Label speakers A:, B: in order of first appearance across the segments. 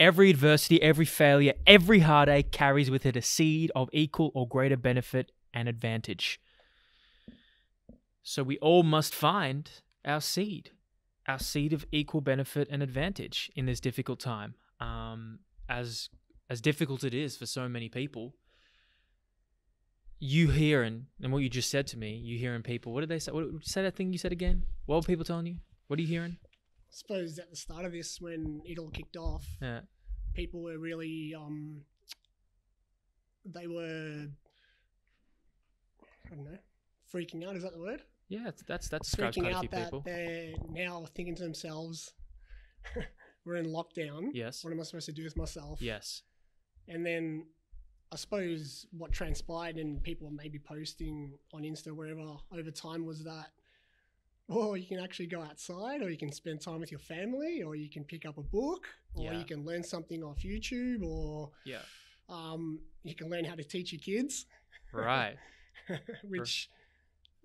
A: Every adversity, every failure, every heartache carries with it a seed of equal or greater benefit and advantage. So we all must find our seed, our seed of equal benefit and advantage in this difficult time. Um, as as difficult it is for so many people, you hearing and what you just said to me, you hearing people. What did they say? What say that thing you said again? What were people telling you? What are you hearing?
B: I suppose at the start of this, when it all kicked off,
A: Yeah.
B: people were really um, they were I don't know, freaking out. Is that the word?
A: Yeah, that's that's that
B: freaking out that
A: people.
B: they're now thinking to themselves, "We're in lockdown.
A: Yes.
B: What am I supposed to do with myself?"
A: Yes.
B: And then I suppose what transpired and people were maybe posting on Insta wherever over time was that, oh, you can actually go outside or you can spend time with your family or you can pick up a book or
A: Yeah.
B: you can learn something off YouTube or
A: Yeah.
B: um, you can learn how to teach your kids,
A: Right.
B: which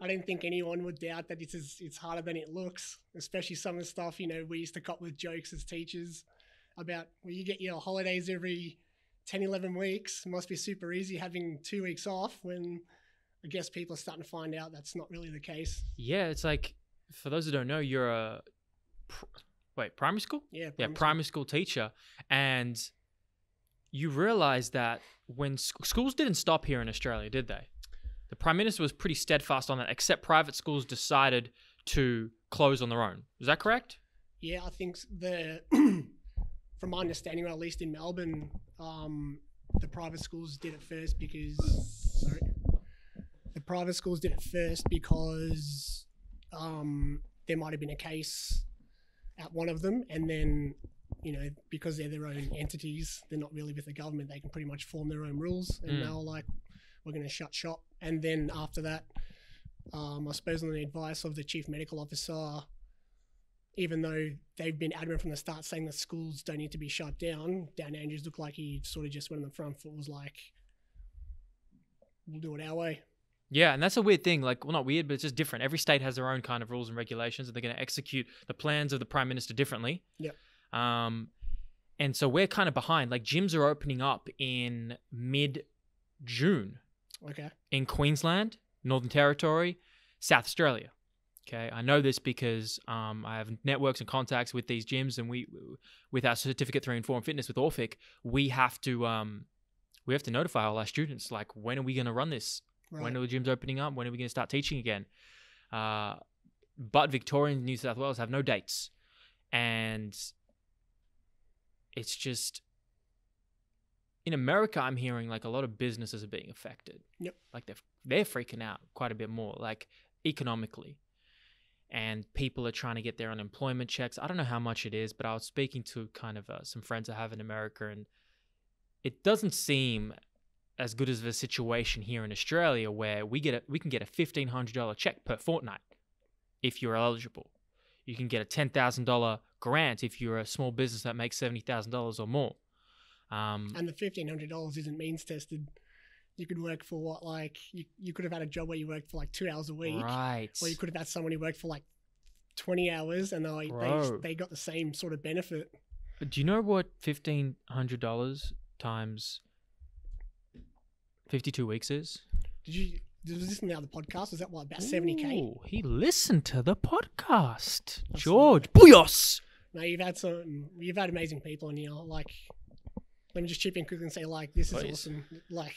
B: I didn't think anyone would doubt that it's, is, it's harder than it looks, especially some of the stuff, you know, we used to cop with jokes as teachers about, well, you get your holidays every 10, 11 weeks. It must be super easy having two weeks off when I guess people are starting to find out that's not really the case.
A: Yeah, it's like for those who don't know, you're a pr- wait primary school.
B: Yeah.
A: Yeah,
B: primary
A: primary school teacher, and you realize that when sc- schools didn't stop here in Australia, did they? The prime minister was pretty steadfast on that, except private schools decided to close on their own. Is that correct?
B: Yeah, I think the from my understanding, or at least in Melbourne, um, the private schools did it first because sorry, the private schools did it first because um, there might have been a case at one of them, and then you know because they're their own entities, they're not really with the government. They can pretty much form their own rules, and
A: Mm.
B: they were like, "We're going to shut shop." And then after that, um, I suppose on the advice of the chief medical officer, even though they've been adamant from the start saying that schools don't need to be shut down, Dan Andrews looked like he sort of just went on the front foot, was like, we'll do it our way.
A: Yeah, and that's a weird thing. Like, well, not weird, but it's just different. Every state has their own kind of rules and regulations, and they're going to execute the plans of the prime minister differently.
B: Yeah.
A: Um, and so we're kind of behind. Like, gyms are opening up in mid June
B: Okay.
A: in Queensland, Northern Territory, South Australia. Okay, I know this because um, I have networks and contacts with these gyms, and we, with our certificate three and four in fitness with Orphic, we have to um, we have to notify all our students like when are we going to run this
B: Right.
A: when are the gyms opening up? When are we going to start teaching again? Uh, but Victoria and New South Wales have no dates, and it's just in America. I'm hearing like a lot of businesses are being affected.
B: Yep.
A: Like they're they're freaking out quite a bit more, like economically, and people are trying to get their unemployment checks. I don't know how much it is, but I was speaking to kind of uh, some friends I have in America, and it doesn't seem as good as the situation here in Australia where we get a, we can get a fifteen hundred dollar check per fortnight if you're eligible. You can get a ten thousand dollar grant if you're a small business that makes seventy thousand dollars or more. Um,
B: And the fifteen hundred dollars isn't means tested. You could work for what, like you, you could have had a job where you worked for like two hours a week,
A: right.
B: or you could have had someone who worked for like twenty hours, and they they, they got the same sort of benefit.
A: Do you know what fifteen hundred dollars times fifty two weeks is?
B: Did you? Did you listen to the other podcast? Was that what about seventy k?
A: Ooh, He listened to the podcast.
B: That's
A: George Bouios.
B: No, you've had some. You've had amazing people on here. Like, let me just chip in quickly and say, like, this is
A: Please.
B: awesome. Like,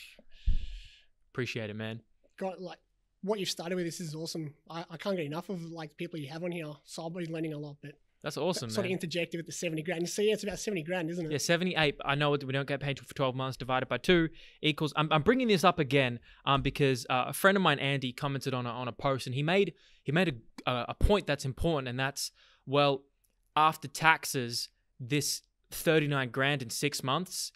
A: Appreciate it, man.
B: got like what you've started with. This is awesome. I, I can't get enough of like people you have on here. So I'll be learning a lot. But
A: That's awesome,
B: sort
A: man.
B: of interjected with the seventy grand. You see, it's about seventy grand, isn't it?
A: Yeah, 78. I know we don't get paid for 12 months divided by two equals. I'm, I'm bringing this up again um, because uh, a friend of mine, Andy, commented on a, on a post and he made he made a, a, point that's important, and that's well, after taxes, this 39 grand in six months,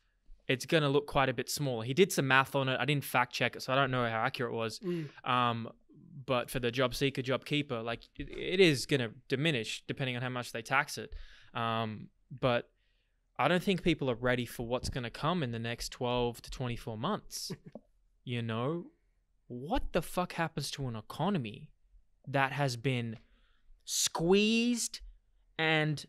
A: it's going to look quite a bit smaller. He did some math on it. I didn't fact check it, so I don't know how accurate it was.
B: Mm.
A: Um, but for the job seeker, job keeper, like it, it is going to diminish depending on how much they tax it. Um, but I don't think people are ready for what's going to come in the next 12 to 24 months. you know, what the fuck happens to an economy that has been squeezed and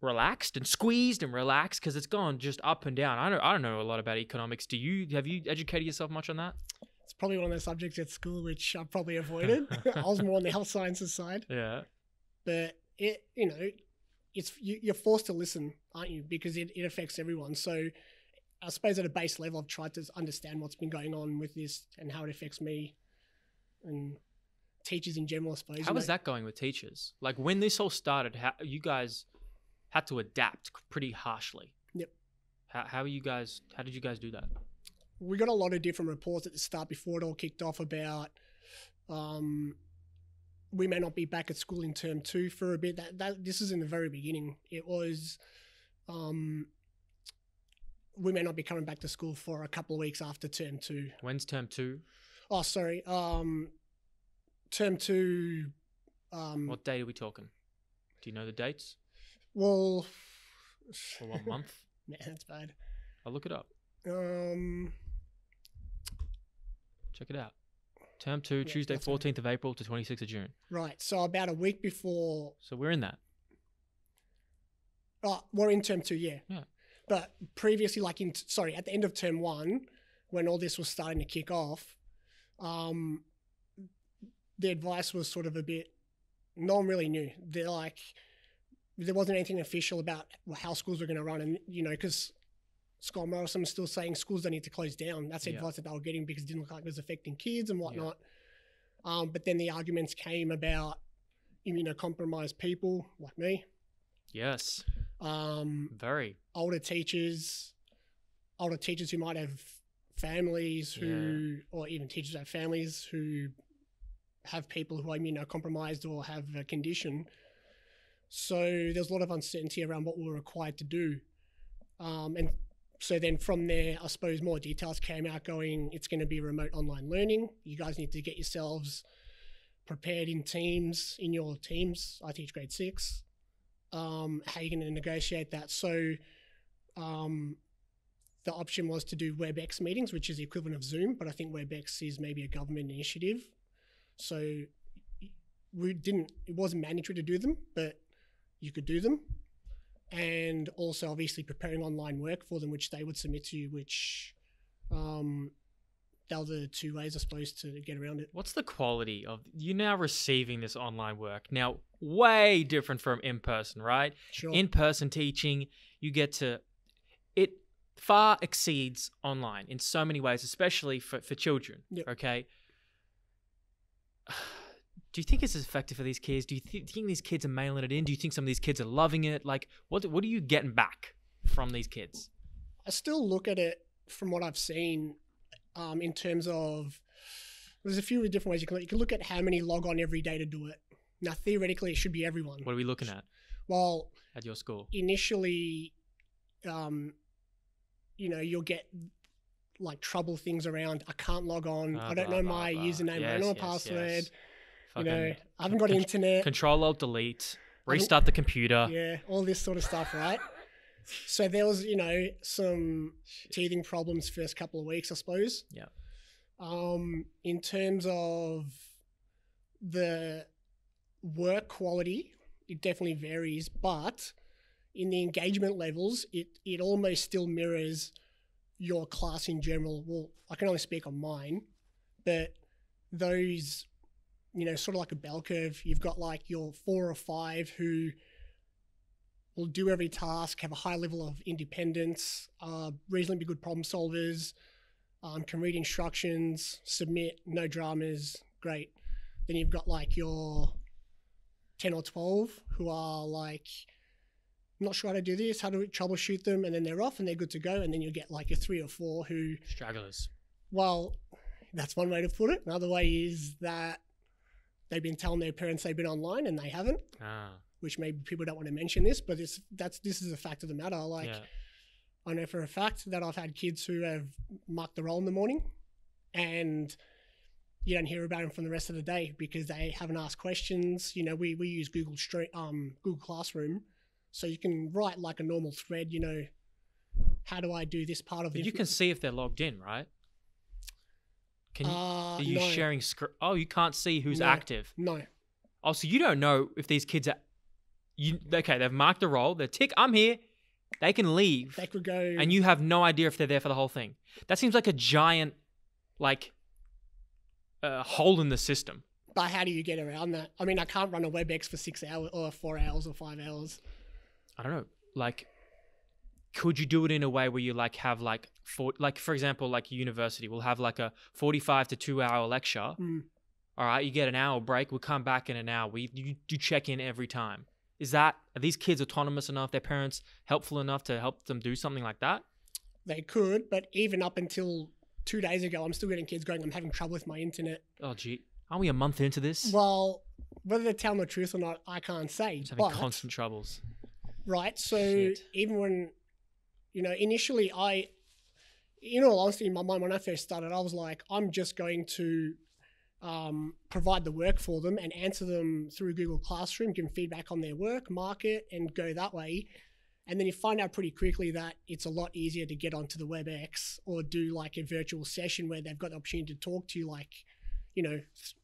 A: relaxed and squeezed and relaxed because it's gone just up and down. I don't I don't know a lot about economics. Do you have you educated yourself much on that?
B: It's probably one of those subjects at school which I probably avoided. I was more on the health sciences side,
A: Yeah.
B: but it, you know, it's you, you're forced to listen, aren't you? Because it, it affects everyone. So, I suppose at a base level, I've tried to understand what's been going on with this and how it affects me and teachers in general. I suppose.
A: How was
B: know.
A: that going with teachers? Like when this all started, how you guys had to adapt pretty harshly.
B: Yep.
A: How how you guys how did you guys do that?
B: We got a lot of different reports at the start before it all kicked off about um, we may not be back at school in term two for a bit. That, that this is in the very beginning. It was um, we may not be coming back to school for a couple of weeks after term two.
A: When's term two?
B: Oh, sorry. Um, term two. Um,
A: What date are we talking? Do you know the dates?
B: well,
A: Or what month?
B: yeah, that's bad.
A: I'll look it up.
B: Um,
A: Check it out. Term two,
B: Yeah,
A: Tuesday, 14th of April to 26th of June.
B: right. So about a week before
A: So we're in that.
B: Oh, we're in term two, yeah.
A: Yeah.
B: But previously, like in sorry, at the end of term one, when all this was starting to kick off, um, the advice was sort of a bit. No one really knew. They're like, there wasn't anything official about how schools were going to run, and you know, because Scott Morrison was still saying schools don't need to close down. That's the
A: Yeah.
B: advice that they were getting because it didn't look like it was affecting kids and whatnot. Um, but then the arguments came about immunocompromised people like me.
A: Yes.
B: Um,
A: Very.
B: older teachers, older teachers who might have families who, or even teachers who have families who have people who are immunocompromised or have a condition. So there's a lot of uncertainty around what we're required to do. Um, and so then from there, I suppose more details came out going, it's going to be remote online learning. You guys need to get yourselves prepared in teams, in your teams. I teach grade six um, how you're going to negotiate that. So um, the option was to do WebEx meetings, which is the equivalent of Zoom, but I think WebEx is maybe a government initiative. So we didn't, it wasn't mandatory to do them, but you could do them. And also, obviously, preparing online work for them, which they would submit to you, which um, they were the two ways, I suppose, to get around it.
A: What's the quality of you now receiving this online work? Now, way different from in person, right?
B: Sure.
A: In person teaching, you get to it far exceeds online in so many ways, especially for, for children.
B: Yep.
A: Okay. Do you think it's as effective for these kids? Do you th- think these kids are mailing it in? Do you think some of these kids are loving it? Like, what what are you getting back from these kids?
B: I still look at it from what I've seen um, in terms of there's a few different ways you can look. You can look at how many log on every day to do it. Now, theoretically, it should be everyone.
A: What are we looking at
B: Well,
A: at your school?
B: initially, um, you know, you'll get like trouble things around. I can't log on.
A: Blah,
B: I don't
A: blah,
B: know
A: blah,
B: my
A: blah.
B: username. I don't know a
A: yes,
B: password.
A: yes.
B: You know, I haven't got
A: con-
B: internet.
A: Control Alt Delete. Restart the computer.
B: Yeah, all this sort of stuff, right? So there was, you know, some teething problems first couple of weeks, I suppose.
A: Yeah.
B: Um, in terms of the work quality, it definitely varies, but in the engagement levels, it it almost still mirrors your class in general. Well, I can only speak on mine, but those, you know, sort of like a bell curve. You've got like your four or five who will do every task, have a high level of independence, are reasonably good problem solvers, um, can read instructions, submit, no dramas, great. Then you've got like your 10 or 12 who are like, I'm not sure how to do this, how to troubleshoot them, and then they're off and they're good to go. And then you get like your three or four who,
A: Stragglers.
B: well, that's one way to put it. Another way is that they've been telling their parents they've been online and they haven't
A: Ah,
B: which maybe people don't want to mention this, but it's that's this is a fact of the matter. Like
A: yeah.
B: I know for a fact that I've had kids who have marked the roll in the morning, and you don't hear about them from the rest of the day because they haven't asked questions. You know, we we use Google Suite, um, Google Classroom, so you can write like a normal thread. You know, how do I do this part of the?
A: you can see if they're logged in, right? Can you,
B: Uh,
A: are you
B: no,
A: sharing screen? Oh, you can't see who's
B: No.
A: active.
B: No,
A: Oh, so you don't know if these kids are you okay, they've marked the role. they're tick, I'm here. They can leave.
B: They could go.
A: and you have no idea if they're there for the whole thing. That seems like a giant, like, uh, hole in the system.
B: But how do you get around that? I mean, I can't run a WebEx for six hours or four hours or five hours.
A: I don't know. Like, could you do it in a way where you like have like for like for example, like university will have like a forty-five to two-hour lecture.
B: Mm.
A: All right, you get an hour break. We'll come back in an hour. We you, you check in every time. Is that are these kids autonomous enough? Their parents helpful enough to help them do something like that?
B: They could, but even up until two days ago, I'm still getting kids going. I'm having trouble with my internet.
A: Oh gee, are we a month into this?
B: Well, whether they're telling the truth or not, I can't say.
A: Just having
B: But,
A: constant troubles.
B: right, so
A: Shit.
B: even when, you know, initially I, in all honesty, in my mind when I first started, I was like, I'm just going to um, provide the work for them and answer them through Google Classroom, give them feedback on their work, mark it, and go that way. And then you find out pretty quickly that it's a lot easier to get onto the WebEx or do like a virtual session where they've got the opportunity to talk to you, like, you know,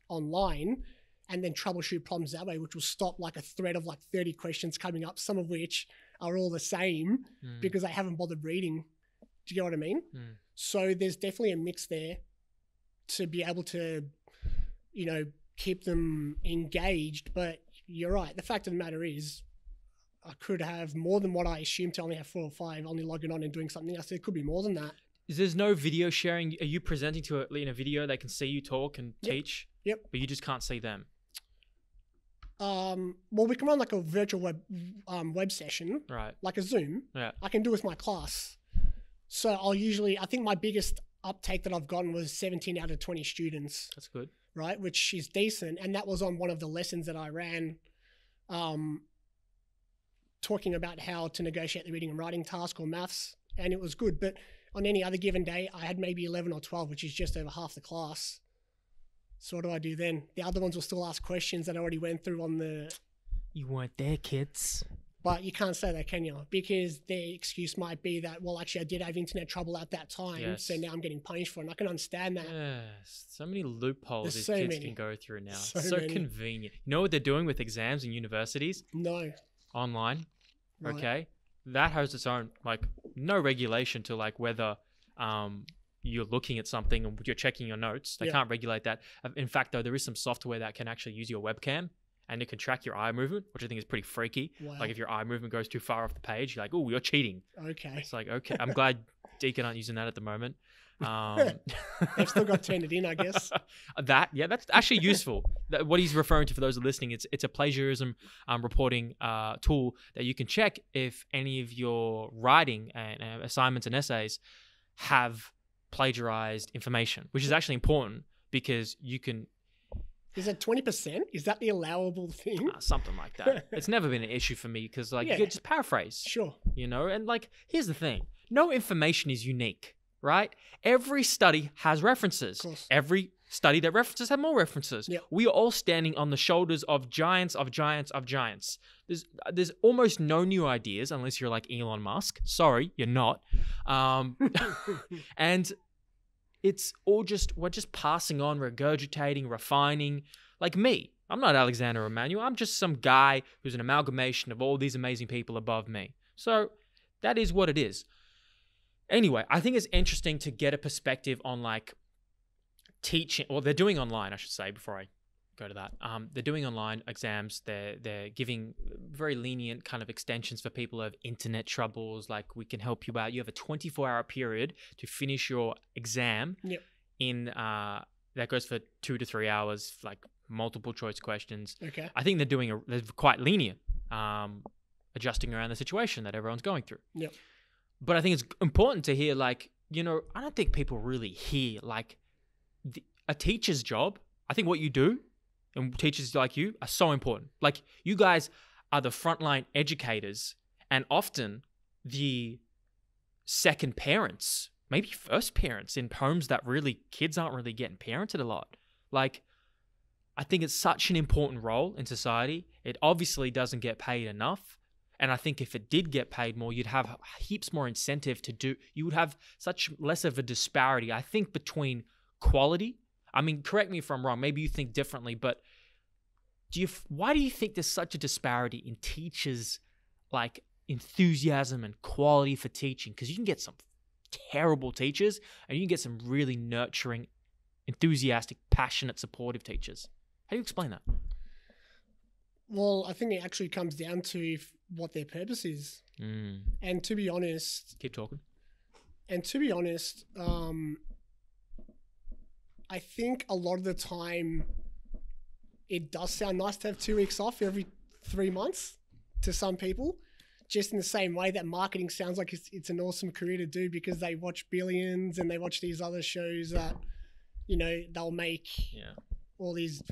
B: online, and then troubleshoot problems that way, which will stop like a thread of like 30 questions coming up, some of which are all the same
A: Mm.
B: because they haven't bothered reading. Do you get what I mean?
A: Mm.
B: So there's definitely a mix there to be able to, you know, keep them engaged. But you're right. The fact of the matter is, I could have more than what I assumed to only have four or five, only logging on and doing something else. It could be more than that.
A: Is there's no video sharing? Are you presenting to a, in a video? They can see you talk and
B: Yep.
A: teach.
B: Yep.
A: But you just can't see them.
B: Um, well, we can run like a virtual web um, web session,
A: Right.
B: like a Zoom.
A: Yeah.
B: I can do with my class. So I'll usually, I think my biggest uptake that I've gotten was 17 out of 20 students.
A: That's good.
B: right, which is decent, and that was on one of the lessons that I ran, um, talking about how to negotiate the reading and writing task or maths, and it was good. But on any other given day, I had maybe eleven or twelve, which is just over half the class. So what do I do then? The other ones will still ask questions that I already went through on the,
A: You weren't there, kids.
B: but you can't say that, can you? Because their excuse might be that, well, actually, I did have internet trouble at that time, so now I'm getting punished for it. And I can understand that.
A: Yes. So many loopholes
B: There's
A: these
B: so
A: kids
B: many.
A: can go through now.
B: So
A: So, convenient. You know what they're doing with exams in universities
B: No.
A: online?
B: Right.
A: Okay. That has its own like no regulation to like whether um you're looking at something and you're checking your notes. They
B: Yeah.
A: can't regulate that. In fact, though, there is some software that can actually use your webcam and it can track your eye movement, which I think is pretty freaky.
B: Wow.
A: Like if your eye movement goes too far off the page, you're like, oh, you're cheating.
B: okay.
A: It's like, okay, I'm glad Deakin aren't using that at the moment. Um,
B: They've still got Turnitin, I guess.
A: that yeah, that's actually useful. That, what he's referring to for those listening, it's it's a plagiarism um, reporting uh, tool that you can check if any of your writing and uh, assignments and essays have plagiarized information, which is actually important because you can
B: Is it twenty percent? Is that the allowable thing?
A: uh, something like that. it's never been an issue for me because like you
B: Yeah.
A: could just paraphrase.
B: Sure.
A: you know and like here's the thing no information is unique right every study has references
B: Of course.
A: every study that references have more references.
B: Yep.
A: we are all standing on the shoulders of giants of giants of giants. There's there's almost no new ideas unless you're like elon musk. Sorry you're not. Um and it's all just we're just passing on regurgitating refining. Like me i'm not alexander emmanual i'm just some guy who's an amalgamation of all these amazing people above me. So that is what it is. Anyway i think it's interesting to get a perspective on like teaching or they're doing online i should say before i go to that um, they're doing online exams they're they're giving very lenient kind of extensions for people who have internet troubles like we can help you out you have a 24 hour period to finish your exam
B: Yep.
A: in uh, that goes for two to three hours like multiple choice questions
B: Okay.
A: I think they're doing a they're quite lenient, um, adjusting around the situation that everyone's going through.
B: Yep.
A: But I think it's important to hear, like, you know, I don't think people really hear like a teacher's job. I think what you do and teachers like you are so important. Like, you guys are the frontline educators, and often the second parents, maybe first parents in homes that really kids aren't really getting parented a lot. Like, I think it's such an important role in society. It obviously doesn't get paid enough. And I think if it did get paid more, you'd have heaps more incentive to do, you would have such less of a disparity, I think, between quality. I mean, correct me if I'm wrong. Maybe you think differently, but do you why do you think there's such a disparity in teachers like enthusiasm and quality for teaching because you can get some terrible teachers and you can get some really nurturing enthusiastic passionate supportive teachers how do you explain that
B: Well, I think it actually comes down to if, what their purpose is.
A: mm.
B: And to be honest,
A: keep talking
B: and to be honest, um, I think a lot of the time it does sound nice to have two weeks off every three months to some people. Just in the same way that marketing sounds like it's, it's an awesome career to do because they watch Billions and they watch these other shows that, you know, they'll make
A: yeah.
B: all these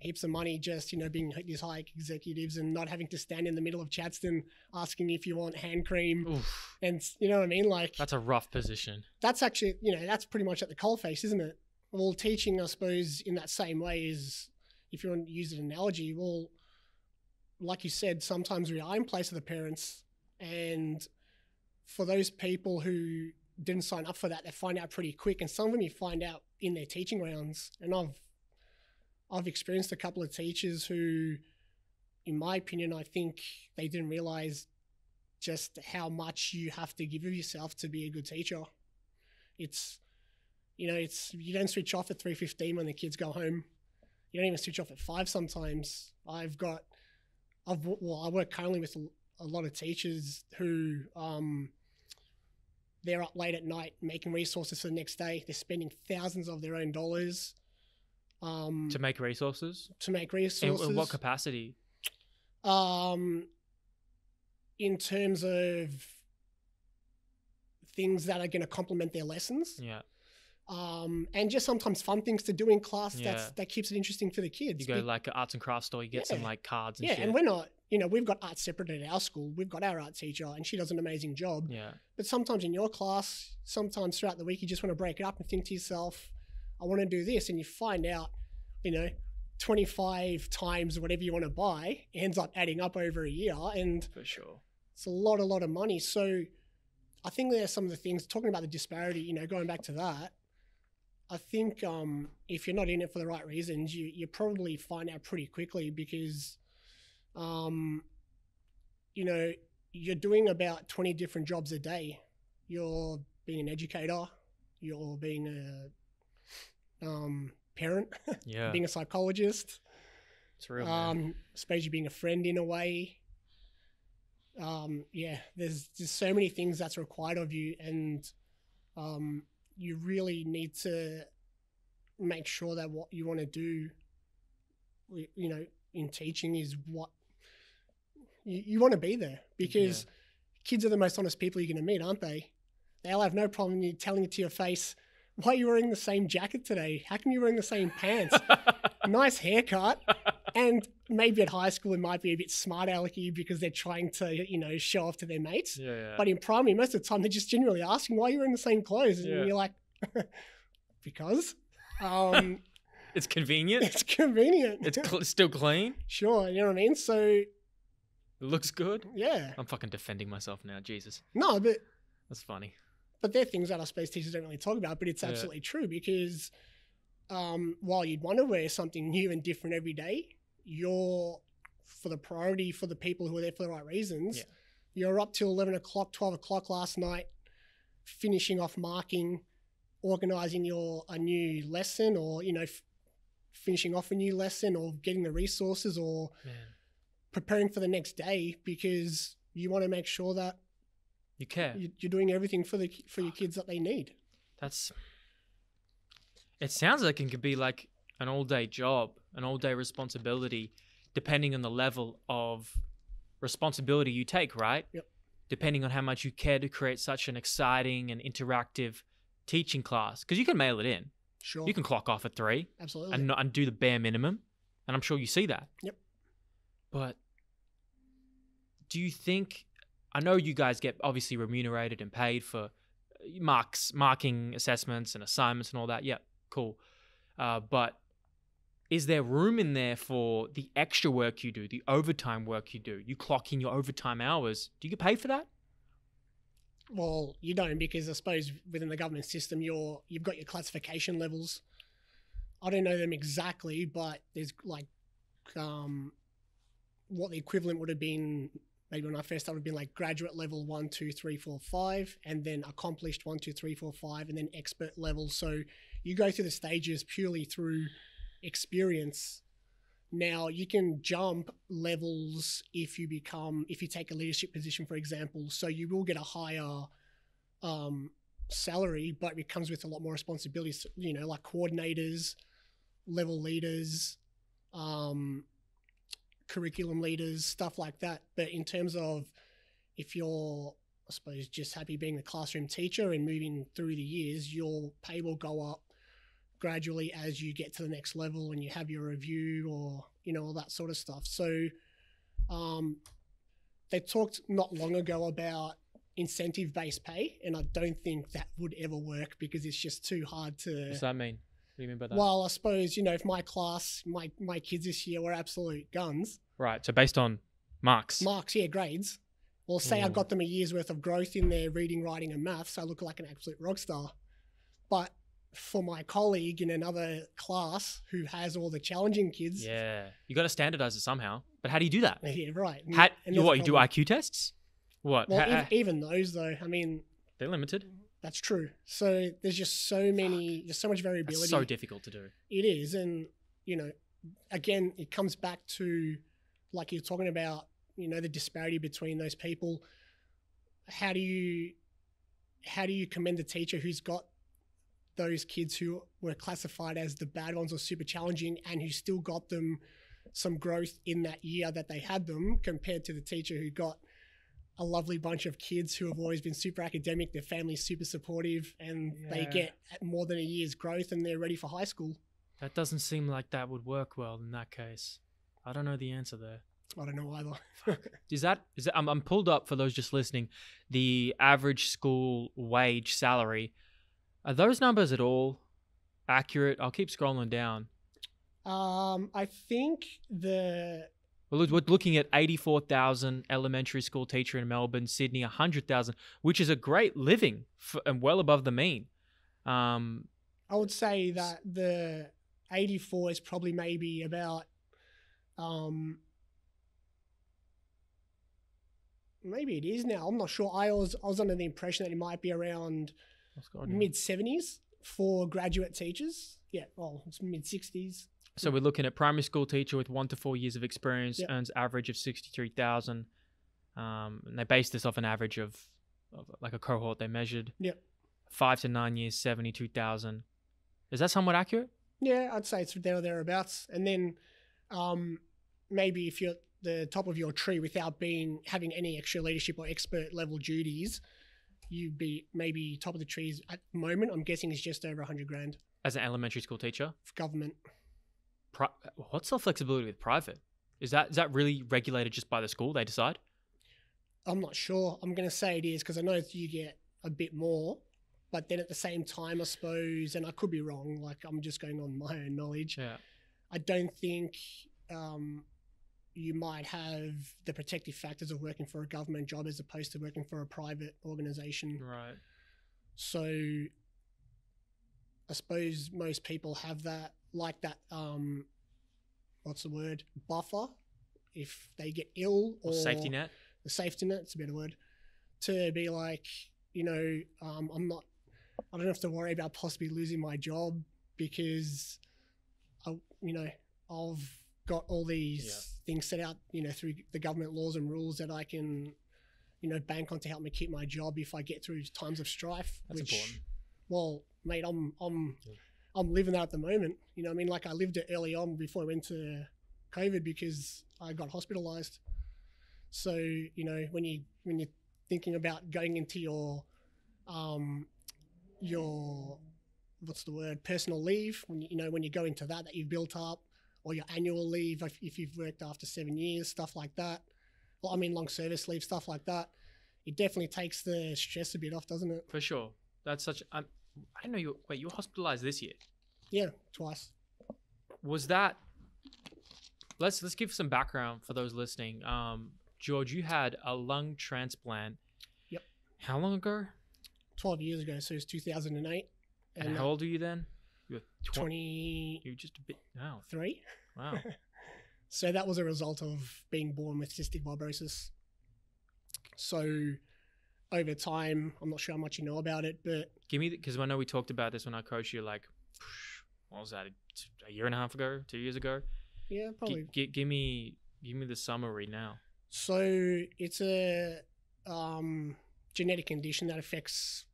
B: heaps of money just you know being these high executives and not having to stand in the middle of Chadstone asking if you want hand cream
A: Oof,
B: and you know what I mean? Like
A: that's a rough position.
B: That's actually you know that's pretty much at the coalface isn't it well teaching I suppose in that same way is if you want to use an analogy well like you said sometimes we are in place of the parents and for those people who didn't sign up for that they find out pretty quick and some of them you find out in their teaching rounds and I've I've experienced a couple of teachers who, in my opinion, I think they didn't realize just how much you have to give of yourself to be a good teacher. It's, you know, it's you don't switch off at three fifteen when the kids go home. You don't even switch off at five sometimes. I've got, I've well, I work currently with a, lot of teachers who, um, they're up late at night making resources for the next day. They're spending thousands of their own dollars um,
A: to make resources
B: to make
A: in,
B: resources.
A: in what capacity
B: um, in terms of things that are going to complement their lessons,
A: yeah
B: um, and just sometimes fun things to do in class.
A: Yeah.
B: That's that keeps it interesting for the kids.
A: you go
B: Be-
A: like an arts and crafts store you get some like cards and
B: yeah,
A: shit
B: and we're not. You know, we've got art separate at our school. We've got our art teacher, and she does an amazing job.
A: yeah
B: But sometimes in your class, sometimes throughout the week, you just want to break it up and think to yourself, I want to do this. And you find out, you know, 25 times whatever you want to buy ends up adding up over a year. And
A: for sure
B: it's a lot, a lot of money. So I think there's some of the things, talking about the disparity, you know, going back to that, I think um, if you're not in it for the right reasons, you, you probably find out pretty quickly because, um, you know, you're doing about 20 different jobs a day. You're being an educator, you're being a um, parent,
A: yeah.
B: Being a psychologist,
A: it's real
B: um, I suppose you're being a friend in a way. Um, yeah, there's just so many things that's required of you, and um, you really need to make sure that what you want to do, you know, in teaching is what you, you want to be there because kids are the most honest people you're going to meet, aren't they? They'll have no problem you telling it to your face. Why are you wearing the same jacket today? How come you're wearing the same pants? nice haircut. And maybe at high school it might be a bit smart alecky because they're trying to, you know, show off to their mates.
A: yeah yeah
B: But in primary, most of the time they're just genuinely asking why you're wearing the same clothes, and
A: Yeah.
B: you're like, because um,
A: it's convenient
B: it's convenient.
A: it's cl- still clean
B: sure, you know what I mean. So
A: it looks good
B: yeah,
A: i'm fucking defending myself now jesus
B: no, but
A: that's funny
B: but they're things that I suppose teachers don't really talk about. But it's
A: Yeah.
B: absolutely true because um, while you'd want to wear something new and different every day, you're for the priority for the people who are there for the right reasons.
A: Yeah.
B: You're up till eleven o'clock, twelve o'clock last night, finishing off marking, organizing your a new lesson, or you know, f- finishing off a new lesson, or getting the resources, or
A: man
B: preparing for the next day because you want to make sure that
A: you care
B: you- you're doing everything for the for your kids that they need.
A: That's. It sounds like it could be like an all day job, an all day responsibility, depending on the level of responsibility you take, right?
B: Yep.
A: Depending on how much you care to create such an exciting and interactive teaching class. Because you can mail it in.
B: Sure,
A: You can clock off at three
B: absolutely.
A: and, and do the bare minimum. And I'm sure you see that.
B: Yep.
A: But do you think I know you guys get obviously remunerated and paid for uh, marks, marking assessments and assignments and all that. Yeah, cool. Uh, but is there room in there for the extra work you do, the overtime work you do? You clock in your overtime hours. Do you get paid for that?
B: Well, you don't because I suppose within the government system, you're you've got your classification levels. I don't know them exactly, but there's like um, what the equivalent would have been maybe when I first started would have been like graduate level one, two, three, four, five, and then accomplished one, two, three, four, five, and then expert level. So you go through the stages purely through experience. Now you can jump levels if you become if you take a leadership position, for example. So you will get a higher um, salary, but it comes with a lot more responsibilities. You know, like coordinators, level leaders, um, curriculum leaders, stuff like that. But in terms of if you're, I suppose, just happy being a classroom teacher and moving through the years, your pay will go up gradually as you get to the next level and you have your review or you know all that sort of stuff. So um, they talked not long ago about incentive based pay, and I don't think that would ever work because it's just too hard to.
A: What does that mean? What do you mean by that?
B: Well, I suppose you know if my class, my my kids this year were absolute guns.
A: right. So based on marks.
B: Marks, yeah, grades. Well, say I
A: Mm.
B: got them a year's worth of growth in their reading, writing, and maths, I look like an absolute rock star. But for my colleague in another class who has all the challenging kids,
A: yeah. You got to standardize it somehow. But how do you do that?
B: yeah, right. and-
A: How,
B: and
A: you, what, you do. IQ tests? What?
B: Well, even those though, I mean,
A: they're limited.
B: that's true. So there's just so many, there's so much variability.
A: That's so difficult to do.
B: it is and you know again it comes back to like you're talking about you know the disparity between those people how do you how do you commend a teacher who's got those kids who were classified as the bad ones or super challenging and who still got them some growth in that year that they had them compared to the teacher who got a lovely bunch of kids who have always been super academic their family's super supportive and they get more than a year's growth and they're ready for high school
A: That doesn't seem like that would work well in that case. I don't know the answer there.
B: I don't know either.
A: Is that is that I'm, I'm pulled up for those just listening the average school wage salary are those numbers at all accurate I'll keep scrolling down
B: um, I think the
A: we're we're looking at 84,000 elementary school teacher in Melbourne Sydney 100,000 which is a great living for, and well above the mean um
B: I would say that the 84 is probably maybe about um maybe it is now. I'm not sure. I was I was under the impression that it might be around
A: what's going on?
B: Mid 70s for graduate teachers. Yeah, well, it's mid 60s.
A: So we're looking at primary school teacher with one to four years of experience
B: Yep.
A: earns average of sixty three thousand, um, and they based this off an average of, of like a cohort they measured.
B: Yep.
A: Five to nine years, seventy two thousand. Is that somewhat accurate?
B: Yeah, I'd say it's there or thereabouts. And then um, maybe if you're the top of your tree without being having any extra leadership or expert level duties, you'd be maybe top of the trees at the moment. I'm guessing is just over 100 grand
A: As an elementary school teacher,
B: for government.
A: Pri- what's the flexibility with private? Is that is that really regulated just by the school? They decide.
B: I'm not sure. I'm going to say it is because I know you get a bit more. But then at the same time, I suppose, and I could be wrong, like I'm just going on my own knowledge.
A: Yeah.
B: I don't think um, you might have the protective factors of working for a government job as opposed to working for a private organization.
A: Right.
B: So I suppose most people have that, like that, um, what's the word, buffer if they get ill
A: Or
B: or
A: safety net.
B: the safety net, it's a better word, to be like, you know, um, I'm not, I don't have to worry about possibly losing my job because, I, you know, I've got all these
A: Yeah.
B: things set out, you know, through the government laws and rules that I can, you know, bank on to help me keep my job if I get through times of strife.
A: That's
B: which,
A: important.
B: well, mate, I'm, I'm,
A: Yeah.
B: I'm living that at the moment. You know, what I mean, like I lived it early on before I went to COVID because I got hospitalized. So you know when you when you're thinking about going into your um your what's the word personal leave when you, you know when you go into that that you've built up or your annual leave if, if you've worked after seven years stuff like that. Well, I mean long service leave stuff like that. It definitely takes the stress a bit off, doesn't it?
A: For sure. That's such. Um, I know you. Wait, you were hospitalized this year.
B: Yeah, twice.
A: was that let's let's give some background for those listening um george you had a lung transplant
B: Yep.
A: how long ago
B: Twelve years ago, so it was 2008,
A: and,
B: and
A: how old are you then you were tw-
B: 23.
A: you were just a bit wow wow
B: So that was a result of being born with cystic fibrosis. So over time, I'm not sure how much you know about it, but
A: Give me because I know we talked about this when I coached you. Like, what was that? A year and a half ago, two years ago.
B: yeah,
A: G-
B: probably.
A: give me, give me the summary now.
B: So it's a um, genetic condition that affects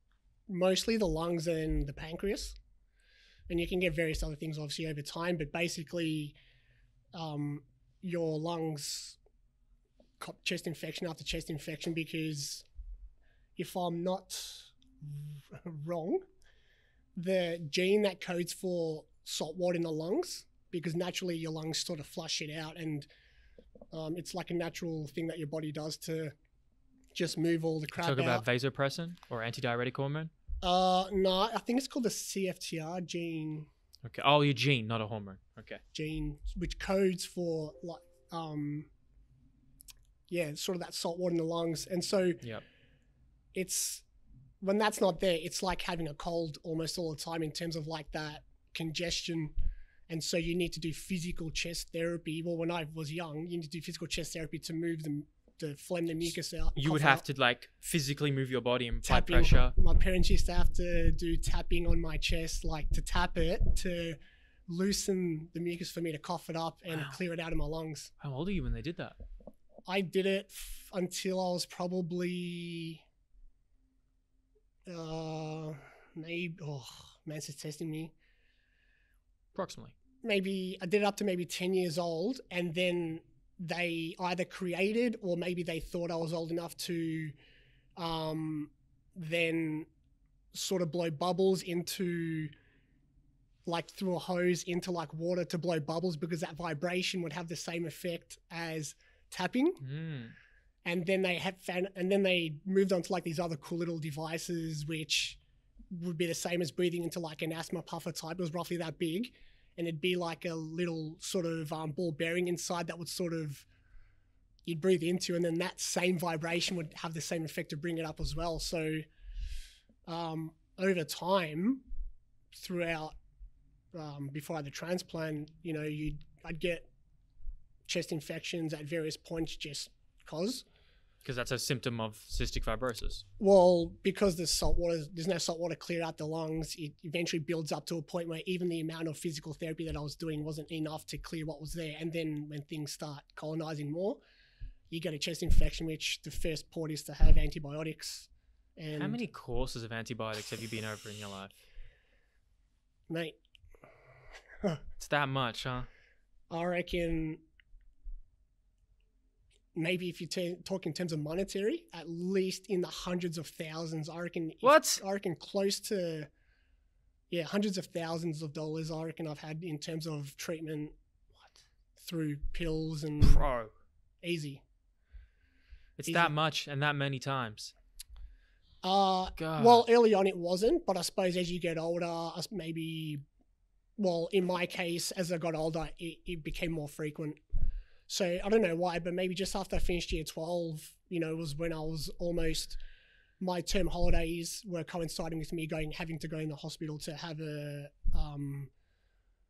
B: mostly the lungs and the pancreas, and you can get various other things obviously over time. But basically, um, your lungs cop chest infection after chest infection because if I'm not wrong, the gene that codes for salt water in the lungs, because naturally your lungs sort of flush it out and um, it's like a natural thing that your body does to just move all the crap
A: Talk
B: out.
A: about vasopressin or antidiuretic hormone.
B: Uh, no, I think it's called the CFTR gene,
A: Okay. Oh, your gene, not a hormone. Okay.
B: gene which codes for like, um, yeah, sort of that salt water in the lungs, and so
A: Yep.
B: it's when that's not there, it's like having a cold almost all the time in terms of like that congestion. And so you need to do physical chest therapy. Well, when I was young, you need to do physical chest therapy to move the, the phlegm, the mucus out.
A: You would have
B: out.
A: to like physically move your body and apply
B: tapping.
A: pressure.
B: My parents used to have to do tapping on my chest, like to tap it to loosen the mucus for me to cough it up and
A: Wow.
B: clear it out of my lungs.
A: How old are you when they did that?
B: I did it f- until I was probably uh maybe oh man's just testing me.
A: Approximately.
B: Maybe I did it up to maybe 10 years old and then they either created or maybe they thought I was old enough to um then sort of blow bubbles into like through a hose into like water to blow bubbles because that vibration would have the same effect as tapping
A: Mm.
B: and then they had found, and then they moved on to like these other cool little devices which would be the same as breathing into like an asthma puffer type. It was roughly that big, and it'd be like a little sort of um, ball bearing inside that would sort of you'd breathe into, and then that same vibration would have the same effect to bring it up as well. So um, over time, throughout um, before I had the transplant, you know, you'd I'd get chest infections at various points just cause.
A: Because that's a symptom of cystic fibrosis.
B: Well, because there's salt water, there's no salt water clear out the lungs. It eventually builds up to a point where even the amount of physical therapy that I was doing wasn't enough to clear what was there. And then when things start colonizing more, you get a chest infection, which the first port is to have antibiotics. And
A: How many courses of antibiotics have you been over in your life?
B: mate?
A: It's that much, huh?
B: I reckon maybe if you t- talk in terms of monetary, at least in the hundreds of thousands. I reckon.
A: What?
B: I reckon close to, yeah, hundreds of thousands of dollars. I reckon I've had in terms of treatment
A: What?
B: through pills and
A: Pro.
B: easy.
A: It's
B: Easy.
A: that much and that many times.
B: Uh,
A: God.
B: well, early on it wasn't, but I suppose as you get older, maybe, well, in my case, as I got older, it, it became more frequent. So I don't know why, but maybe just after I finished year 12, you know, was when I was almost, my term holidays were coinciding with me going, having to go in the hospital to have a, um,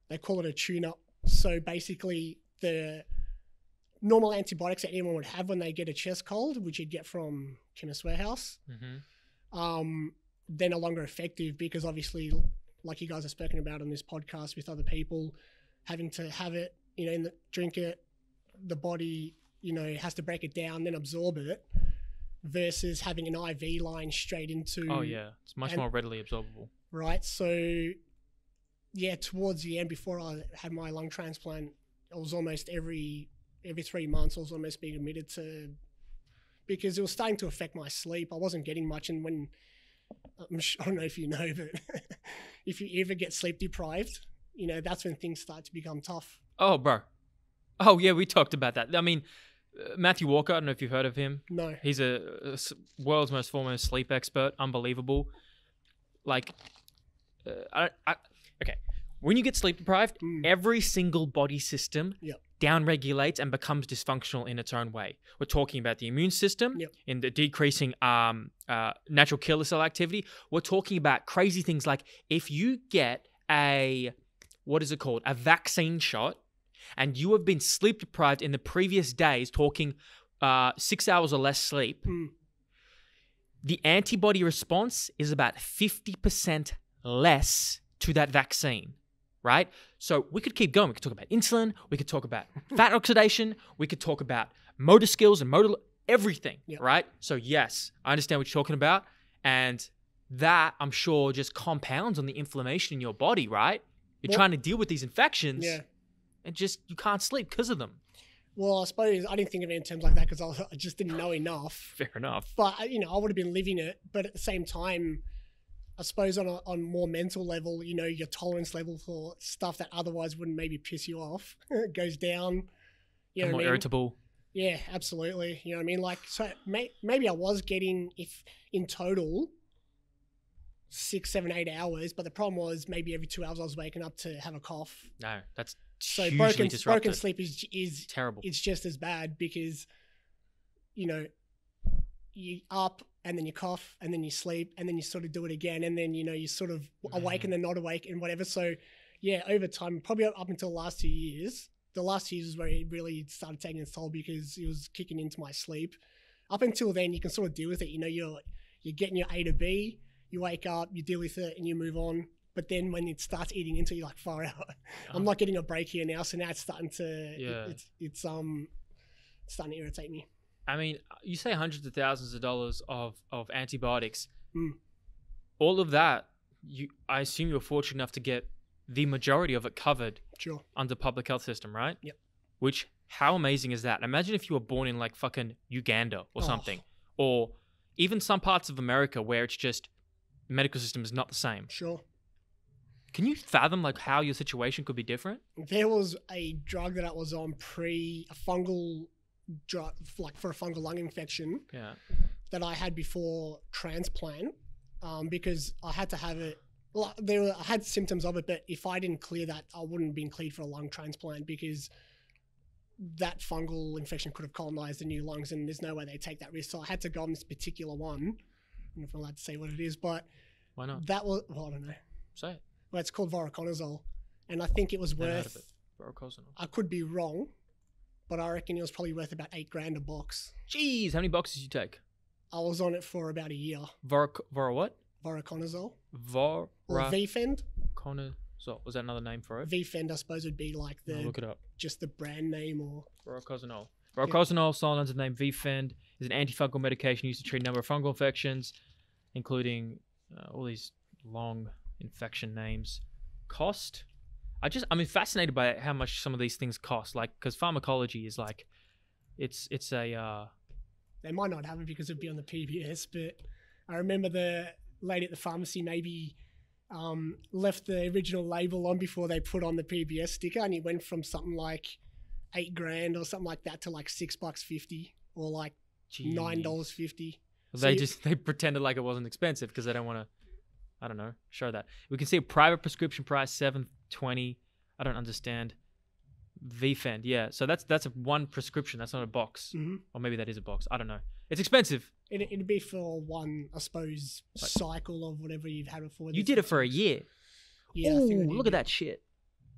B: they call it a tune up. So basically, the normal antibiotics that anyone would have when they get a chest cold, which you'd get from Chemist Warehouse,
A: hmm
B: um, they're no longer effective because obviously, like you guys have spoken about on this podcast with other people, having to have it, you know, in the, drink it, the body, you know, has to break it down, then absorb it, versus having an IV line straight into.
A: Oh, yeah. It's much
B: and-
A: more readily absorbable.
B: Right. So, yeah, towards the end, before I had my lung transplant, I was almost every every three months. I was almost being admitted to because it was starting to affect my sleep. I wasn't getting much, and when I'm sh- I don't know if you know, but if you ever get sleep deprived, you know that's when things start to become tough.
A: Oh, bro. Oh, yeah, we talked about that. I mean, uh, Matthew Walker, I don't know if you've heard of him.
B: No.
A: He's a world's most foremost sleep expert. Unbelievable. Like, uh, I, I, okay. When you get sleep deprived,
B: Mm.
A: every single body system
B: Yep.
A: downregulates and becomes dysfunctional in its own way. We're talking about the immune system
B: Yep.
A: in the decreasing um, uh, natural killer cell activity. We're talking about crazy things like if you get a what is it called a vaccine shot and you have been sleep deprived in the previous days, talking uh, six hours or less sleep,
B: Mm.
A: the antibody response is about 50% less to that vaccine, right? So we could keep going. We could talk about insulin, we could talk about fat oxidation, we could talk about motor skills and motor everything,
B: Yep.
A: right? So yes, I understand what you're talking about and that I'm sure just compounds on the inflammation in your body, right? You're
B: Well-
A: trying to deal with these infections
B: Yeah.
A: And just you can't sleep because of them.
B: Well, I suppose I didn't think of it in terms like that because I, I just didn't know enough.
A: Fair enough.
B: But uh, you know, I would have been living it. But at the same time, I suppose on a on more mental level, you know, your tolerance level for stuff that otherwise wouldn't maybe piss you off goes down. You know
A: more
B: I mean?
A: irritable.
B: Yeah, absolutely. You know what I mean? Like, so may, maybe I was getting, if in total, six, seven, eight hours. But the problem was maybe every two hours I was waking up to have a cough.
A: No, that's
B: So broken, broken sleep is is
A: Terrible.
B: it's just as bad because, you know, you up and then you cough and then you sleep and then you sort of do it again and then you know you sort of mm-hmm. awake and then not awake and whatever. So, yeah, over time, probably up until the last two years, the last two years is where it really started taking its toll because it was kicking into my sleep. Up until then, you can sort of deal with it. You know, you're you're getting your A to B. You wake up, you deal with it, and you move on. But then when it starts eating into you, like far out, I'm
A: Um,
B: not getting a break here now. So now it's starting to, it-
A: Yeah.
B: it's it's um, starting to irritate me.
A: I mean, you say hundreds of thousands of dollars of of antibiotics.
B: Mm.
A: All of that, you I assume you're fortunate enough to get the majority of it covered
B: Sure.
A: under public health system, right?
B: Yep.
A: Which how amazing is that? Imagine if you were born in like fucking Uganda or
B: Oh.
A: something, or even some parts of America where it's just medical system is not the same.
B: Sure.
A: Can you fathom like how your situation could be different?
B: There was a drug that I was on pre a fungal drug, like for a fungal lung infection
A: Yeah.
B: that I had before transplant, um, because I had to have it. Well, there were, I had symptoms of it, but if I didn't clear that, I wouldn't have been cleared for a lung transplant because that fungal infection could have colonized the new lungs, and there's no way they take that risk. So I had to go on this particular one. I don't know if I'm allowed to say what it is, but
A: Why not?
B: that was well, I don't know.
A: Say it.
B: Well, it's called voriconazole, and I think it was
A: Never heard of
B: worth.
A: it. Voriconazole.
B: I could be wrong, but I reckon it was probably worth about eight grand a box.
A: Jeez, how many boxes you take?
B: I was on it for about a year.
A: Voric Vor what?
B: Voriconazole Vor.
A: or.
B: Vfend.
A: Was that another name for it?
B: Vfend, I suppose, would be like
A: I'll
B: the
A: look it up.
B: just the brand name or
A: Voriconazole. Voriconazole, sold under the name Vfend, is an antifungal medication used to treat a number of fungal infections, including uh, all these long infection names. Cost? I just, I'm fascinated by how much some of these things cost. Like, because pharmacology is like, it's it's a uh,
B: they might not have it because it'd be on the PBS. But I remember the lady at the pharmacy maybe um, left the original label on before they put on the PBS sticker, and it went from something like eight grand or something like that to like six bucks fifty or like nine dollars fifty.
A: They
B: So-
A: just they pretended like it wasn't expensive because they don't want to. I don't know. Show that we can see a private prescription price seven twenty. I don't understand. Vfend, yeah. So that's that's a one prescription. That's not a box,
B: Mm-hmm.
A: or maybe that is a box. I don't know. It's expensive.
B: It, it'd be for one, I suppose,
A: Like-
B: cycle of whatever you've had before.
A: You did it for a year.
B: Yeah, I think I
A: Ooh, look at that shit.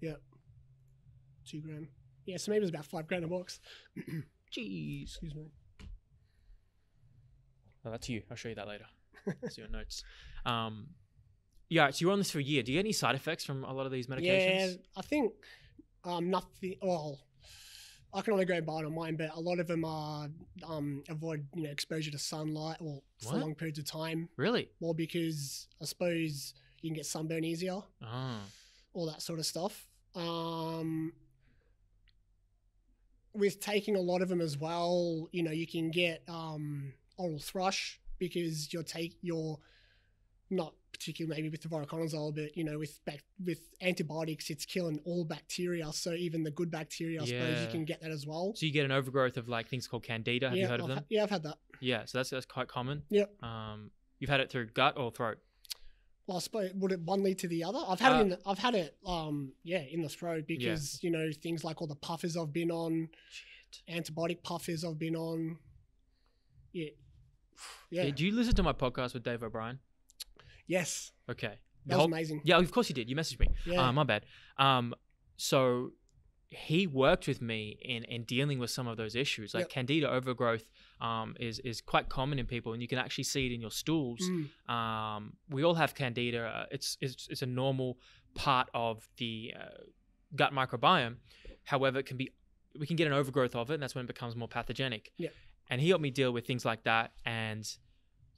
A: Yeah.
B: Two grand. Yeah, so maybe it was about five grand a box.
A: Jeez.
B: Excuse me.
A: Oh, that's you. I'll show you that later. See your notes. Um, yeah. So you're on this for a year. Do you get any side effects from a lot of these medications?
B: Yeah, I think um nothing. Well, I can only go by on mine, but a lot of them are um avoid you know exposure to sunlight or for
A: What?
B: long periods of time,
A: Really?
B: Well, because I suppose you can get sunburn easier,
A: Oh.
B: all that sort of stuff. Um, with taking a lot of them as well, you know, you can get um oral thrush because you're take you're not particularly maybe with the voriconazole, but you know, with back with antibiotics, it's killing all bacteria. So even the good bacteria, I suppose
A: Yeah.
B: you can get that as well.
A: So you get an overgrowth of like things called candida. Have
B: yeah,
A: you heard of
B: I've
A: them?
B: ha- yeah, I've had that.
A: Yeah. So that's that's quite common.
B: Yep.
A: Um, you've had it through gut or throat.
B: Well, I suppose would it one lead to the other? I've had
A: Uh,
B: it. In the, I've had it. Um, yeah, in the throat because you know things like all the puffers I've been on,
A: Shit.
B: antibiotic puffers I've been on. Yeah. Yeah.
A: Yeah. Do you listen to my podcast with Dave O'Brien?
B: yes.
A: Okay. The
B: That was
A: whole-
B: amazing.
A: yeah, of course you did. You messaged me.
B: Yeah.
A: Uh, my bad. Um, so he worked with me in in dealing with some of those issues. Like
B: Yep.
A: candida overgrowth um, is is quite common in people, and you can actually see it in your stools.
B: Mm,
A: Um, we all have candida. Uh, it's, it's it's a normal part of the uh, gut microbiome. However, it can be we can get an overgrowth of it, and that's when it becomes more pathogenic.
B: Yeah.
A: And he helped me deal with things like that, and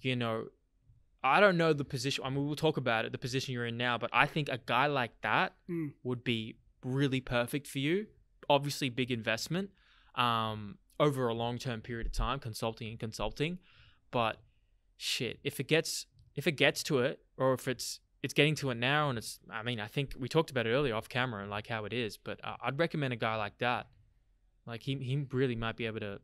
A: you know, I don't know the position. I mean, we'll talk about it, the position you're in now, but I think a guy like that
B: Mm.
A: would be really perfect for you. Obviously, big investment um, over a long term period of time, consulting and consulting. But shit, if it gets if it gets to it, or if it's it's getting to it now, and it's I mean, I think we talked about it earlier off camera and like how it is, but uh, I'd recommend a guy like that. Like he he really might be able to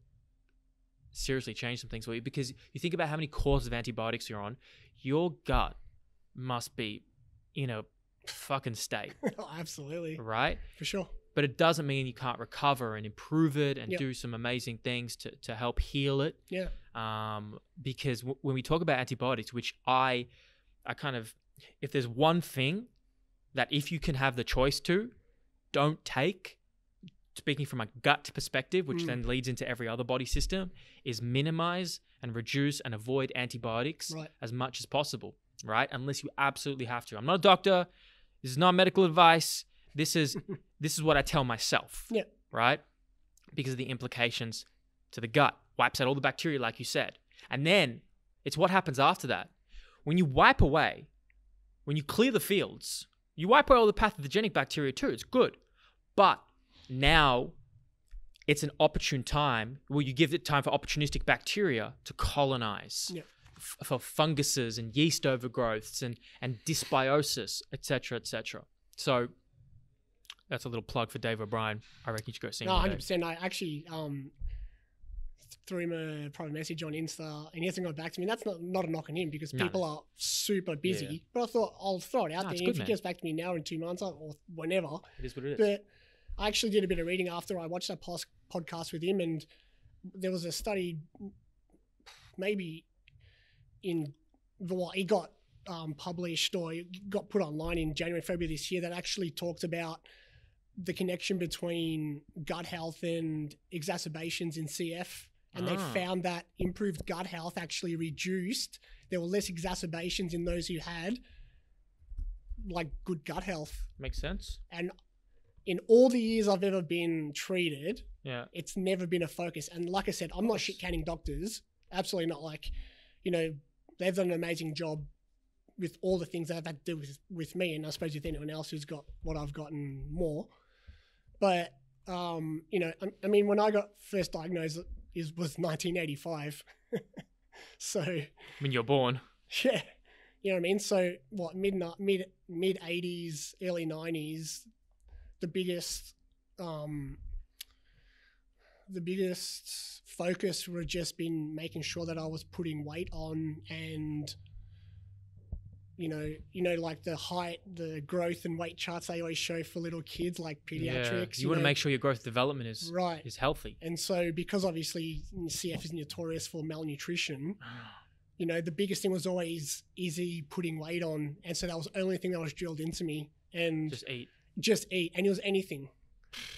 A: seriously change some things for you because you think about how many courses of antibiotics you're on, your gut must be in a fucking state,
B: oh, absolutely,
A: right?
B: for sure.
A: But it doesn't mean you can't recover and improve it and
B: Yep.
A: do some amazing things to, to help heal it.
B: Yeah.
A: Um, because w- when we talk about antibiotics, which I, I kind of, if there's one thing that if you can have the choice to, don't take. Speaking from a gut perspective, which
B: Mm.
A: then leads into every other body system, is minimize and reduce and avoid antibiotics
B: Right.
A: as much as possible, right? Unless you absolutely have to. I'm not a doctor. This is not medical advice. This is this is what I tell myself.
B: Yeah.
A: Right? Because of the implications to the gut. Wipes out all the bacteria, like you said. And then it's what happens after that. When you wipe away, when you clear the fields, you wipe away all the pathogenic bacteria too. It's good. But now it's an opportune time where you give it time for opportunistic bacteria to colonize
B: Yeah.
A: f- for funguses and yeast overgrowths and and dysbiosis etc etc so that's a little plug for dave o'brien i reckon you should go see him
B: No, hundred percent. I actually um threw him a private message on Insta, and he hasn't got back to me. That's not not a knock on him because
A: No.
B: people are super busy.
A: Yeah.
B: But I thought I'll throw it out
A: No,
B: there. and
A: good,
B: if
A: man.
B: he gets back to me now or in two months or whenever,
A: it is what it is
B: But I actually did a bit of reading after I watched that pos- podcast with him, and there was a study, maybe in the what he got um, published or he got put online in January, February this year that actually talked about the connection between gut health and exacerbations in CF. And they
A: Ah.
B: found that improved gut health actually reduced. There were less exacerbations in those who had like good gut health.
A: makes sense
B: And in all the years I've ever been treated,
A: yeah
B: it's never been a focus. And like I said, I'm not shit canning doctors. Absolutely not. Like, you know, they've done an amazing job with all the things they've had to do with, with me, and I suppose with anyone else who's got what I've gotten more. But um, you know, I, I mean, when I got first diagnosed, is was 1985. so
A: i mean you're born
B: yeah, you know what I mean. So what mid mid mid eighties, early nineties, the biggest um, the biggest focus would have just been making sure that I was putting weight on and you know you know like the height, the growth and weight charts they always show for little kids like pediatrics.
A: yeah. you want to make sure your growth development is
B: right.
A: is healthy
B: And so because obviously CF is notorious for malnutrition, you know, the biggest thing was always, he putting weight on? And so that was the only thing that was drilled into me. And just, eat,
A: just eat
B: eat. And it was anything.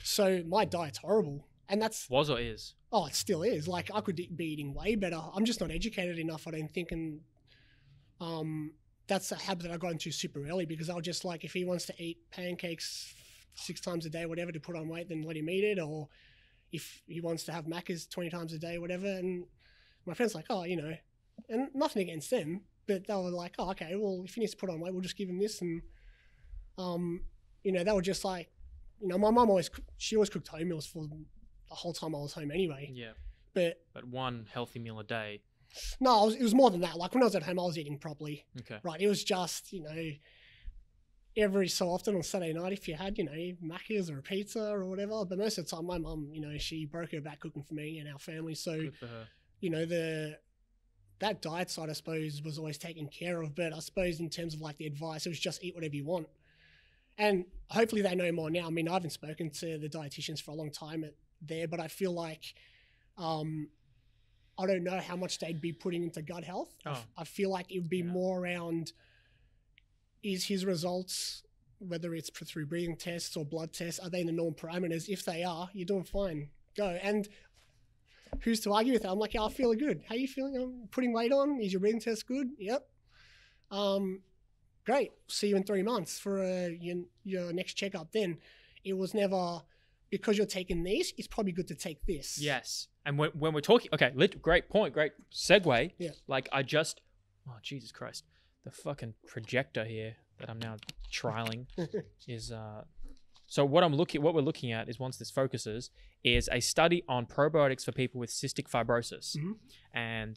B: So my diet's horrible. And that's,
A: was or is
B: oh, it still is. Like I could be eating way better. I'm just not educated enough, I don't think. And um, that's a habit that I got into super early because I was just like, if he wants to eat pancakes six times a day, whatever, to put on weight, then let him eat it. Or if he wants to have Macca's 20 times a day, whatever. And my friend's like, oh, you know, and nothing against them, but they were like, oh, okay, well, if he needs to put on weight, we'll just give him this. And, um, you know, they were just like, you know, my mum always, she always cooked home meals for the whole time I was home anyway.
A: yeah
B: But
A: but one healthy meal a day
B: no, it was, it was more than that. Like when I was at home, I was eating properly.
A: okay
B: Right. It was just, you know, every so often on Saturday night, if you had, you know, Macca's or a pizza or whatever. But most of the time, my mum, you know, she broke her back cooking for me and our family. So,
A: good for her
B: you know, the that diet side, I suppose, was always taken care of. But I suppose in terms of like the advice, it was just eat whatever you want. And hopefully they know more now. I mean, I haven't spoken to the dietitians for a long time at there, but I feel like um, I don't know how much they'd be putting into gut health.
A: Oh.
B: I feel like it would be
A: Yeah.
B: more around is his results whether it's through breathing tests or blood tests, are they in the normal parameters? If they are, you're doing fine. Go. And who's to argue with that? I'm like, yeah, I feel good. How are you feeling? I'm putting weight on. Is your breathing test good? Yep. Um, great. See you in three months for uh, your, your next checkup. Then it was never because you're taking this. It's probably good to take this.
A: Yes. And when, when we're talking, okay, lit, great point, great segue.
B: Yeah.
A: Like I just, oh Jesus Christ, the fucking projector here that I'm now trialing is. uh So what I'm looking, what we're looking at is once this focuses, is a study on probiotics for people with cystic fibrosis,
B: Mhm.
A: and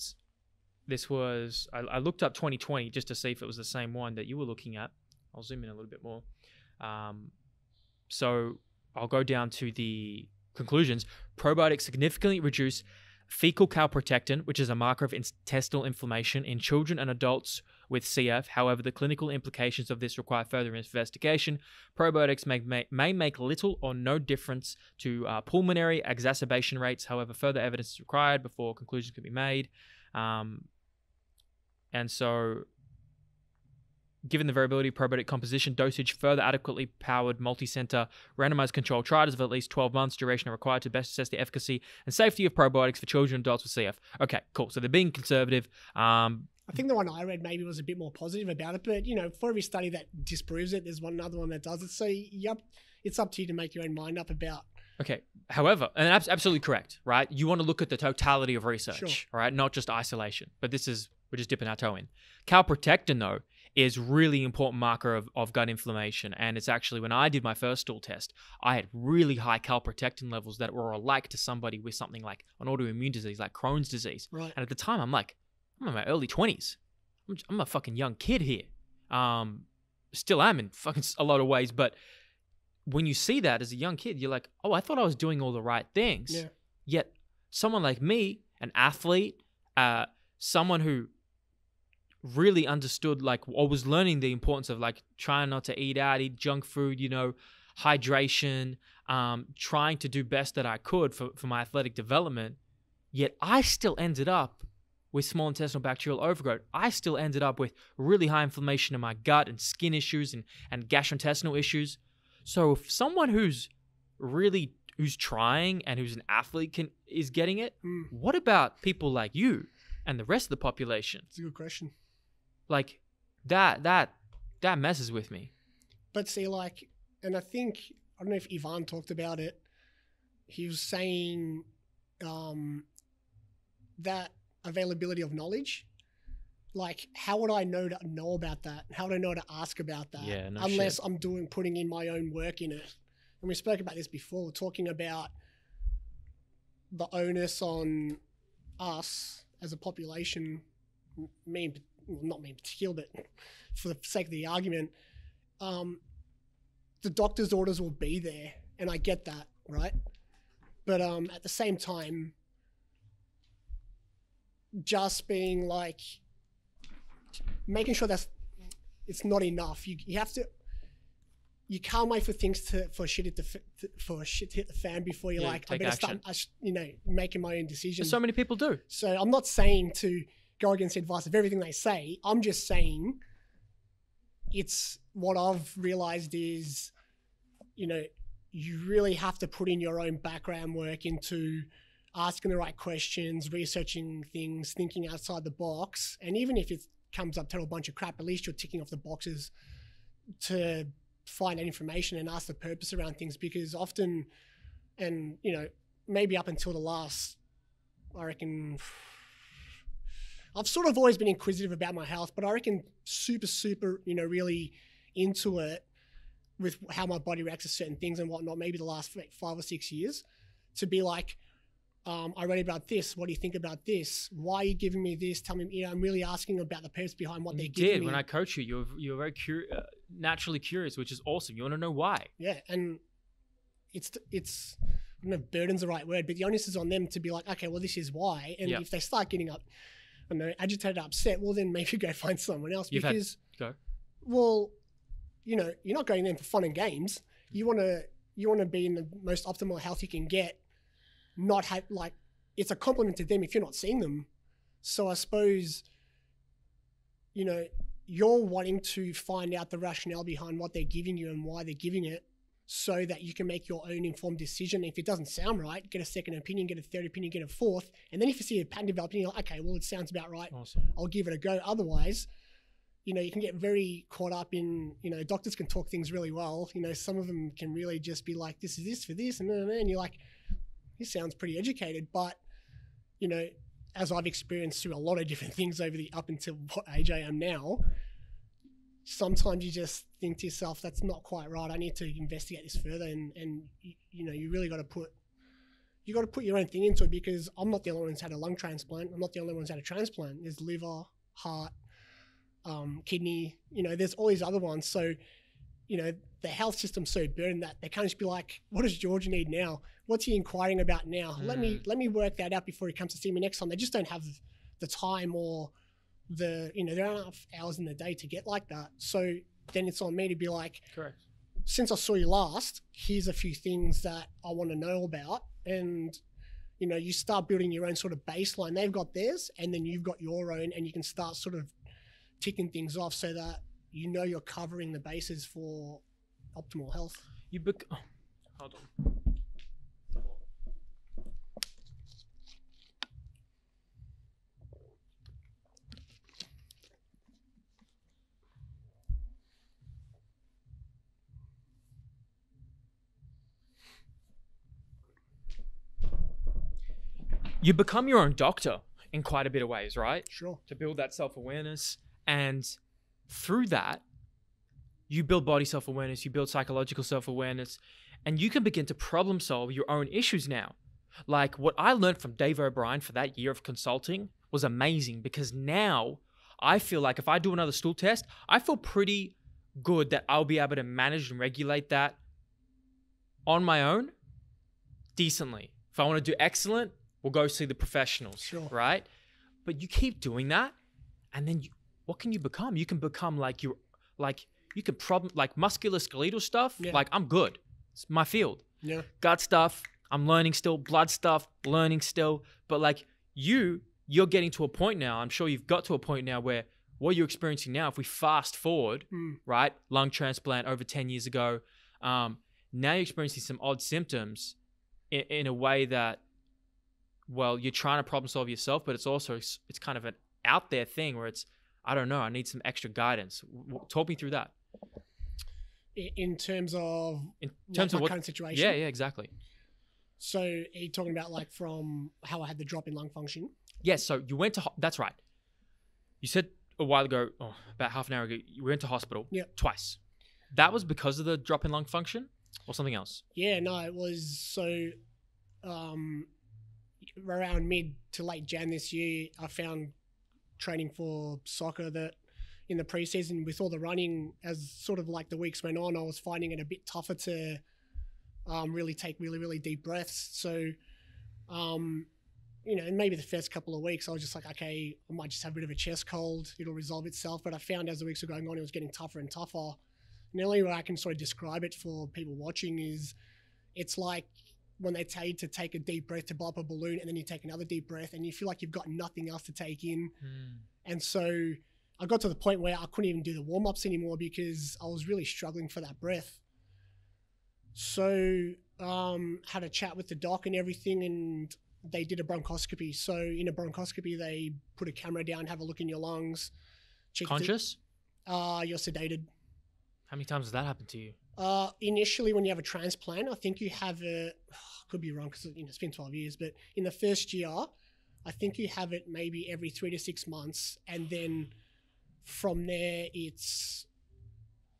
A: this was I, I looked up 2020 just to see if it was the same one that you were looking at. I'll zoom in a little bit more. Um, so I'll go down to the conclusions. Probiotics significantly reduce fecal calprotectin, which is a marker of intestinal inflammation in children and adults with CF. However, the clinical implications of this require further investigation. Probiotics may, may, may make little or no difference to uh, pulmonary exacerbation rates. However, further evidence is required before conclusions can be made. Um, and so, given the variability of probiotic composition, dosage, further adequately powered multi-center randomized controlled trials of at least 12 months duration are required to best assess the efficacy and safety of probiotics for children and adults with CF. Okay, cool. So they're being conservative. Um,
B: I think the one I read maybe was a bit more positive about it, but you know, for every study that disproves it, there's one another one that does it. So, yep, it's up to you to make your own mind up about.
A: Okay. However, and that's absolutely correct, right? You want to look at the totality of research,
B: Sure.
A: right? Not just isolation. But this is we're just dipping our toe in. Calprotectin, though, is really important marker of, of gut inflammation. And it's actually when I did my first stool test, I had really high calprotectin levels that were alike to somebody with something like an autoimmune disease, like Crohn's disease.
B: Right.
A: And at the time, I'm like, I'm in my early 20s. I'm, I'm a fucking young kid here. Um, still am in fucking a lot of ways, but when you see that as a young kid, you're like, oh, I thought I was doing all the right things.
B: Yeah.
A: Yet someone like me, an athlete, uh, someone who really understood like or was learning the importance of like trying not to eat out, eat junk food, you know, hydration, um, trying to do best that I could for, for my athletic development. Yet I still ended up with small intestinal bacterial overgrowth. I still ended up with really high inflammation in my gut and skin issues and, and gastrointestinal issues. So if someone who's really who's trying and who's an athlete can is getting it,
B: Mm,
A: what about people like you and the rest of the population?
B: it's a good question.
A: Like that that that messes with me.
B: But see, like, and I think I don't know if Ivan talked about it. He was saying um, that availability of knowledge. Like, how would I know to know about that? How would I know to ask about that?
A: Yeah, no
B: unless
A: shit.
B: I'm doing putting in my own work in it. And we spoke about this before, talking about the onus on us as a population, me, not me in particular, but for the sake of the argument, um, the doctor's orders will be there, and I get that, right? But um, at the same time, just being like making sure that's it's not enough. You you have to. You can't wait for things to for shit hit the to- for shit to hit the fan before you're
A: Yeah,
B: like I better start. I sh- you know making my own decisions.
A: So many people do.
B: So I'm not saying to go against the advice of everything they say. I'm just saying it's what I've realized is, you know, you really have to put in your own background work into asking the right questions, researching things, thinking outside the box. And even if it comes up to a bunch of crap, at least you're ticking off the boxes to find that information and ask the purpose around things because often, and, you know, maybe up until the last I reckon I've sort of always been inquisitive about my health, but I reckon super, super, you know, really into it with how my body reacts to certain things and whatnot. Maybe the last five or six years, to be like, um, I read about this. What do you think about this? Why are you giving me this? Tell me. You know, I'm really asking about the purpose behind what
A: you
B: they're
A: did
B: me.
A: when I coach you. You're you're very curi- uh, naturally curious, which is awesome. You want to know why.
B: Yeah, and it's it's I don't know if burden's the right word, but the onus is on them to be like, okay, well, this is why. And
A: Yeah.
B: if they start getting up, I don't know, agitated, upset, well, then maybe go find someone else
A: You've had-
B: because,
A: Go.
B: well, you know, you're not going there for fun and games. You want to you want to be in the most optimal health you can get. Not have like it's a compliment to them if you're not seeing them. So I suppose, you know, you're wanting to find out the rationale behind what they're giving you and why they're giving it so that you can make your own informed decision. If it doesn't sound right, get a second opinion, get a third opinion, get a fourth. And then if you see a pattern developing, you're like, okay, well, it sounds about right.
A: Awesome.
B: I'll give it a go. Otherwise, you know, you can get very caught up in, you know, doctors can talk things really well. You know, some of them can really just be like, this is this for this, and then and you're like, this sounds pretty educated. But, you know, as I've experienced through a lot of different things over the up until what age I am now, sometimes you just think to yourself, that's not quite right. I need to investigate this further, and and you, you know, you really got to put you got to put your own thing into it because I'm not the only one who's had a lung transplant. I'm not the only one who's had a transplant. There's liver, heart, um, kidney. You know, there's all these other ones. So, you know, the health system's so burdened that they can't just be like, "What does George need now? What's he inquiring about now? Let me let me work that out before he comes to see me next time." They just don't have the time or the you know there aren't enough hours in the day to get like that. So then it's on me to be like,
A: Correct.
B: since I saw you last, here's a few things that I want to know about. And, you know, you start building your own sort of baseline. They've got theirs, and then you've got your own, and you can start sort of ticking things off so that you know you're covering the bases for optimal health.
A: You bec- oh, hold on. You become your own doctor in quite a bit of ways, right?
B: Sure.
A: to build that self awareness. And through that, you build body self awareness, you build psychological self awareness, and you can begin to problem solve your own issues now. Like what I learned from Dave O'Brien for that year of consulting was amazing because now I feel like if I do another stool test, I feel pretty good that I'll be able to manage and regulate that on my own decently. If I want to do excellent, we'll go see the professionals,
B: Sure.
A: right? But you keep doing that, and then you, what can you become? You can become like you, like you can problem like musculoskeletal stuff.
B: Yeah.
A: Like I'm good. It's my field.
B: Yeah.
A: Gut stuff. I'm learning still. Blood stuff. Learning still. But like you, you're getting to a point now. I'm sure you've got to a point now where what you're experiencing now. If we fast forward,
B: Mm.
A: right, lung transplant over ten years ago, um, now you're experiencing some odd symptoms in, in a way that well you're trying to problem solve yourself but it's also it's kind of an out there thing where it's i don't know i need some extra guidance W- talk me through that
B: In terms of
A: in
B: like
A: terms
B: my
A: of what
B: current situation.
A: yeah yeah exactly
B: So are you talking about like from how I had the drop in lung function?
A: yes so you went to ho- that's right you said a while ago oh, about half an hour ago you went to hospital
B: Yep.
A: twice that was because of the drop in lung function or something else
B: Yeah, no, it was so um, around mid to late Jan this year. I found training for soccer that in the preseason with all the running, as sort of like the weeks went on, I was finding it a bit tougher to um, really take really really deep breaths. So, um, you know, maybe the first couple of weeks, I was just like, okay, I might just have a bit of a chest cold. It'll resolve itself. But I found as the weeks were going on, it was getting tougher and tougher. And the only way I can sort of describe it for people watching is it's like when they tell you to take a deep breath to blow up a balloon and then you take another deep breath and you feel like you've got nothing else to take in. And so I got to the point where I couldn't even do the warm ups anymore because I was really struggling for that breath. So um, had a chat with the doc and everything, and they did a bronchoscopy. So in a bronchoscopy, they put a camera down, have a look in your lungs. check the-
A: conscious
B: Uh, you're sedated.
A: how many times has that happened to you
B: Uh, initially, when you have a transplant, I think you have a could be wrong because you know, it's been 12 years, but in the first year, I think you have it maybe every three to six months, and then from there, it's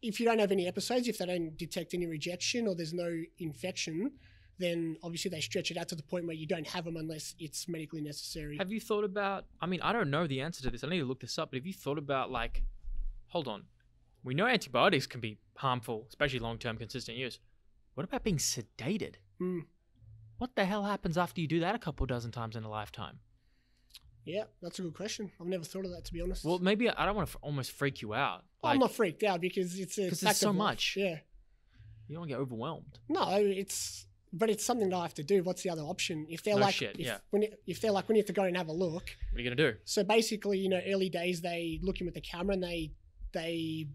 B: if you don't have any episodes, if they don't detect any rejection or there's no infection, then obviously they stretch it out to the point where you don't have them unless it's medically necessary.
A: Have you thought about? I mean, I don't know the answer to this. I need to look this up. But have you thought about like, hold on, we know antibiotics can be harmful, especially long-term consistent use. What about being sedated?
B: Hmm.
A: What the hell happens after you do that a couple dozen times in a lifetime?
B: yeah, that's a good question. I've never thought of that to be honest.
A: Well, maybe I don't want to f- almost freak you out. Like,
B: I'm not freaked out because it's a
A: 'Cause
B: fact
A: there's so much.
B: Yeah.
A: you don't want to get overwhelmed.
B: No, it's but it's something that I have to do. What's the other option? If they're
A: No
B: like,
A: shit,
B: if,
A: yeah.
B: when it, if they're like, we need to go and have a look.
A: What are you gonna do?
B: So basically, you know, early days they look in with the camera and they they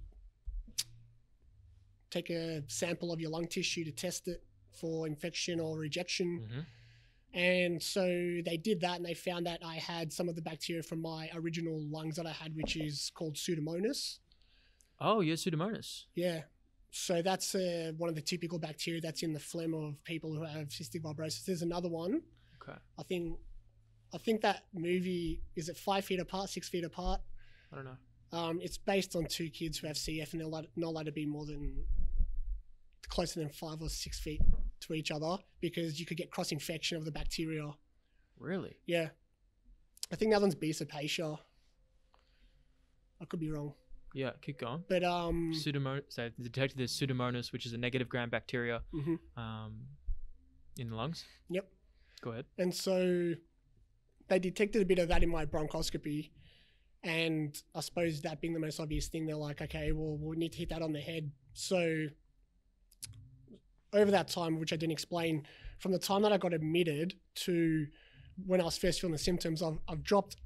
B: take a sample of your lung tissue to test it for infection or rejection.
A: hmm
B: And so they did that and they found that I had some of the bacteria from my original lungs that I had, which is called Pseudomonas.
A: Oh, you're Pseudomonas.
B: Yeah. So that's uh, one of the typical bacteria that's in the phlegm of people who have cystic fibrosis. There's another one.
A: Okay.
B: I think, I think that movie is it five feet apart, six feet apart.
A: I don't know.
B: Um, it's based on two kids who have CF and they're not allowed to be more than closer than five or six feet to each other because you could get cross infection of the bacteria.
A: Really?
B: Yeah. I think that one's B. cepacia. I could be wrong.
A: Yeah. Keep going.
B: But um
A: Pseudomonas. So they detected this Pseudomonas, which is a negative gram bacteria
B: mhm.
A: um, in the lungs.
B: Yep.
A: Go ahead.
B: and so they detected a bit of that in my bronchoscopy. And I suppose that being the most obvious thing, they're like, okay, well, we'll need to hit that on the head. So over that time, which I didn't explain, from the time that I got admitted to when I was first feeling the symptoms, I've, I've dropped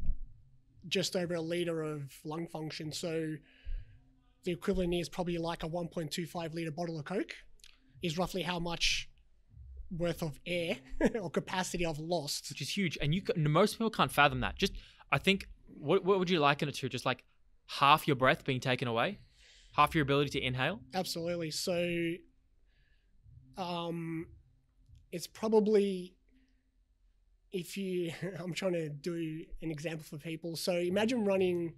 B: just over a liter of lung function. So the equivalent is probably like a 1.25 liter bottle of Coke, is roughly how much worth of air or capacity I've lost.
A: Which is huge, and you most people can't fathom that. Just I think what what would you liken it to? Just like half your breath being taken away, half your ability to inhale.
B: Absolutely. So, um, it's probably if you. I'm trying to do an example for people. So imagine running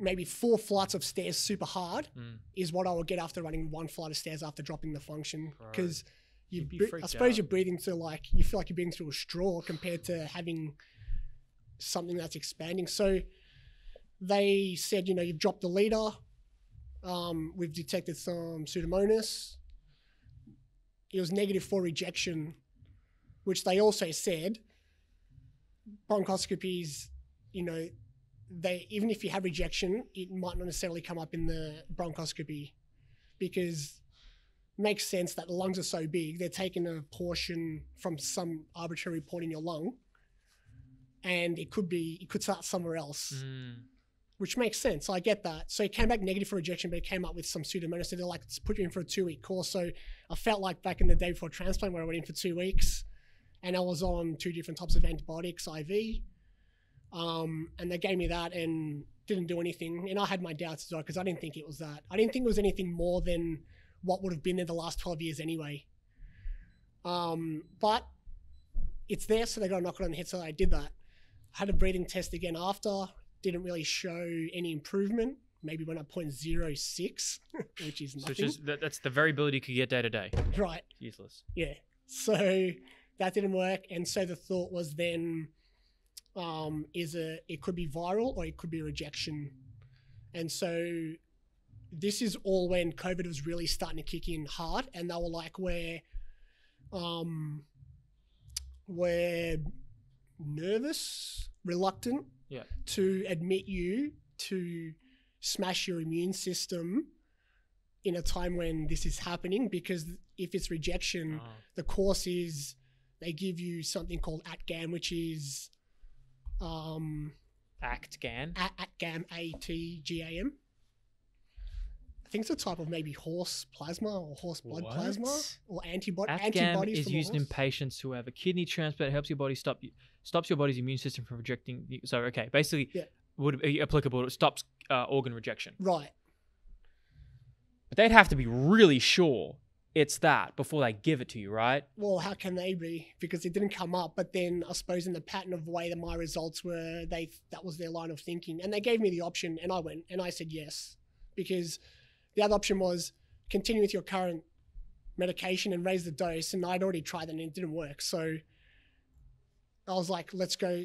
B: maybe four flights of stairs super hard
A: Mm.
B: is what I would get after running one flight of stairs after dropping the function because. You,
A: You'd be
B: I suppose
A: out.
B: you're breathing through like you feel like you're breathing through a straw compared to having something that's expanding. So they said, you know, you've dropped the leader. Um, we've detected some pseudomonas. It was negative for rejection, which they also said bronchoscopies, you know, they even if you have rejection, it might not necessarily come up in the bronchoscopy because it makes sense that the lungs are so big, they're taking a portion from some arbitrary point in your lung. And it could be it could start somewhere else
A: Mm.
B: Which makes sense. I get that. So it came back negative for rejection, but it came up with some pseudomonas. So they're like, let's put you in for a two week course. So I felt like back in the day before transplant, where I went in for two weeks, and I was on two different types of antibiotics, IV, um, and they gave me that and didn't do anything. And I had my doubts as well because I didn't think it was that. I didn't think it was anything more than what would have been there the last twelve years anyway. Um, but it's there, so they got to knock it on the head. So I did that. Had a breathing test again after didn't really show any improvement. Maybe went up 0.06, which is nothing.
A: it's just that, that's the variability you could get day to day.
B: right.
A: Useless.
B: Yeah. So that didn't work. And so the thought was then um, is a it could be viral or it could be rejection. And so this is all when COVID was really starting to kick in hard and they were like we're um we're nervous, reluctant
A: Yeah.
B: to admit you to smash your immune system in a time when this is happening because if it's rejection,
A: Oh.
B: the course is they give you something called ATGAM, which is um,
A: ATGAM.
B: A- ATGAM, A T G A M. I think it's a type of maybe horse plasma or horse blood
A: What?
B: plasma or antibody antibodies
A: is used in patients who have a kidney transplant. It helps your body stop stops your body's immune system from rejecting. the- So okay, basically,
B: Yeah.
A: would be applicable. It stops uh, organ rejection.
B: Right.
A: But they'd have to be really sure it's that before they give it to you, right?
B: Well, how can they be? Because it didn't come up. But then I suppose in the pattern of the way that my results were, they that was their line of thinking, and they gave me the option, and I went and I said yes, because the other option was continue with your current medication and raise the dose, and I'd already tried that and it didn't work. So I was like, let's go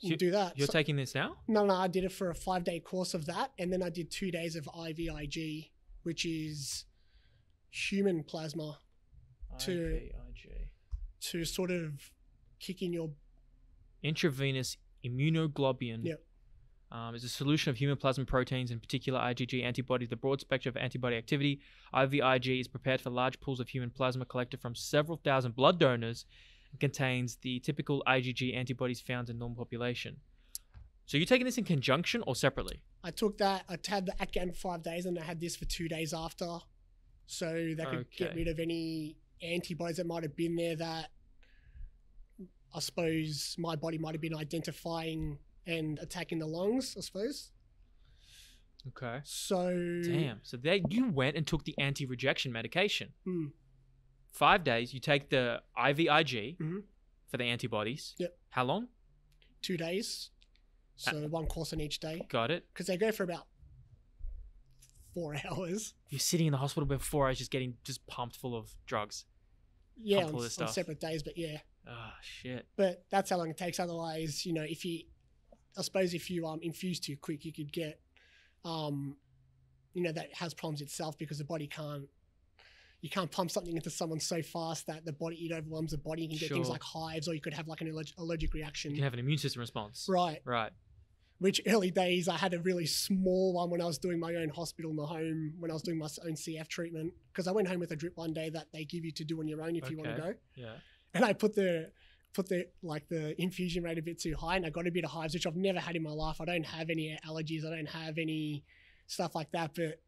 A: You-
B: do that.
A: You're
B: So-
A: taking this now?
B: no, no, I did it for a five day course of that, and then I did two days of IVIG, which is human plasma To-
A: IVIG.
B: to sort of kick in your
A: Intravenous immunoglobulin.
B: Yep.
A: Um, is a solution of human plasma proteins, in particular IgG antibodies, the broad spectrum of antibody activity. IVIG is prepared for large pools of human plasma collected from several thousand blood donors and contains the typical IgG antibodies found in normal population. So you're taking this in conjunction or separately?
B: I took that. I had the ATGAM for five days, and I had this for two days after, so they could get rid of any antibodies that might have been there that I suppose my body might have been identifying and attacking the lungs. I suppose.
A: Okay.
B: So
A: Damn. So they you went and took the anti-rejection medication.
B: Hmm.
A: Five days. You take the IVIG
B: Mhm.
A: for the antibodies.
B: Yep.
A: How long?
B: two days.
A: Uh,
B: So one course on each day
A: Got it.
B: because they go for about four hours.
A: You're sitting in the hospital for four hours, just getting just pumped full of drugs.
B: Yeah, on, on separate days, but yeah.
A: Oh shit.
B: but that's how long it takes. Otherwise, you know, if you, I suppose if you um infuse too quick, you could get, um, you know, that has problems itself because the body can't, you can't pump something into someone so fast that the body it overwhelms the body. You can get things like hives, or you could have like an allerg- allergic reaction.
A: You can have an immune system response.
B: Right.
A: Right.
B: Which early days I had a really small one when I was doing my own hospital in the home when I was doing my own CF treatment because I went home with a drip one day that they give you to do on your own if you want to go
A: Yeah.
B: and I put the put the like the infusion rate a bit too high, and I got a bit of hives, which I've never had in my life. I don't have any allergies. I don't have any stuff like that, but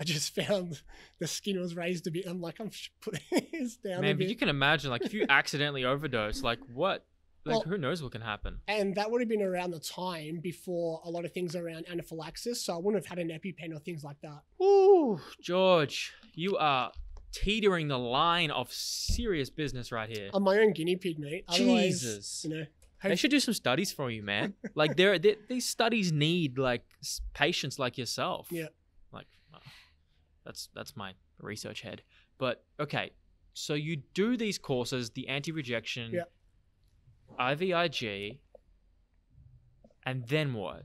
B: I just found the skin was raised a bit. I'm like, I'm putting this down
A: Man, but you can imagine, like, if you accidentally overdose, like, what? Like,
B: Well-
A: who knows what can happen?
B: and that would have been around the time before a lot of things around anaphylaxis, so I wouldn't have had an EpiPen or things like that.
A: Ooh, George, you are teetering the line of serious business right here.
B: I'm my own guinea pig, mate. Otherwise,
A: Jesus.
B: you know,
A: They should do some studies for you, man. like, there, they, these studies need like patients like yourself.
B: Yeah.
A: Like, uh, that's that's my research head. But okay, so you do these courses, the anti-rejection,
B: Yeah.
A: IVIG, and then what,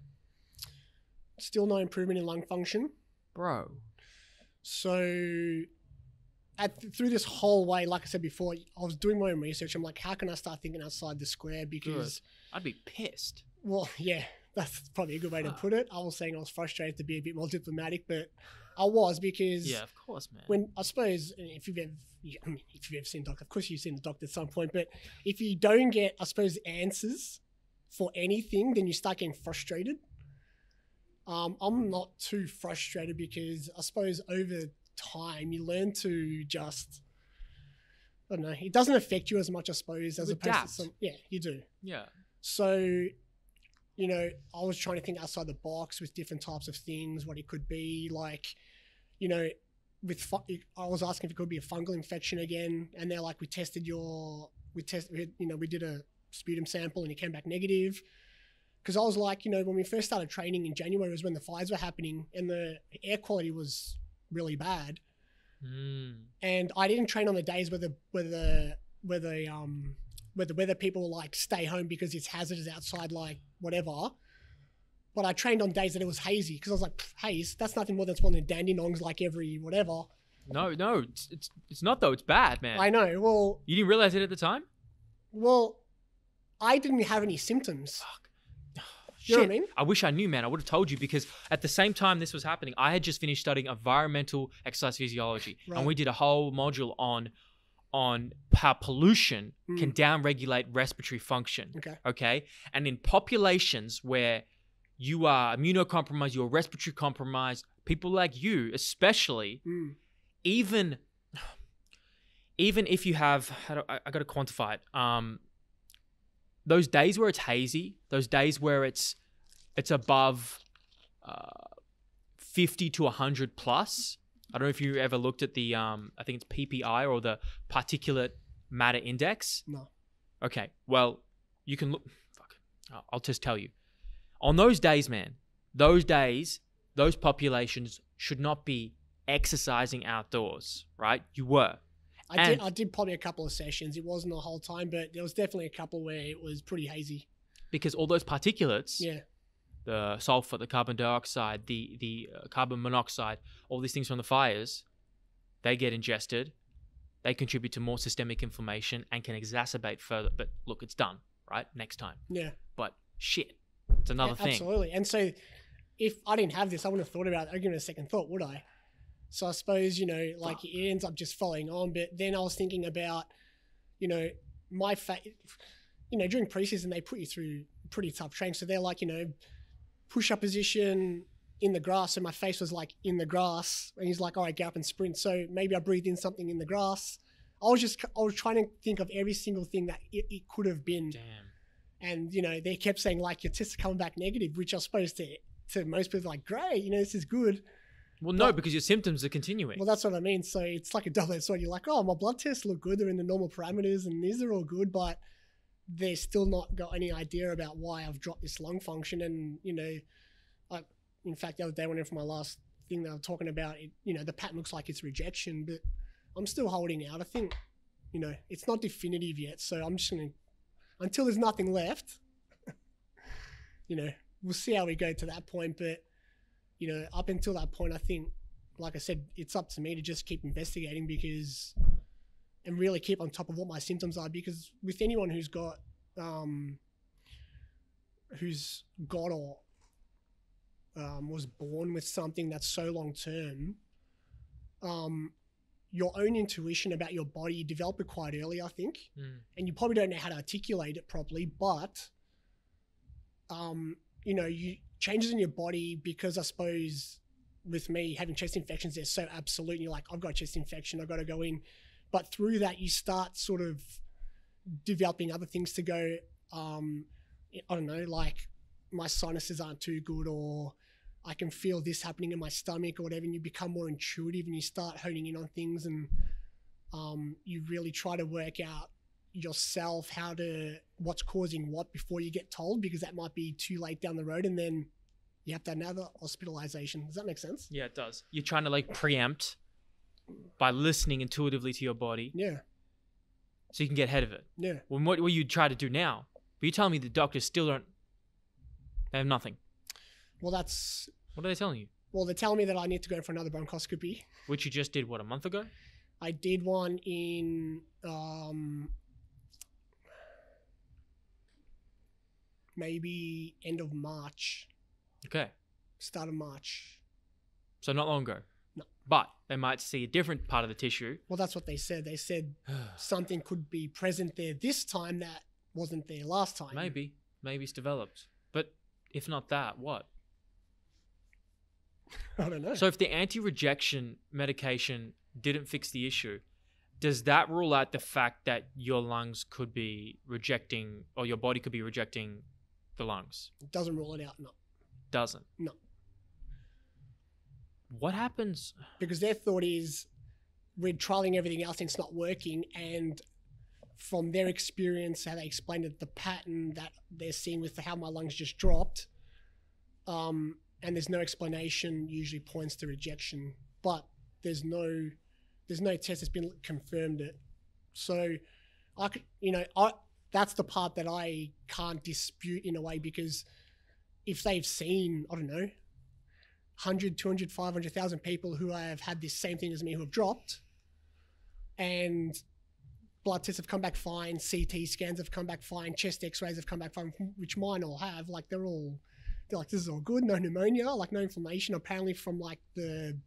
B: still no improvement in lung function.
A: bro?
B: So, at through this whole way, like I said before, I was doing my own research. I'm like, how can I start thinking outside the square? Because,
A: I'd be pissed.
B: well, yeah, that's probably a good way to put it. I was saying I was frustrated to be a bit more diplomatic, but I was because
A: Yeah, of course, man.
B: when I suppose if you've ever, I mean, if you've ever seen doctor, of course you've seen the doctor at some point, but if you don't get, I suppose, answers for anything, then you start getting frustrated. Um, I'm not too frustrated because I suppose over time you learn to just, I don't know, it doesn't affect you as much, I suppose, as
A: You
B: opposed to some, yeah, you do.
A: yeah.
B: So, you know, I was trying to think outside the box with different types of things, what it could be. Like, you know, with fu- I was asking if it could be a fungal infection again, and they're like, we tested your, we test, we, you know, we did a sputum sample and it came back negative. Because I was like, you know, when we first started training in January was when the fires were happening and the air quality was really bad
A: Mm.
B: and I didn't train on the days where the where the where the um where the weather people like stay home because it's hazardous outside, like whatever. But I trained on days that it was hazy because I was like, "Pff, haze, that's nothing more than one of the dandelions like every whatever.
A: No, no, it's, it's it's not though. It's bad, man.
B: I know. Well,
A: you didn't realize it at the time.
B: well, I didn't have any symptoms.
A: Fuck.
B: You know what I mean?
A: I wish I knew, man. I would have told you because at the same time this was happening, I had just finished studying environmental exercise physiology,
B: Right.
A: and we did a whole module on on how pollution can
B: Mm.
A: downregulate respiratory function.
B: Okay.
A: Okay, and in populations where you are immunocompromised, you're respiratory compromised, people like you, especially,
B: Mm.
A: even even if you have I, I got to quantify it um those days where it's hazy those days where it's it's above uh, 50 to 100 plus. I don't know if you ever looked at the um i think it's ppi or the particulate matter index.
B: No.
A: okay well you can look fuck I'll- i'll just tell you. On those days man those days those populations should not be exercising outdoors right? You were
B: I did. I did probably a couple of sessions. It wasn't the whole time, but there was definitely a couple where it was pretty hazy.
A: because all those particulates
B: Yeah.
A: the sulfur the carbon dioxide the the uh, carbon monoxide all these things from the fires they get ingested they contribute to more systemic inflammation and can exacerbate further but look it's done right next time
B: Yeah.
A: but shit it's another
B: A-
A: thing
B: Absolutely. And so if I didn't have this, I wouldn't have thought about it. I'd give it a second thought, would I? So I suppose, you know, ah. like
A: Fuck.
B: it ends up just following on. But then I was thinking about, you know, my fa- you know, during preseason they put you through pretty tough training. So they're like, you know, push up position, in the grass, so my face was like in the grass, and he's like, "All right, get up and sprint." So maybe I breathed in something in the grass. I was just I was trying to think of every single thing that it, it could have been,
A: Damn.
B: and you know they kept saying like your tests are coming back negative, which I suppose to to most people like great, you know this is good.
A: Well, no,
B: But-
A: because your symptoms are continuing.
B: Well, that's what I mean. So it's like a double-edged sword. You're like, oh, my blood tests look good; they're in the normal parameters, and these are all good, but they're still not got any idea about why I've dropped this lung function. And you know, I, in fact, the other day when I went in for my last thing that I'm talking about, it, you know, the pattern looks like it's rejection, but I'm still holding out. I think, you know, it's not definitive yet, so I'm just gonna until there's nothing left. you know, we'll see how we go to that point, but you know, up until that point, I think like I said, it's up to me to just keep investigating because, and really keep on top of what my symptoms are. Because with anyone who's got, um, who's got or um, was born with something that's so long term, um, your own intuition about your body you develop it quite early, I think,
A: Mm.
B: and you probably don't know how to articulate it properly, but, um, you know, you changes in your body because I suppose with me having chest infections, they're so absolute. And you're like, I've got a chest infection, I've got to go in. But through that, you start sort of developing other things to go. Um, I don't know, like my sinuses aren't too good, or I can feel this happening in my stomach, or whatever. And you become more intuitive, and you start honing in on things, and um, you really try to work out yourself how to what's causing what before you get told, because that might be too late down the road, and then you have to have another hospitalization. Does that make sense?
A: Yeah, it does. You're trying to like preempt by listening intuitively to your body
B: Yeah,
A: so you can get ahead of it.
B: yeah.
A: Well, what, what you try to do now, but you're telling me the doctors still don't, they have nothing.
B: Well, that's
A: What are they telling you?
B: well. They're telling me that I need to go for another bronchoscopy.
A: Which you just did, what, a month ago?
B: I did one in um, maybe end of March,
A: Okay.
B: start of March.
A: So not long ago.
B: No.
A: But they might see a different part of the tissue.
B: Well, that's what they said. They said something could be present there this time that wasn't there last time.
A: maybe. Maybe it's developed. But if not that, what?
B: I don't know.
A: So if the anti-rejection medication didn't fix the issue, does that rule out the fact that your lungs could be rejecting or your body could be rejecting the lungs?
B: it doesn't rule it out. No,
A: Doesn't.
B: No.
A: What happens?
B: because their thought is we're trialing everything else and it's not working. And from their experience, how they explained it, the pattern that they're seeing with how my lungs just dropped, um, and there's no explanation, usually points to rejection. But there's no there's no test that's been confirmed it. So I could, you know, I that's the part that I can't dispute in a way because if they've seen, I don't know, 100, 200, 500,000 people who have had this same thing as me who have dropped and blood tests have come back fine, CT scans have come back fine, chest x-rays have come back fine, which mine all have, like they're all, they're like, this is all good, no pneumonia, like no inflammation, apparently from like the,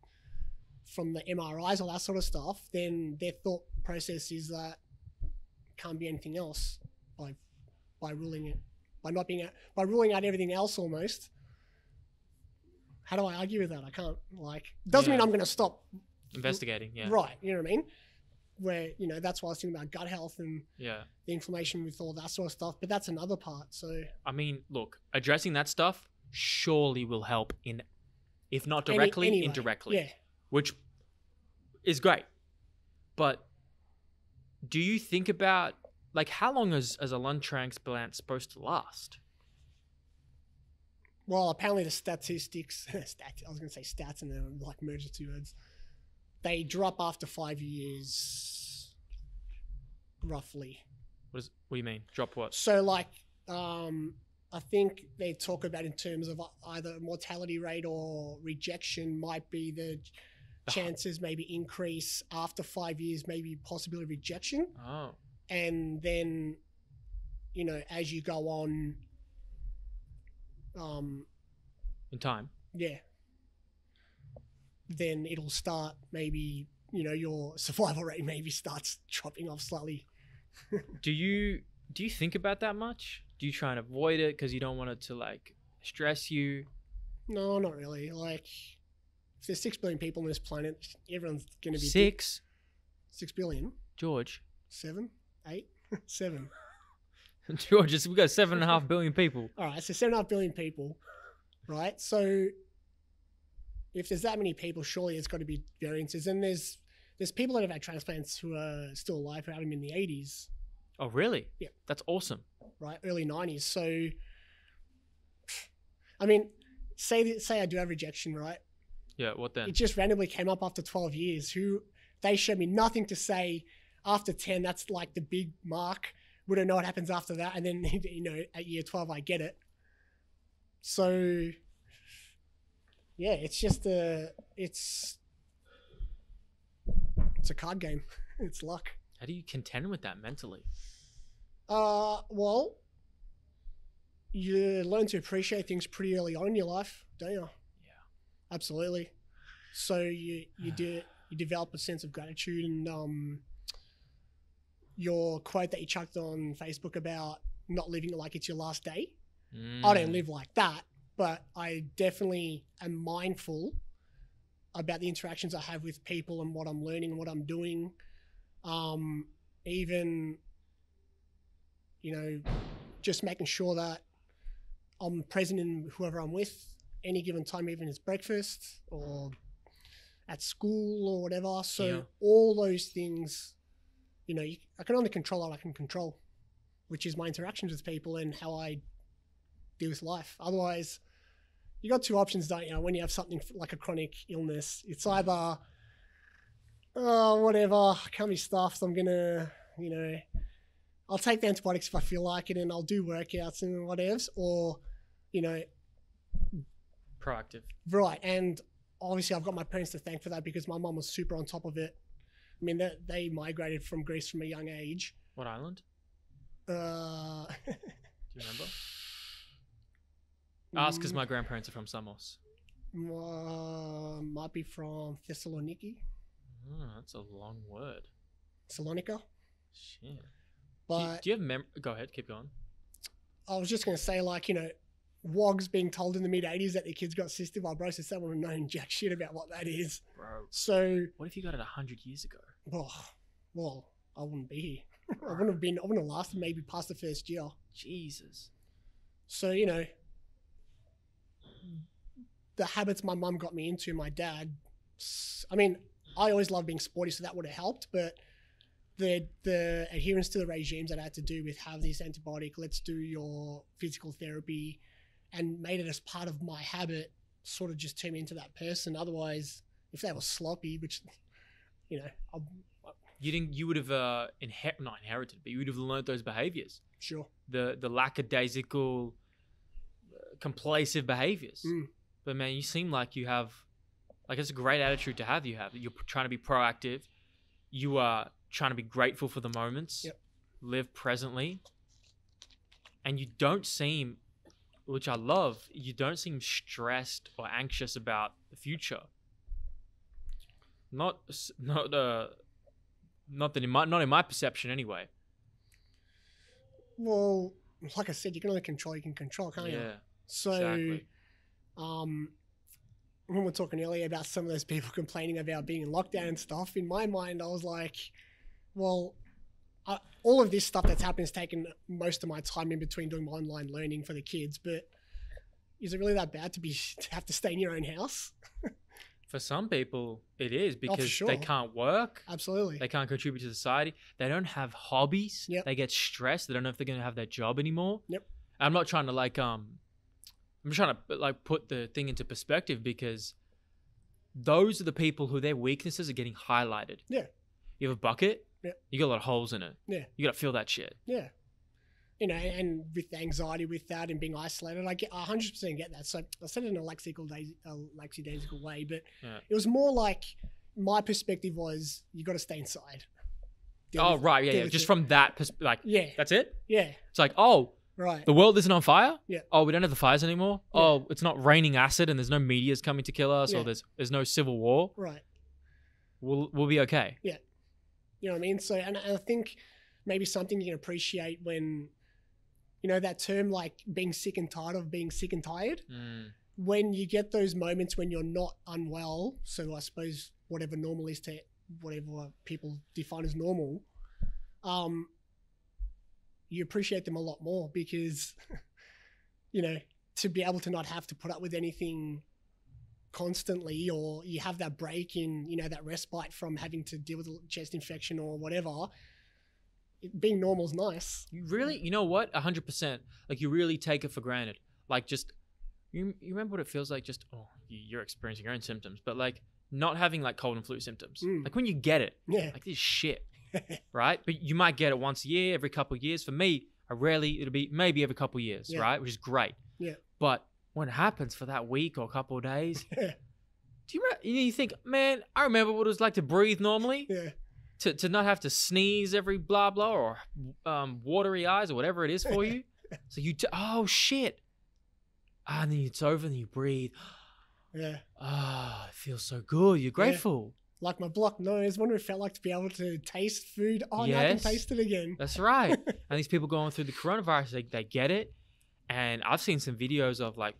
B: from the MRIs, all that sort of stuff, then their thought process is that can't be anything else by, by ruling it, by not being, by ruling out everything else almost how do I argue with that? I can't. Like, doesn't mean I'm going to stop.
A: Investigating, yeah.
B: Right. You know what I mean? Where you know that's why I was thinking about gut health and
A: Yeah.
B: the inflammation with all that sort of stuff. But that's another part. So
A: I mean, look, addressing that stuff surely will help in, if not
B: any-
A: directly,
B: anyway,
A: indirectly,
B: Yeah.
A: which is great. But do you think about like how long is, is a lung transplant supposed to last?
B: Well, apparently the statistics, stat, I was going to say stats, and then like merge the two words. They drop after five years, roughly.
A: What is what do you mean? Drop what?
B: So, like, um, I think they talk about in terms of either mortality rate or rejection might be the
A: The-
B: chances maybe increase after five years, maybe possibility of rejection,
A: Oh.
B: And then, you know, as you go on, um,
A: In time.
B: yeah, then it'll start maybe you know your survival rate maybe starts dropping off slightly.
A: Do you do you think about that much? Do you try and avoid it because you don't want it to like stress you?
B: No, not really. Like, if there's six billion people on this planet, everyone's going to be
A: Six,
B: six billion,
A: George.
B: seven, eight, seven.
A: George, it's- we got seven and a half billion people.
B: All right, so seven and a half billion people, right? So if there's that many people, surely it's got to be variances. And there's there's people that have had transplants who are still alive who had them in the 80s,
A: Oh, really?
B: Yeah.
A: That's awesome.
B: right? Early 90s. So, I mean, say that, say I do have rejection, right?
A: Yeah. What then?
B: It just randomly came up after 12 years. Who they showed me nothing to say after 10. That's like the big mark. We don't know what happens after that. And then, you know, at year 12, I get it. So, yeah, it's just a, it's, it's a card game. It's luck.
A: How do you contend with that mentally?
B: Uh, well, you learn to appreciate things pretty early on in your life, don't you?
A: Yeah.
B: Absolutely. So you you do you develop a sense of gratitude and um your quote that you chucked on Facebook about not living like it's your last day. I don't
A: Mm.
B: live like that, but I definitely am mindful about the interactions I have with people and what I'm learning and what I'm doing. Um, even, you know, just making sure that I'm present in whoever I'm with any given time, even it's breakfast or at school or whatever. So
A: Yeah.
B: all those things, you know, you, I can only control what I can control, which is my interactions with people and how I deal with life. Otherwise, you got two options, don't you? When you have something like a chronic illness, it's either, oh, whatever, I can't be stuffed. I'm gonna, you know, I'll take the antibiotics if I feel like it, and I'll do workouts and whatevs, or, you know,
A: Proactive.
B: right. And obviously, I've got my parents to thank for that because my mum was super on top of it. I mean, they, they migrated from Greece from a young age.
A: What island?
B: Uh,
A: Do you remember? Ask because my grandparents are from Samos.
B: uh, might be from Thessaloniki,
A: Oh, that's a long word.
B: Salonika.
A: Shit. Do you,
B: But
A: do you have mem? Go ahead. Keep going.
B: I was just going to say, like, you know, WOGs being told in the mid 80s that their kids got cystic fibrosis, they would have known jack shit about what that is.
A: Bro.
B: So,
A: What if you got it hundred years ago?
B: well, well I wouldn't be here. I wouldn't have been, I wouldn't have lasted maybe past the first year.
A: Jesus.
B: So, you know, the habits my mum got me into, my dad, I mean, I always loved being sporty, so that would have helped, but the the adherence to the regimes that I had to do with have this antibiotic, let's do your physical therapy, and made it as part of my habit, sort of just turn me into that person. Otherwise, if they were sloppy, which, you know, I'm,
A: You didn't. You would have uh, inher- not inherited, but you would have learned those behaviors.
B: sure.
A: The the lackadaisical, uh, complacent behaviors.
B: Mm.
A: But man, you seem like you have, like it's a great attitude to have. You have. You're trying to be proactive. You are trying to be grateful for the moments.
B: Yep.
A: Live presently. And you don't seem, which I love. You don't seem stressed or anxious about the future. Not not uh, not that in my not in my perception anyway.
B: Well, like I said, you can only control you can control, can't you?
A: yeah.
B: So,
A: Exactly.
B: um, when we we're talking earlier about some of those people complaining about being in lockdown and stuff, in my mind, I was like, well, I, all of this stuff that's happened has taken most of my time in between doing my online learning for the kids. But is it really that bad to be to have to stay in your own house?
A: For some people, it is because
B: sure.
A: they can't work.
B: Absolutely.
A: They can't contribute to society. They don't have hobbies.
B: Yep.
A: They get stressed. They don't know if they're going to have their job anymore.
B: Yep.
A: I'm not trying to like um I'm trying to like put the thing into perspective because those are the people who their weaknesses are getting highlighted.
B: Yeah.
A: You have a bucket?
B: Yeah.
A: You got a lot of holes in it.
B: Yeah.
A: You got to fill that shit.
B: Yeah. You know, and with anxiety with that and being isolated, I get I 100% get that. So I said it in a lexical, a lackadaisical way, but
A: Yeah.
B: it was more like my perspective was you got to stay inside. Deal
A: oh,
B: with-
A: right. Yeah. yeah. Just
B: it.
A: from that pers- like
B: Yeah,
A: that's it?
B: yeah,
A: It's like, "Oh,
B: right.
A: the world isn't on fire?
B: Yeah.
A: Oh, we don't have the fires anymore?
B: Yeah.
A: Oh, it's not raining acid and there's no meteors coming to kill us
B: Yeah.
A: or there's there's no civil war.
B: Right.
A: We'll we'll be okay."
B: You know what I mean? So, and, and I think maybe something you can appreciate when, you know, that term like being sick and tired of being sick and tired.
A: Mm.
B: when you get those moments when you're not unwell, so I suppose whatever normal is to whatever people define as normal, um, you appreciate them a lot more because, you know, to be able to not have to put up with anything constantly or you have that break in, you know, that respite from having to deal with a chest infection or whatever, it, being normal is nice.
A: You really, you know what? A hundred percent. Like you really take it for granted. Like just, you, you remember what it feels like? Just oh, you- you're experiencing your own symptoms, but like not having like cold and flu symptoms.
B: Mm.
A: Like when you get it,
B: Yeah.
A: like this shit, right? But you might get it once a year, every couple of years. For me, I rarely. It'll be maybe every couple of years,
B: Yeah.
A: right? Which is great.
B: Yeah.
A: But when it happens for that week or a couple of days,
B: Yeah.
A: do you remember? You, think, man, I remember what it was like to breathe normally
B: yeah.
A: to, to not have to sneeze every blah blah or um, watery eyes or whatever it is for you. so you t- oh shit, ah, and then it's over and you breathe.
B: Yeah.
A: Ah, it feels so good. You're grateful.
B: Like my blocked nose. Wonder what it felt like to be able to taste food. Oh, now I can taste it again.
A: That's right. and these people going through the coronavirus, they, they get it. And I've seen some videos of like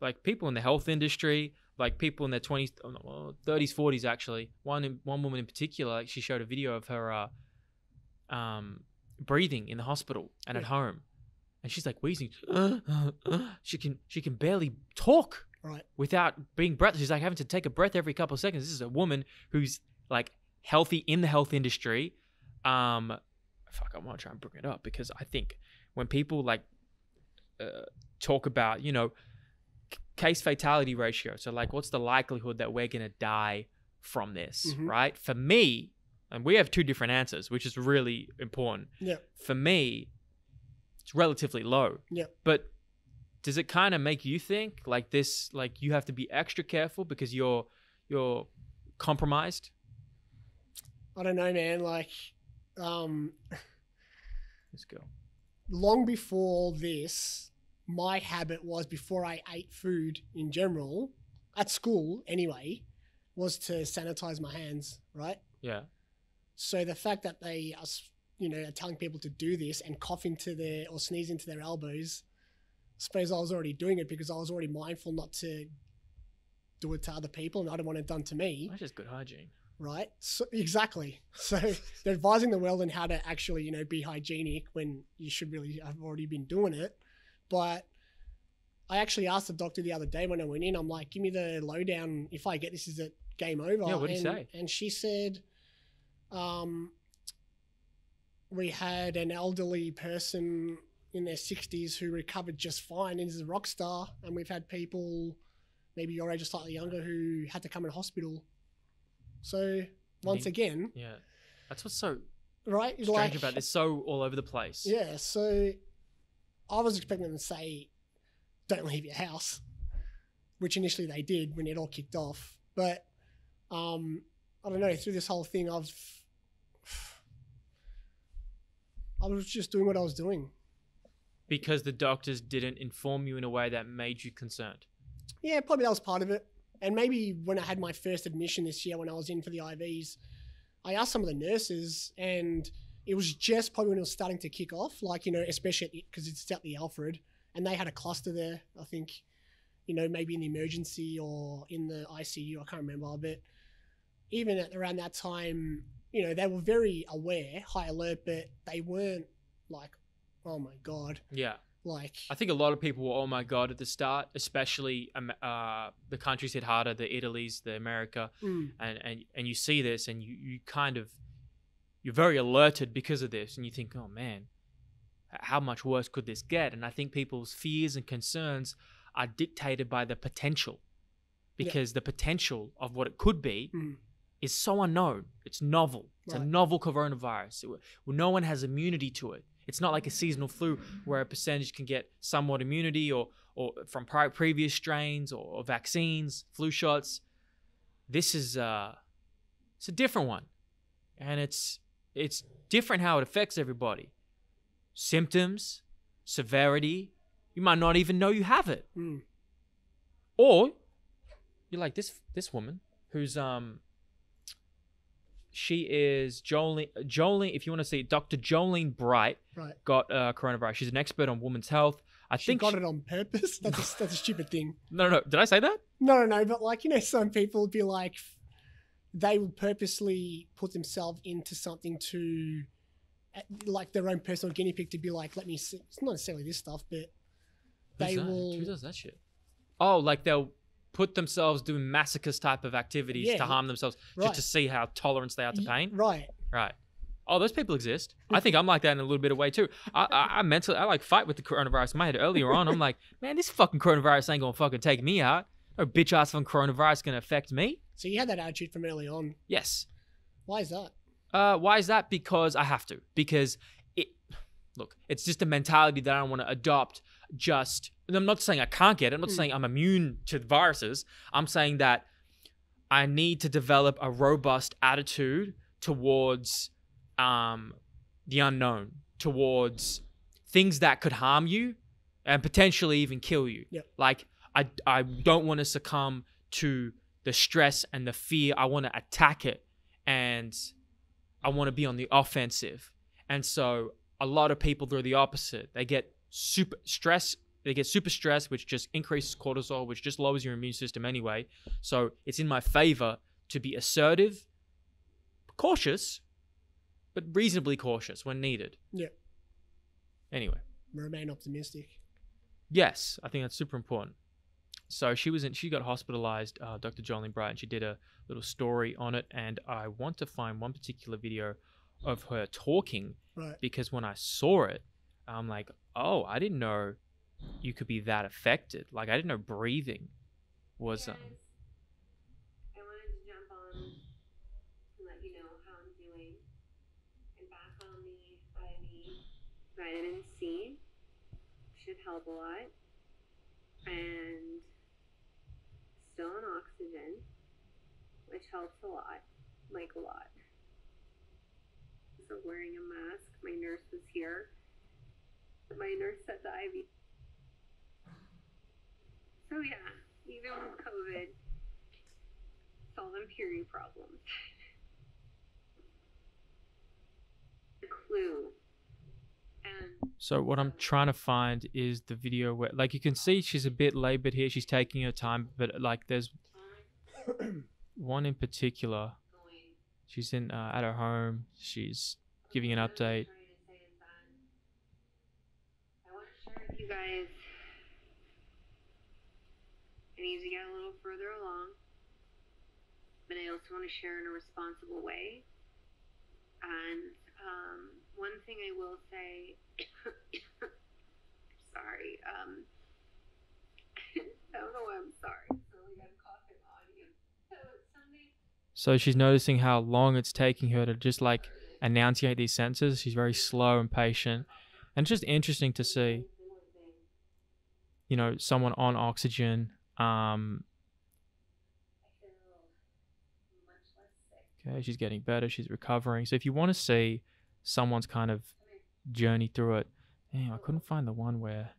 A: like people in the health industry, like people in their twenties, oh, no, well, thirties, forties actually. One one woman in particular, like she showed a video of her uh, um, breathing in the hospital and at home, and she's like wheezing. she can she can barely talk
B: Right.
A: without being breathless. She's like having to take a breath every couple of seconds. This is a woman who's like healthy in the health industry. Um, fuck, I want to try and bring it up because I think when people like uh, talk about, you know, case fatality ratio, so like what's the likelihood that we're gonna die from this,
B: Mhm.
A: right? For me, and we have two different answers, which is really important.
B: Yeah.
A: For me, it's relatively low.
B: Yeah.
A: But does it kind of make you think like this like you have to be extra careful because you're you're compromised
B: I don't know, man. Like, um,
A: let's go
B: long before this, my habit was before I ate food in general, at school anyway, was to sanitize my hands, right?
A: yeah.
B: So the fact that they are, you know, are telling people to do this and cough into their or sneeze into their elbows, I suppose I was already doing it because I was already mindful not to do it to other people and I don't want it done to me,
A: that's just good hygiene
B: right? So exactly. So they're advising the world on how to actually, you know, be hygienic when you should really have already been doing it. But I actually asked the doctor the other day when I went in, I'm like, give me the lowdown. If I get this, is it game over?
A: Yeah, what'd he
B: and,
A: say?
B: And she said, um, we had an elderly person in their 60s who recovered just fine and is a rock star. And we've had people maybe your age or slightly younger who had to come in hospital. So once
A: think-
B: again,
A: yeah that's what's so
B: right?
A: strange
B: like,
A: about this so all over the place
B: Yeah, so I was expecting them to say, "Don't leave your house," which initially they did when it all kicked off. But um, I don't know. Through this whole thing, I've I was just doing what I was doing.
A: because the doctors didn't inform you in a way that made you concerned
B: Yeah, probably that was part of it. And maybe when I had my first admission this year, when I was in for the IVs, I asked some of the nurses, and it was just probably when it was starting to kick off, like, you know, especially because it's at the Alfred, and they had a cluster there, I think, you know, maybe in the emergency or in the ICU, I can't remember. But even at around that time, you know, they were very aware, high alert, but they weren't like, oh my God.
A: yeah
B: Like,
A: I think a lot of people were, oh my god, at the start, especially um, uh, the countries hit harder, the Italy's, the America,
B: mm,
A: and and and you see this, and you you kind of you're very alerted because of this, and you think, oh man, how much worse could this get? And I think people's fears and concerns are dictated by the potential,
B: Yeah.
A: because the potential of what it could be
B: mm,
A: is so unknown. It's novel. It's a novel coronavirus. It- well, no one has immunity to it. It's not like a seasonal flu where a percentage can get somewhat immunity or, or from prior, previous strains or, or vaccines, flu shots. This is uh, it's a different one, and it's it's different how it affects everybody. Symptoms, severity. You might not even know you have it
B: mm,
A: or you're like this this woman who's um she is Jolene Jolene if you want to see Dr. Jolene Bright
B: right.
A: got uh, coronavirus. She's an expert on women's health. I
B: she
A: think
B: got
A: she-
B: it on purpose. That's a, that's a stupid thing.
A: no, no. no. Did I say that?
B: No, no, no. But like you know, some people would be like, they will purposely put themselves into something to, eh, like their own personal guinea pig to be like, let me. See. It's not necessarily this stuff, but
A: Who's
B: they
A: that?
B: will.
A: Who does that shit? Oh, like they'll put themselves doing masochist type of activities
B: Yeah.
A: to harm themselves
B: Right.
A: just to see how tolerant they are to pain.
B: Right.
A: Right. Oh, those people exist. I think I'm like that in a little bit of way too. I, I, I mentally, I like fight with the coronavirus in my head earlier on. I'm like, man, this fucking coronavirus ain't gonna fucking take me out. No bitch ass from coronavirus gonna affect me.
B: So you had that attitude from early on.
A: Yes.
B: Why is that?
A: Uh, why is that? Because I have to. Because it, look, it's just a mentality that I don't want to adopt. Just, and I'm not saying I can't get it. I'm not
B: Mm.
A: saying I'm immune to viruses. I'm saying that I need to develop a robust attitude towards um, the unknown, towards things that could harm you and potentially even kill you.
B: Yep.
A: Like I, I don't want to succumb to the stress and the fear. I want to attack it and I want to be on the offensive. And so a lot of people do the opposite. They get super stress. They get super stressed, which just increases cortisol, which just lowers your immune system anyway. So it's in my favor to be assertive, cautious, but reasonably cautious when needed.
B: Yeah.
A: Anyway,
B: Remain optimistic.
A: yes, I think that's super important. So she was in. She got hospitalized. Uh, Dr. Jolene Bright. And she did a little story on it, and I want to find one particular video of her talking
B: Right.
A: because when I saw it, I'm like, oh, I didn't know you could be that affected. Like I didn't know breathing was. Um,
C: I wanted to jump on and let you know how I'm doing. I'm back on the IV vitamin C. Should help a lot. And still on oxygen, which helps a lot. Like a lot. So wearing a mask. My nurse was here. My nurse said the IV. So yeah, even with COVID, solving period problems. The clue. And
A: So what I'm trying to find is the video where, like, you can see she's a bit labored here. She's taking her time, but like, there's one in particular. She's in uh, at her home. She's giving an update.
C: trying to say is that I want to share with guys. I need to get a little further along, but I also want to share in a responsible way. And um, one thing I will say, sorry, um, I don't know why I'm sorry. So
A: she's noticing how long it's taking her to just like enunciate these sentences. She's very slow and patient, and it's just interesting to see. You know, someone on oxygen. Um, Okay, she's getting better. She's recovering. So if you want to see someone's kind of journey through it, damn, I couldn't find the one where.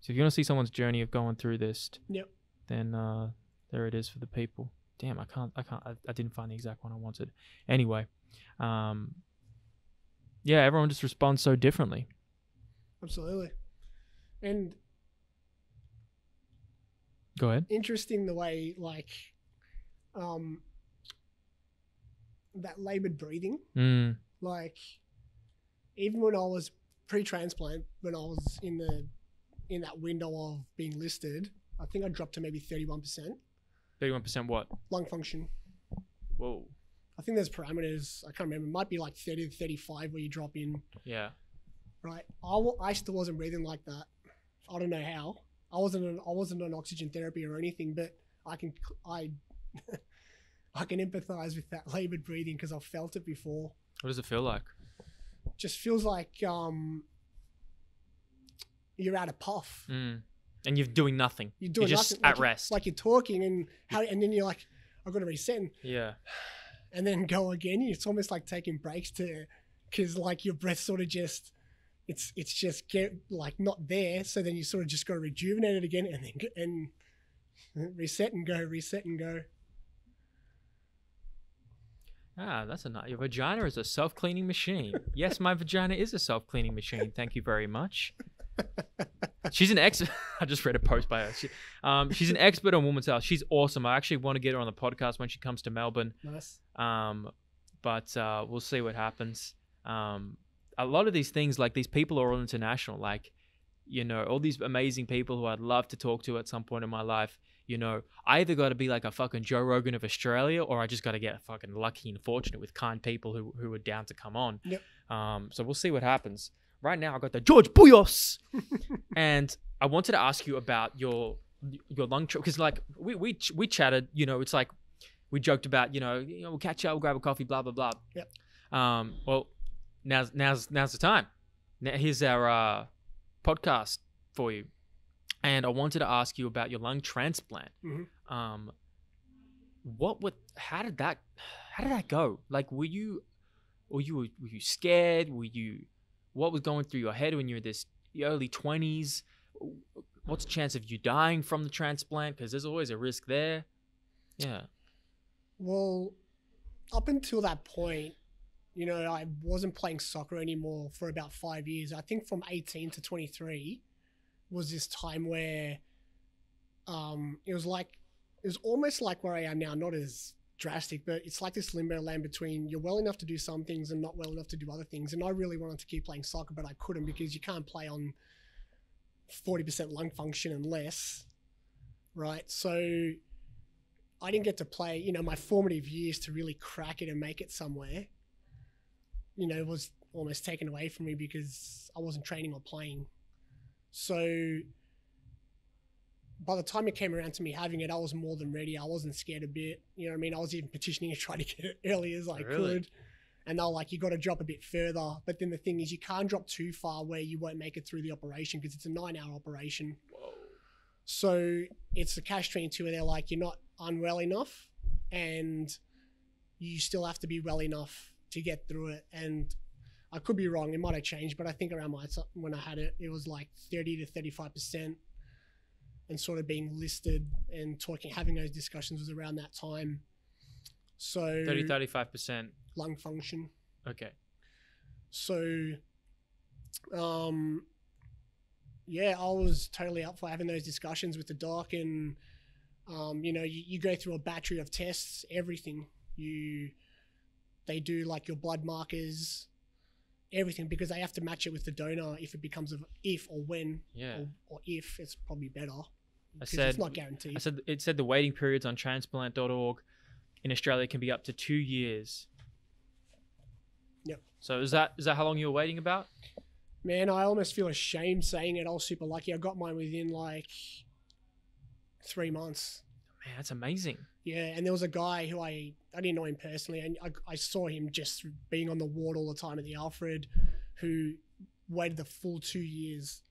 A: So if you want to see someone's journey of going through this,
B: Yep.
A: then uh, there it is for the people. Damn, I can't, I can't, I, I didn't find the exact one I wanted. Anyway, um, yeah, everyone just responds so differently.
B: Absolutely. And
A: Go ahead.
B: interesting the way like um that labored breathing
A: Mm,
B: like even when i was pre-transplant when i was in the in that window of being listed i think i dropped to maybe 31%
A: thirty-one percent. What?
B: lung function
A: Whoa.
B: i think there's parameters i can't remember it might be like 30 to 35 where you drop in
A: Yeah.
B: Right I, still wasn't breathing like that i don't know how i wasn't on, i wasn't on oxygen therapy or anything but i can i i can empathize with that labored breathing because i've felt it before
A: What does it feel like?
B: just feels like um you're out of puff
A: Mm. And you're doing nothing.
B: you're doing
A: just
B: nothing,
A: at
B: like
A: rest.
B: like you're talking and how and then you're like i've got to reset and,
A: yeah.
B: and then go again it's almost like taking breaks to because like your breath sort of just it's it's just get like not there so then you sort of just got to rejuvenate it again and then and reset and go reset and go
A: Ah, that's a nice. Your vagina is a self-cleaning machine. yes, my vagina is a self-cleaning machine. Thank you very much. She's an expert. I just read a post by her. She, um, she's an expert on women's health. She's awesome. I actually want to get her on the podcast when she comes to Melbourne.
B: Nice.
A: Um, but uh, we'll see what happens. Um, a lot of these things, like these people, are all international. Like, you know, all these amazing people who I'd love to talk to at some point in my life. You know, I either got to be like a fucking Joe Rogan of Australia, or I just got to get fucking lucky and fortunate with kind people who who are down to come on.
B: Yep.
A: Um, so we'll see what happens. Right now, I got the George Bouios, and I wanted to ask you about your your lung trip because like we we ch- we chatted. You know, it's like we joked about. You know, you know, we'll catch up, we'll grab a coffee, blah blah blah.
B: Yep.
A: Um. Well, now's now's now's the time. Now, here's our uh, podcast for you, and I wanted to ask you about your lung transplant.
B: Mhm.
A: Um, what would how did that how did that go? Like, were you were you were you scared? Were you what was going through your head when you were in this early twenties? What's the chance of you dying from the transplant? Because there's always a risk there. Yeah.
B: Well, up until that point, you know, I wasn't playing soccer anymore for about five years. I think from 18 to 23 was this time where um, it was like, it was almost like where I am now, not as drastic, but it's like this limbo land between you're well enough to do some things and not well enough to do other things. And I really wanted to keep playing soccer, but I couldn't because you can't play on 40% lung function and less, right? So I didn't get to play, you know, my formative years to really crack it and make it somewhere, you know, was almost taken away from me because I wasn't training or playing. So by the time it came around to me having it, I was more than ready. I wasn't scared a bit. You know what I mean? I was even petitioning to try to get it early as I
A: Really?
B: could. And they're like, you got to drop a bit further. But then the thing is, you can't drop too far where you won't make it through the operation because it's a nine hour operation. Whoa. So it's a cash train too, where they're like, you're not unwell enough and you still have to be well enough to get through it. And I could be wrong, it might have changed, but I think around my when I had it, it was like 30 to 35%. And sort of being listed and talking, having those discussions was around that time. So
A: 30 35%.
B: lung function.
A: Okay.
B: So, um, yeah, I was totally up for having those discussions with the doc, and um, you know, you, you go through a battery of tests, everything. You, they do like your blood markers, everything, because they have to match it with the donor if it becomes of if or when
A: Yeah.
B: or, or if it's probably better.
A: I said
B: it's not guaranteed.
A: I said it said the waiting periods on transplant.org in Australia can be up to 2 years.
B: Yep.
A: So is that is that how long you were waiting about?
B: Man, I almost feel ashamed saying it. I was super lucky. I got mine within like three months.
A: Man, that's amazing.
B: Yeah, and there was a guy who I I didn't know him personally, and I, I saw him just being on the ward all the time at the Alfred, who waited the full two years.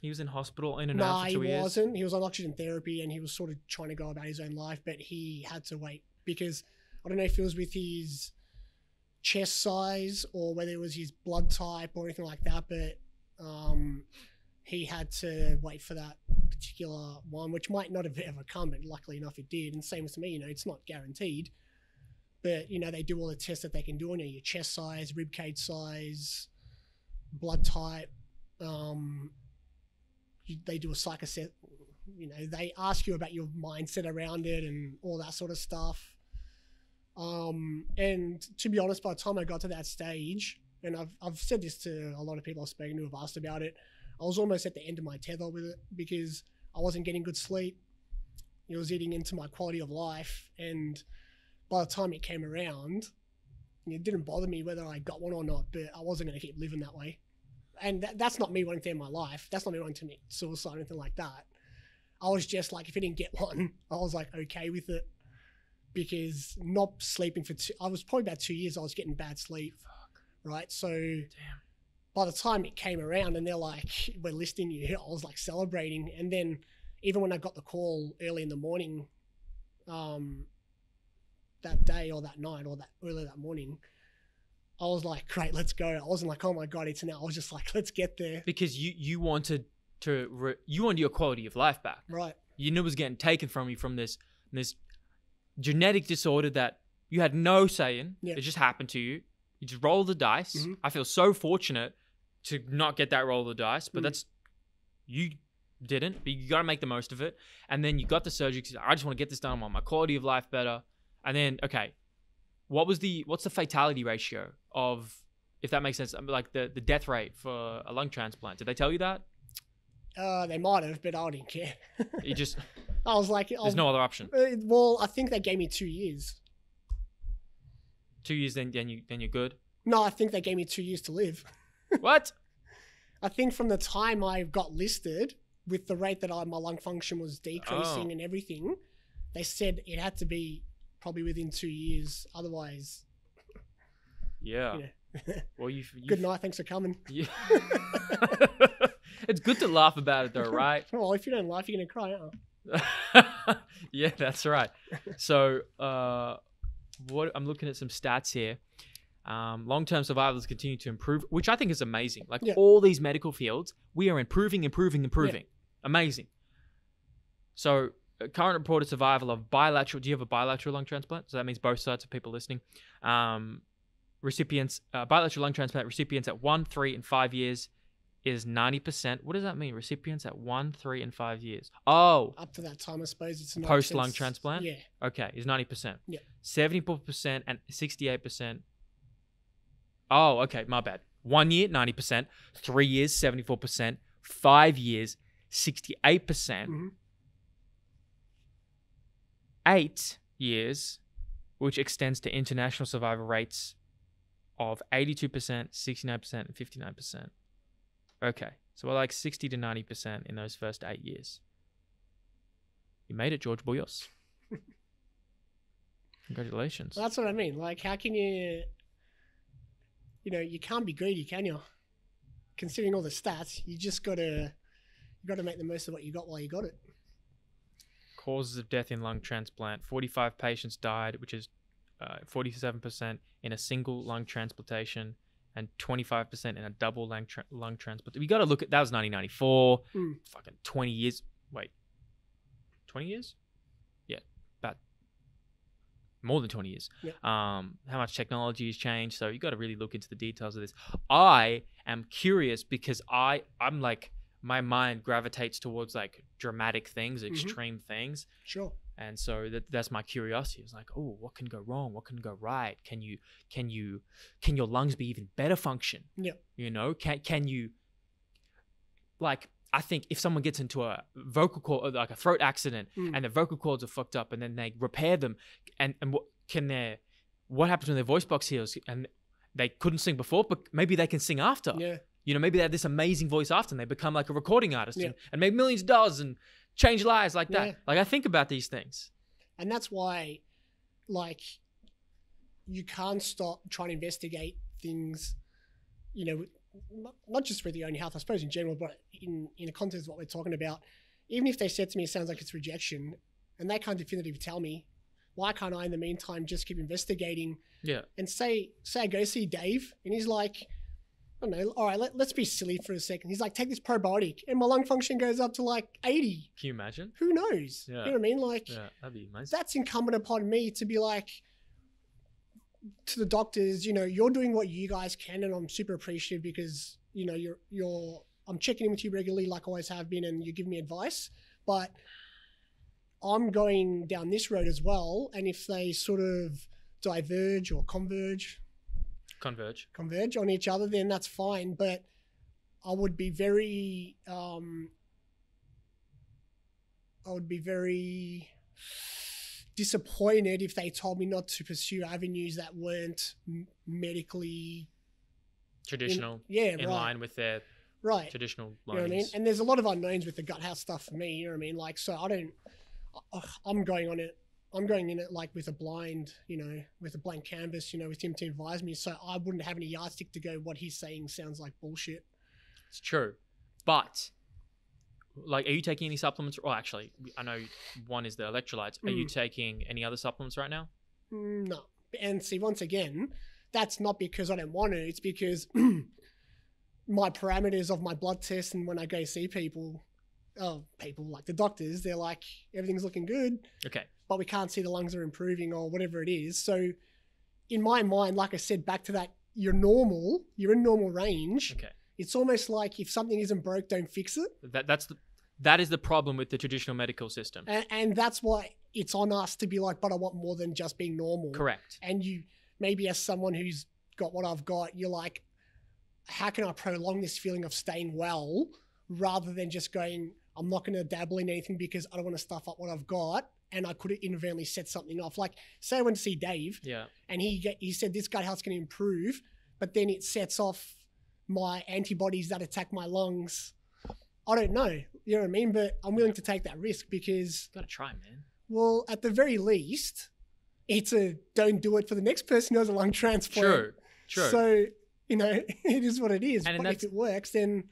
A: He was in hospital in and
B: Nah,
A: out for
B: he
A: 2 years.
B: wasn't. He was on oxygen therapy, and he was sort of trying to go about his own life, but he had to wait because I don't know if it was with his chest size or whether it was his blood type or anything like that, but um, he had to wait for that particular one, which might not have ever come, but luckily enough it did. And same with me, you know, it's not guaranteed. But you know, they do all the tests that they can do on you, your chest size, rib cage size, blood type. Um, they do a psych assess. You know, they ask you about your mindset around it and all that sort of stuff. Um, and to be honest, by the time I got to that stage, and I've I've said this to a lot of people I've spoken to who've asked about it, I was almost at the end of my tether with it because I wasn't getting good sleep. It was eating into my quality of life, and by the time it came around, it didn't bother me whether I got one or not. But I wasn't going to keep living that way, and that, that's not me wanting to end my life. That's not me wanting to commit suicide or anything like that. I was just like, if I didn't get one, I was like okay with it because not sleeping for two, I was probably about two years. I was getting bad sleep, Fuck. right? So
A: Damn.
B: By the time it came around and they're like, we're listing you, I was like celebrating. And then even when I got the call early in the morning, um, that day or that night or that early that morning, I was like, great, let's go. I wasn't like, oh my God, it's now. I was just like, let's get there.
A: Because you you wanted to re- you wanted your quality of life back.
B: Right.
A: You knew it was getting taken from you from this this genetic disorder that You had no say in.
B: Yeah.
A: It just happened to you. You just roll the dice.
B: Mhm.
A: I feel so fortunate to not get that roll of the dice, but
B: Mm.
A: that's you didn't. But you got to make the most of it. And then you got the surgery. I just want to get this done. I want my quality of life better. And then okay, what was the what's the fatality ratio of if that makes sense? Like the the death rate for a lung transplant. Did they tell you that?
B: Uh, they might have, but I didn't care.
A: You just
B: I was like,
A: there's
B: I'll-
A: no other option.
B: Uh, well, I think they gave me two years.
A: Two years, then then you then you're good.
B: No, I think they gave me two years to live.
A: What?
B: I think from the time I got listed, with the rate that I, my lung function was decreasing
A: Oh.
B: and everything, they said it had to be probably within two years. Otherwise,
A: Yeah.
B: you know,
A: Well, you. you
B: good night. Thanks for coming.
A: Yeah. it's good to laugh about it though, right?
B: Well, if you don't laugh, you're gonna cry. Aren't you?
A: yeah, that's right. So, uh, what I'm looking at some stats here. Um, long-term survivors continue to improve, which I think is amazing. Like
B: Yeah.
A: all these medical fields, we are improving, improving, improving. Amazing. So, uh, current reported survival of bilateral. Do you have a bilateral lung transplant? So that means both sides of people listening. Um, recipients, uh, bilateral lung transplant recipients at one, three, and five years is 90%. What does that mean? Recipients at one, three, and five years. Oh,
B: Up to that time, I suppose it's
A: Post lung transplant?
B: Yeah,
A: Okay, is ninety percent.
B: Yeah.
A: Seventy-four percent and sixty-eight percent. Oh, okay, my bad. One year, ninety percent. Three years, seventy-four percent. Five years, sixty-eight percent.
B: Mhm.
A: Eight years, which extends to international survival rates of eighty-two percent, sixty-nine percent, and fifty-nine percent. Okay, so we're like sixty to ninety percent in those first eight years. You made it, George Bouios. Congratulations.
B: Well, that's what I mean. Like, how can you, you know, you can't be greedy, can you? Considering all the stats, you just gotta, you gotta make the most of what you got while you got it.
A: Causes of death in lung transplant 45 patients died, which is uh, 47% in a single lung transplantation and 25% in a double lung, tra- lung transplant. We got to look at that was 1994,
B: Mm.
A: fucking 20 years. Wait, 20 years? More than 20 years.
B: Yeah.
A: Um, how much technology has changed. So you got to really look into the details of this. I am curious because I I'm like my mind gravitates towards like dramatic things,
B: Mhm.
A: extreme things,
B: Sure.
A: and so that that's my curiosity. It's like, oh, what can go wrong? What can go right? Can you can you can your lungs be even better function?
B: Yeah.
A: You know, can can you like I think if someone gets into a vocal cord like a throat accident
B: Mm.
A: and the vocal cords are fucked up and then they repair them and and what can their what happens when their voice box heals and they couldn't sing before but maybe they can sing after
B: Yeah.
A: you know maybe they have this amazing voice after and they become like a recording artist
B: Yeah.
A: and, and make millions of dollars and change lives like that
B: Yeah.
A: like i think about these things
B: and that's why like you can't stop trying to investigate things you know not- not just for the own health i suppose in general but in in the context of what we're talking about even if they said to me it sounds like it's rejection and they can't definitively tell me why can't i in the meantime just keep investigating
A: yeah
B: and say say i go see dave and he's like I don't know. All right, let, let's be silly for a second. He's like, take this probiotic, and my lung function goes up to like 80.
A: can you imagine
B: Who knows?
A: Yeah.
B: You know what I mean? Like,
A: yeah that'd be amazing
B: that's incumbent upon me to be like to the doctors, you know, you're doing what you guys can, and I'm super appreciative because you know you're you're I'm checking in with you regularly, like I always have been, and you give me advice, but I'm going down this road as well, and if they sort of diverge or converge,
A: converge
B: converge on each other, then that's fine. But I would be very, um, I would be very disappointed if they told me not to pursue avenues that weren't m- medically,
A: traditional
B: yeah,
A: in
B: right,
A: line with their
B: right.
A: traditional
B: You know what I mean? And there's a lot of unknowns with the gut house stuff for me. You know what I mean? Like, so I don't. I'm going on it. I'm going in it like with a blind, you know, with a blank canvas, you know, with him to advise me. So I wouldn't have any yardstick to go. What he's saying sounds like bullshit.
A: It's true. But like are you taking any supplements? Well actually I know one is the electrolytes. Are you
B: Mm.
A: taking any other supplements right now?
B: Mm, No. And see, once again, that's not because I don't want to. It's because my parameters of my blood test and when I go see people oh, people like the doctors, they're like everything's looking good,
A: Okay.
B: but we can't see the lungs are improving or whatever it is. So, in my mind, like I said, back to that, you're normal, you're in normal range.
A: Okay.
B: It's almost like if something isn't broke, don't fix it.
A: That that's the that is the problem with the traditional medical system.
B: And, and that's why it's on us to be like, but I want more than just being normal.
A: Correct.
B: And you, maybe as someone who's got what I've got, you're like, how can I prolong this feeling of staying well rather than just going, I'm not going to dabble in anything because I don't want to stuff up what I've got. And I could inadvertently set something off. Like, say I went to see Dave
A: Yeah.
B: and he get, he said this gut health's going to improve, but then it sets off my antibodies that attack my lungs. I don't know, you know what I mean? But I'm willing to take that risk because,
A: Gotta try, man.
B: well, at the very least, it's a don't do it for the next person who has a lung transplant.
A: True. True.
B: So you know, it is what it is.
A: And
B: but if it works, then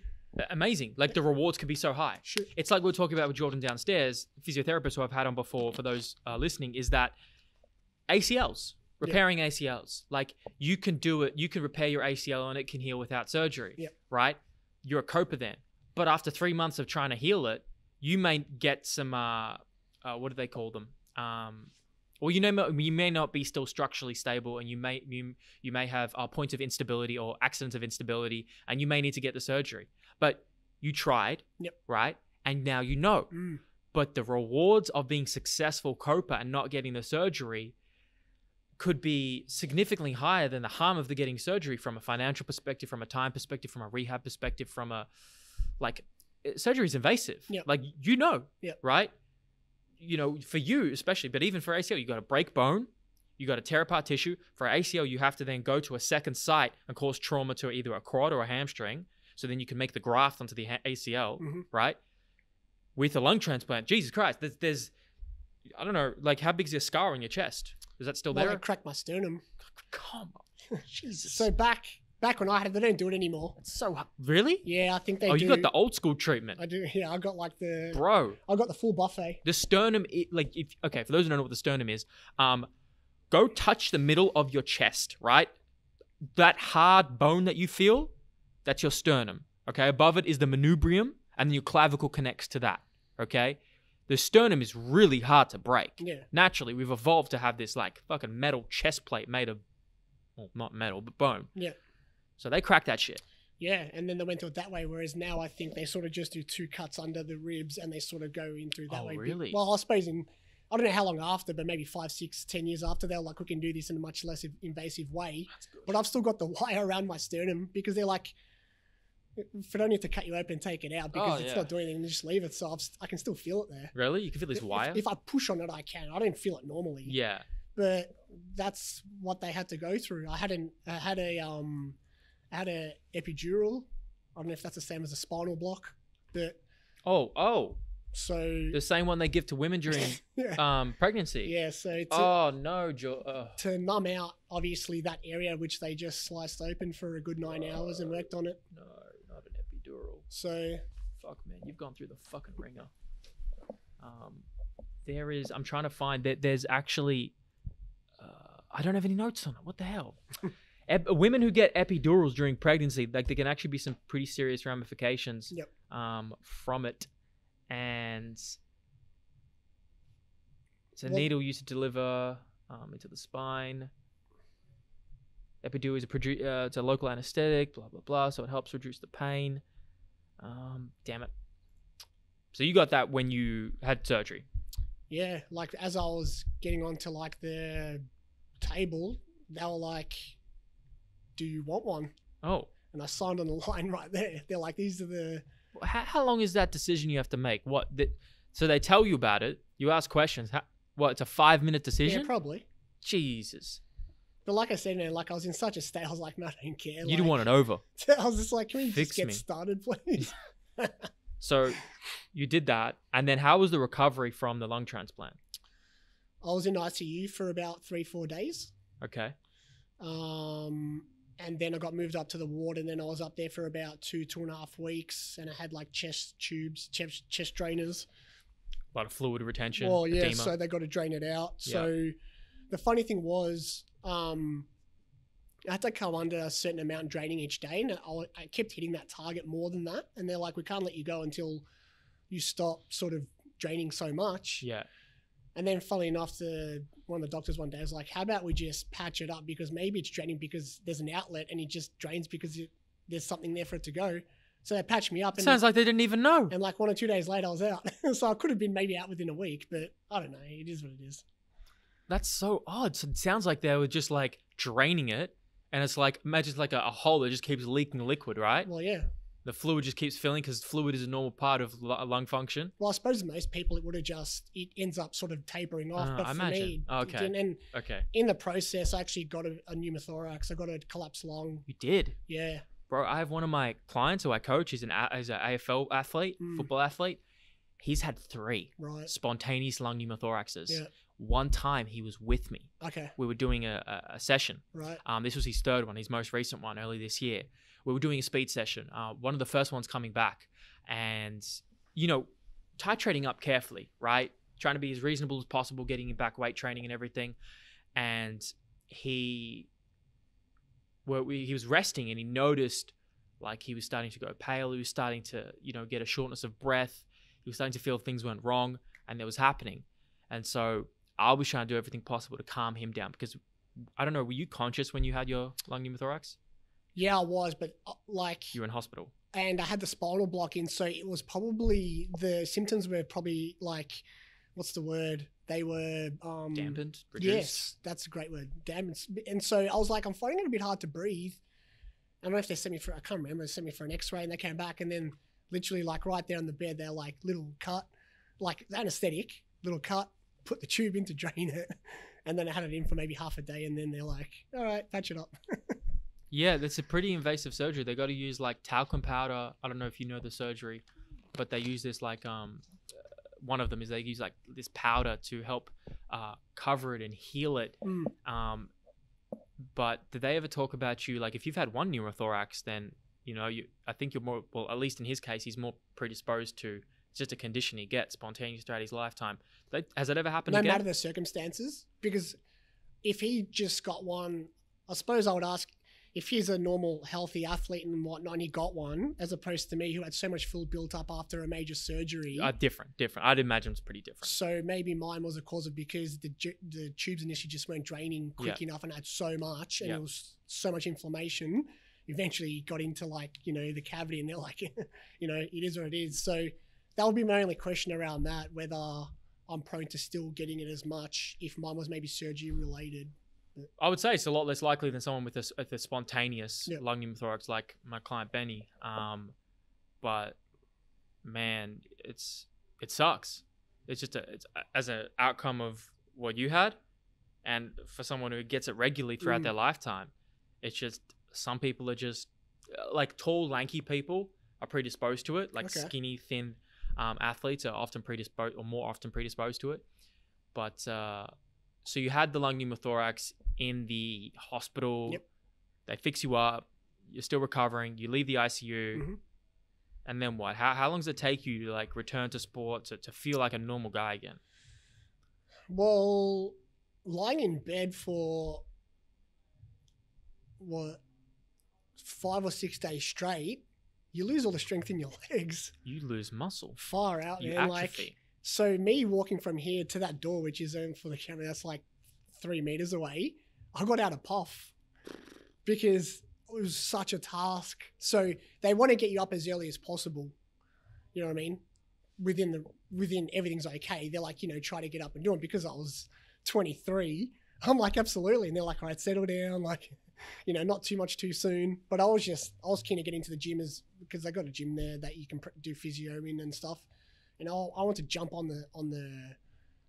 A: Amazing. Like the rewards could be so high.
B: sure.
A: It's like we we're talking about with Jordan downstairs, physiotherapist who I've had on before for those uh, listening, is that ACLs,
B: Yeah.
A: repairing ACLs, like you can do it, you can repair your ACL and it can heal without surgery,
B: Yeah.
A: right? You're a coper then. But after three months of trying to heal it, you may get some, uh, uh, what do they call them? Um, well, you know, you may not be still structurally stable, and you may you, you may have uh, points of instability or accidents of instability, and you may need to get the surgery. But you tried,
B: Yep.
A: right? And now you know.
B: Mm.
A: But the rewards of being successful coper and not getting the surgery could be significantly higher than the harm of the getting surgery from a financial perspective, from a time perspective, from a rehab perspective, from a like surgery is invasive.
B: Yep.
A: Like you know,
B: Yep.
A: right? You know, for you especially, but even for ACL, you got to break bone, you got to tear apart tissue. For ACL, you have to then go to a second site and cause trauma to either a quad or a hamstring. So then you can make the graft onto the ha- ACL,
B: Mhm.
A: right? With a lung transplant, Jesus Christ, there's, there's, I don't know, like how big's your scar on your chest? Is that still
B: Well, I
A: there?
B: cracked my sternum.
A: Come on, Jesus.
B: So back back when I had it, they don't do it anymore.
A: It's so really?
B: Yeah, I think they
A: oh,
B: do.
A: you got the old school treatment,
B: I do. Yeah, I got like the.
A: bro.
B: I got the full buffet.
A: The sternum, i- like, if okay, for those who don't know what the sternum is, um, go touch the middle of your chest, right? That hard bone that you feel, that's your sternum. Okay, above it is the manubrium, and then your clavicle connects to that. Okay, the sternum is really hard to break.
B: Yeah.
A: Naturally, we've evolved to have this like fucking metal chest plate made of, well, not metal, but bone.
B: Yeah.
A: So they crack that shit.
B: Yeah, and then they went to it that way. Whereas now, I think they sort of just do two cuts under the ribs, and they sort of go in through that
A: Oh,
B: way.
A: really?
B: Well, I suppose in I don't know how long after, but maybe five, six, ten years after, they're like, we can do this in a much less invasive way. But I've still got the wire around my sternum because they're like, if I don't need to cut you open, and take it out because
A: Oh,
B: it's
A: yeah.
B: not doing anything. Just leave it, so I've, I can still feel it there.
A: Really? You can feel this
B: If-
A: wire?
B: If, I push on it, I can. I don't feel it normally.
A: yeah.
B: but that's what they had to go through. I had an I had a um I had a epidural. I don't know if that's the same as a spinal block, but
A: Oh, oh,
B: so
A: the same one they give to women during
B: yeah,
A: um pregnancy.
B: yeah. So to,
A: Oh no, Joe. Uh,
B: to numb out obviously that area which they just sliced open for a good nine hours and worked on it.
A: no, not an epidural.
B: So
A: Fuck, man, you've gone through the fucking ringer. Um, there is. I'm trying to find that. There's actually. Uh, I don't have any notes on it. What the hell? Ep- women who get epidurals during pregnancy, like there can actually be some pretty serious ramifications
B: Yep.
A: um, from it, and it's a
B: Well-
A: needle used to deliver um, into the spine. Epidural is a produ- uh, it's a local anesthetic, blah blah blah, so it helps reduce the pain. Um, damn it. So you got that when you had surgery.
B: yeah, like as I was getting onto like the table, they were like, "Do you want one?"
A: Oh,
B: And I signed on the line right there. They're like, "These are the."
A: how, how long is that decision you have to make? What? The, so they tell you about it. You ask questions. How, what? It's a five minute decision.
B: Yeah, probably.
A: Jesus,
B: But like I said, man, like I was in such a state, I was like, man, I don't care.
A: you
B: like,
A: don't want it over.
B: I was just like, can we
A: Fix
B: just get
A: me.
B: started, please?
A: So you did that, and then how was the recovery from the lung transplant?
B: I was in ICU for about three, four days.
A: Okay.
B: Um, and then I got moved up to the ward, and then I was up there for about two, two and a half weeks, and I had like chest tubes, chest, chest drainers.
A: A lot of fluid retention.
B: Well, yeah,
A: edema.
B: so they got to drain it out. So the funny thing was, um, I had to come under a certain amount of draining each day, and I, I kept hitting that target more than that. And they're like, "We can't let you go until you stop sort of draining so much.
A: Yeah.
B: And then, funnily enough, the one of the doctors one day was like, "How about we just patch it up because maybe it's draining because there's an outlet and it just drains because it, there's something there for it to go." So they patched me up, and,
A: Sounds like they didn't even know.
B: and like one or two days later, I was out. so I could have been maybe out within a week, but I don't know. It is what it is.
A: That's so odd. So it sounds like they were just like draining it, and it's like imagine it's like a, a hole that just keeps leaking liquid, right?
B: Well, yeah.
A: The fluid just keeps filling because fluid is a normal part of lu- lung function.
B: Well, I suppose most people it would have just it ends up sort of tapering off.
A: Ah,
B: but
A: I
B: for
A: imagine.
B: me,
A: Oh, okay.
B: and
A: Okay,
B: in the process, I actually got a, a pneumothorax. I got a collapsed lung.
A: you did,
B: Yeah.
A: bro. I have one of my clients who I coach. He's an a- he's an AFL athlete,
B: Mm.
A: football athlete. He's had three
B: Right.
A: spontaneous lung pneumothoraxes.
B: Yeah.
A: One time he was with me.
B: Okay.
A: We were doing a, a, a session.
B: Right.
A: Um, this was his third one, his most recent one early this year. We were doing a speed session. Uh, one of the first ones coming back, and you know, titrating up carefully, right? Trying to be as reasonable as possible, getting him back weight training and everything. And he, well, we, he was resting, and he noticed like he was starting to go pale. He was starting to, you know, get a shortness of breath. He was starting to feel things went wrong, and it was happening. And so I was trying to do everything possible to calm him down because I don't know. Were you conscious when you had your lung pneumothorax?
B: Yeah, I was, but uh, like,
A: You were in hospital.
B: and I had the spinal block in, so it was probably the symptoms were probably like, what's the word? They were um,
A: Dampened, reduced.
B: Yes, that's a great word. Dampened. And so I was like, I'm finding it a bit hard to breathe. I don't know if they sent me for, I can't remember, they sent me for an x ray and they came back and then literally, like, right there on the bed, they're like, little cut, like anesthetic, little cut, put the tube in to drain it. And then I had it in for maybe half a day and then they're like, all right, patch it up.
A: Yeah, that's a pretty invasive surgery. They got to use like talcum powder. I don't know if you know the surgery, but they use this like um, uh, one of them is they use like this powder to help uh, cover it and heal it.
B: Mm.
A: Um, but did they ever talk about you like if you've had one pneumothorax, then you know you I think you're more well at least in his case he's more predisposed to it's just a condition he gets spontaneous throughout his lifetime. They, has that ever happened
B: no
A: again?
B: matter the circumstances. Because if he just got one, I suppose I would ask if he's a normal, healthy athlete and whatnot, and he got one, as opposed to me who had so much fluid built up after a major surgery.
A: uh, different, different. I'd imagine it's pretty different.
B: so maybe mine was a cause of because the ju- the tubes initially just weren't draining quick enough and I had so much and
A: Yeah.
B: it was so much inflammation. Eventually got into like you know the cavity and they're like, you know, it is what it is. So that would be my only question around that whether I'm prone to still getting it as much if mine was maybe surgery related.
A: I would say it's a lot less likely than someone with a, with a spontaneous
B: Yeah.
A: lung pneumothorax like my client Benny. Um, but man, it's it sucks. It's just a it's as an outcome of what you had, and for someone who gets it regularly throughout
B: Mm.
A: their lifetime, it's just some people are just uh, like tall, lanky people are predisposed to it. Like
B: Okay.
A: skinny, thin um, athletes are often predisposed or more often predisposed to it. But uh, so you had the lung pneumothorax in the hospital.
B: Yep.
A: They fix you up. You're still recovering. You leave the ICU.
B: Mhm.
A: And then what? How, how long does it take you to like return to sport to, to feel like a normal guy again?
B: Well, lying in bed for what five or six days straight, you lose all the strength in your legs.
A: You lose muscle.
B: Far out,
A: You
B: man. Like so, me walking from here to that door, which is um, for the camera, that's like three meters away. I got out of puff because it was such a task. So they want to get you up as early as possible. You know what I mean? Within the within everything's okay. They're like, you know, try to get up and do it because I was 23. I'm like, absolutely. And they're like, all right, settle down. Like, you know, not too much too soon. But I was just, I was keen to get into the gym as because they got a gym there that you can pr- do physio in and stuff. And I, I want to jump on the on the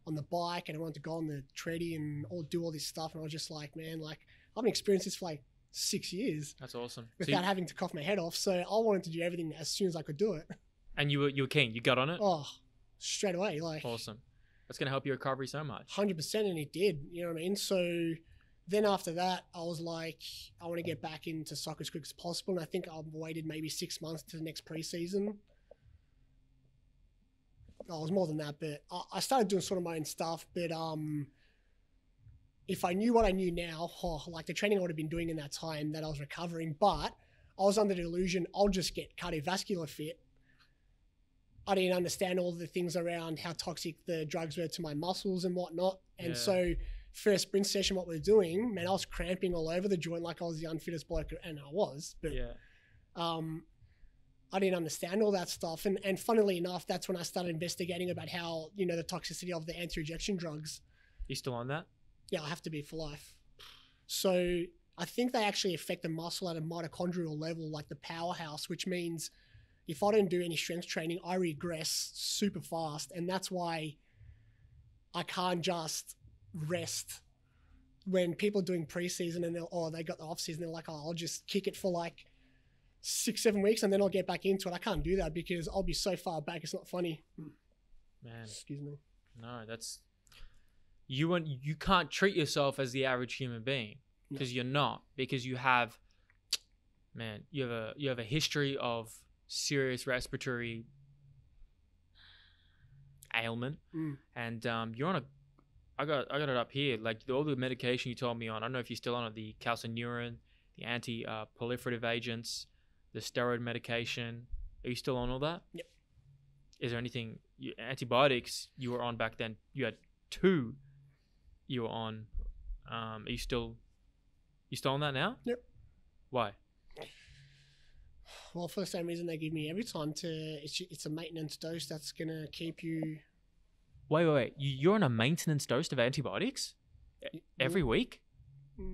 B: on the bike and I wanted to go on the treadie and all do all this stuff. And I was just like, man, like I haven't experienced this for like six years
A: That's awesome. So
B: without
A: you-
B: having to cough my head off. So I wanted to do everything as soon as I could do it.
A: and you were you were keen. You got on it.
B: Oh, straight away, like
A: Awesome. That's gonna help your recovery so much.
B: hundred percent, and it did. You know what I mean? So then after that, I was like, I want to get back into soccer as quick as possible, and I think I've waited maybe six months to the next preseason. Oh, it was more than that, but I, I started doing sort of my own stuff. But um, if I knew what I knew now, oh, like the training I would have been doing in that time that I was recovering, but I was under the illusion I'll just get cardiovascular fit I didn't understand all the things around how toxic the drugs were to my muscles and whatnot. And
A: Yeah.
B: so, first sprint session, what we are doing, man, I was cramping all over the joint like I was the unfittest bloke, and I was. But
A: Yeah.
B: um, I didn't understand all that stuff. And and funnily enough, that's when I started investigating about how you know the toxicity of the anti-rejection drugs.
A: You still on that?
B: Yeah, I have to be for life. So I think they actually affect the muscle at a mitochondrial level, like the powerhouse, which means if I don't do any strength training, I regress super fast, and that's why I can't just rest. When people are doing preseason and they're oh they got the off season, they're like oh I'll just kick it for like six seven weeks and then I'll get back into it. I can't do that because I'll be so far back. It's not funny.
A: Man,
B: Excuse me.
A: no, that's you and you can't treat yourself as the average human being
B: No.
A: because you're not because you have man, you have a you have a history of serious respiratory ailment
B: Mm.
A: and um, you're on a I got I got it up here like all the medication you told me on I don't know if you're still on it the calcineurin the anti uh, proliferative agents the steroid medication are you still on all that
B: Yep.
A: is there anything you, antibiotics you were on back then you had two you were on um, are you still you still on that now
B: Yep.
A: why
B: Well, for the same reason they give me every time to it's it's a maintenance dose that's gonna keep you
A: wait wait wait you, you're on a maintenance dose of antibiotics every week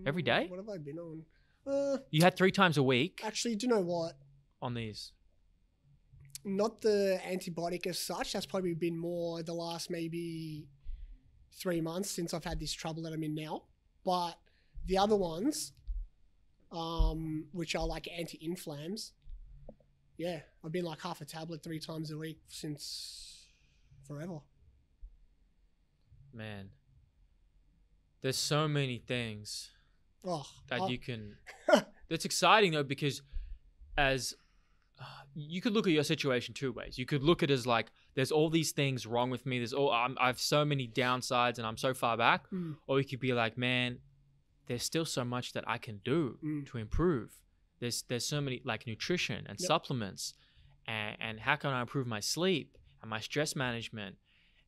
A: Every day?
B: Mm, What have I been on? Uh,
A: you had three times a week
B: actually, do you know what?
A: on these
B: Not the antibiotic as such. That's probably been more the last maybe three months since I've had this trouble that I'm in now. But the other ones, um, which are like anti-inflams, yeah, I've been like half a tablet three times a week since forever.
A: man there's so many things
B: Oh,
A: that
B: I-
A: you can that's exciting though because as uh, you could look at your situation two ways you could look at it as like there's all these things wrong with me there's all I'm, i have so many downsides and i'm so far back
B: Mm.
A: or you could be like man there's still so much that i can do
B: Mm.
A: to improve there's there's so many like nutrition and
B: Yep.
A: supplements and, and how can i improve my sleep and my stress management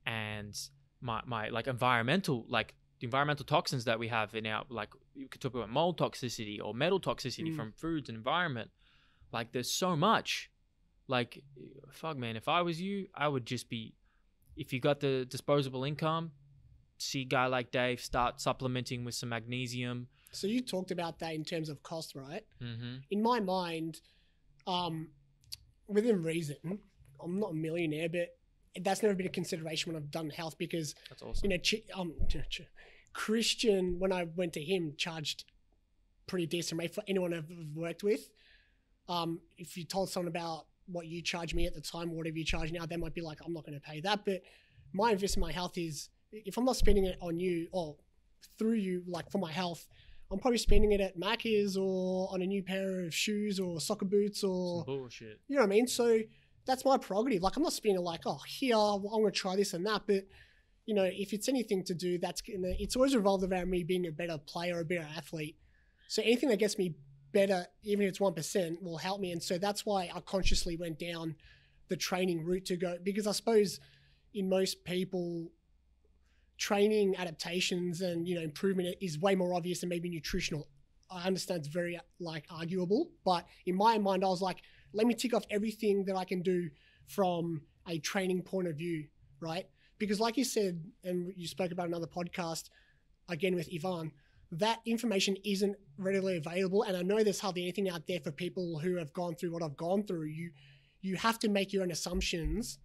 A: and my my like environmental like the environmental toxins that we have in our like you could talk about mold toxicity or metal toxicity
B: Mm.
A: from foods and environment like there's so much like fuck man if i was you i would just be if you got the disposable income see a guy like dave start supplementing with some magnesium
B: So you talked about that in terms of cost, right?
A: mm-hmm.
B: in my mind, um, within reason, I'm not a millionaire, but that's never been a consideration when I've done health because
A: that's awesome
B: you know, Ch- um, Christian when I went to him charged pretty decent rate for anyone I've worked with. Um, if you told someone about what you charge me at the time or whatever you charge now, they might be like, I'm not going to pay that. But my investment in my health is if I'm not spending it on you or through you, like for my health, I'm probably spending it at Macca's or on a new pair of shoes or soccer boots or
A: Some bullshit
B: you know what I mean? So that's my prerogative. Like I'm not spending it like, oh, here I'm going to try this and that. But you know, if it's anything to do, that's gonna. It's always revolved around me being a better player, a better athlete. So anything that gets me better, even if it's one percent, will help me. And so that's why I consciously went down the training route to go because I suppose in most people training adaptations and you know improvement is way more obvious than maybe nutritional i understand it's very like arguable but in my mind i was like let me tick off everything that i can do from a training point of view right because like you said and you spoke about another podcast again with ivan that information isn't readily available. And i know there's hardly anything out there for people who have gone through what i've gone through. You you have to make your own assumptions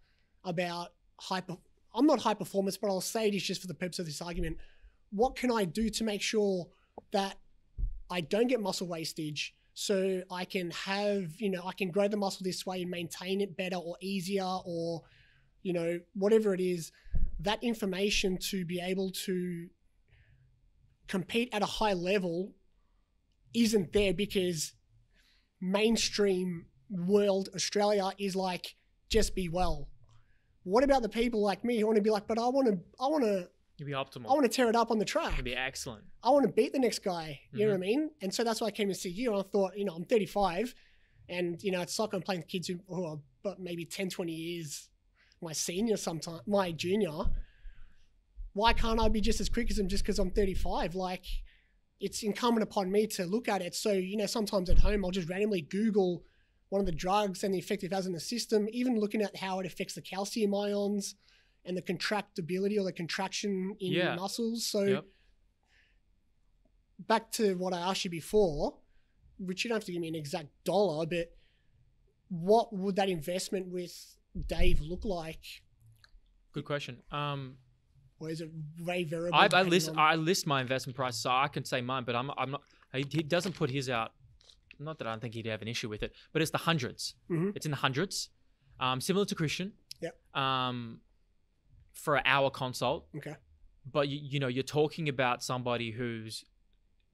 B: about hyper i'm not high performance but i'll say it is just for the purpose of this argument. What can i do to make sure that i don't get muscle wastage so i can have you know i can grow the muscle this way and maintain it better or easier or you know whatever it is that information to be able to compete at a high level isn't there because mainstream world australia is like just be well what about the people like me who want to be like but i want to i want to
A: you'd be optimal
B: i want to tear it up on the track
A: it'd be excellent
B: I want to beat the next guy. You know what mm-hmm. I mean? And so that's why I came to see you. And I thought, you know, I'm 35 and, you know, it's like I'm playing with kids who, who are but maybe 10, 20 years my senior sometime, my junior. Why can't I be just as quick as him just because I'm 35? Like, it's incumbent upon me to look at it. So, you know, sometimes at home, I'll just randomly Google one of the drugs and the effect it has in the system, even looking at how it affects the calcium ions and the contractibility or the contraction in
A: Yeah.
B: muscles. So,
A: Yep.
B: back to what I asked you before, which you don't have to give me an exact dollar, but what would that investment with Dave look like?
A: Good question. Um,
B: Or is it very variable?
A: I, I list
B: on-
A: I list my investment price, so I can say mine, but I'm I'm not. He, he doesn't put his out. Not that I don't think he'd have an issue with it, but it's the 100s
B: Mhm.
A: It's in the hundreds. Um, similar to Christian.
B: Yep.
A: Um, for an hour consult,
B: Okay.
A: but you, you know you're talking about somebody who's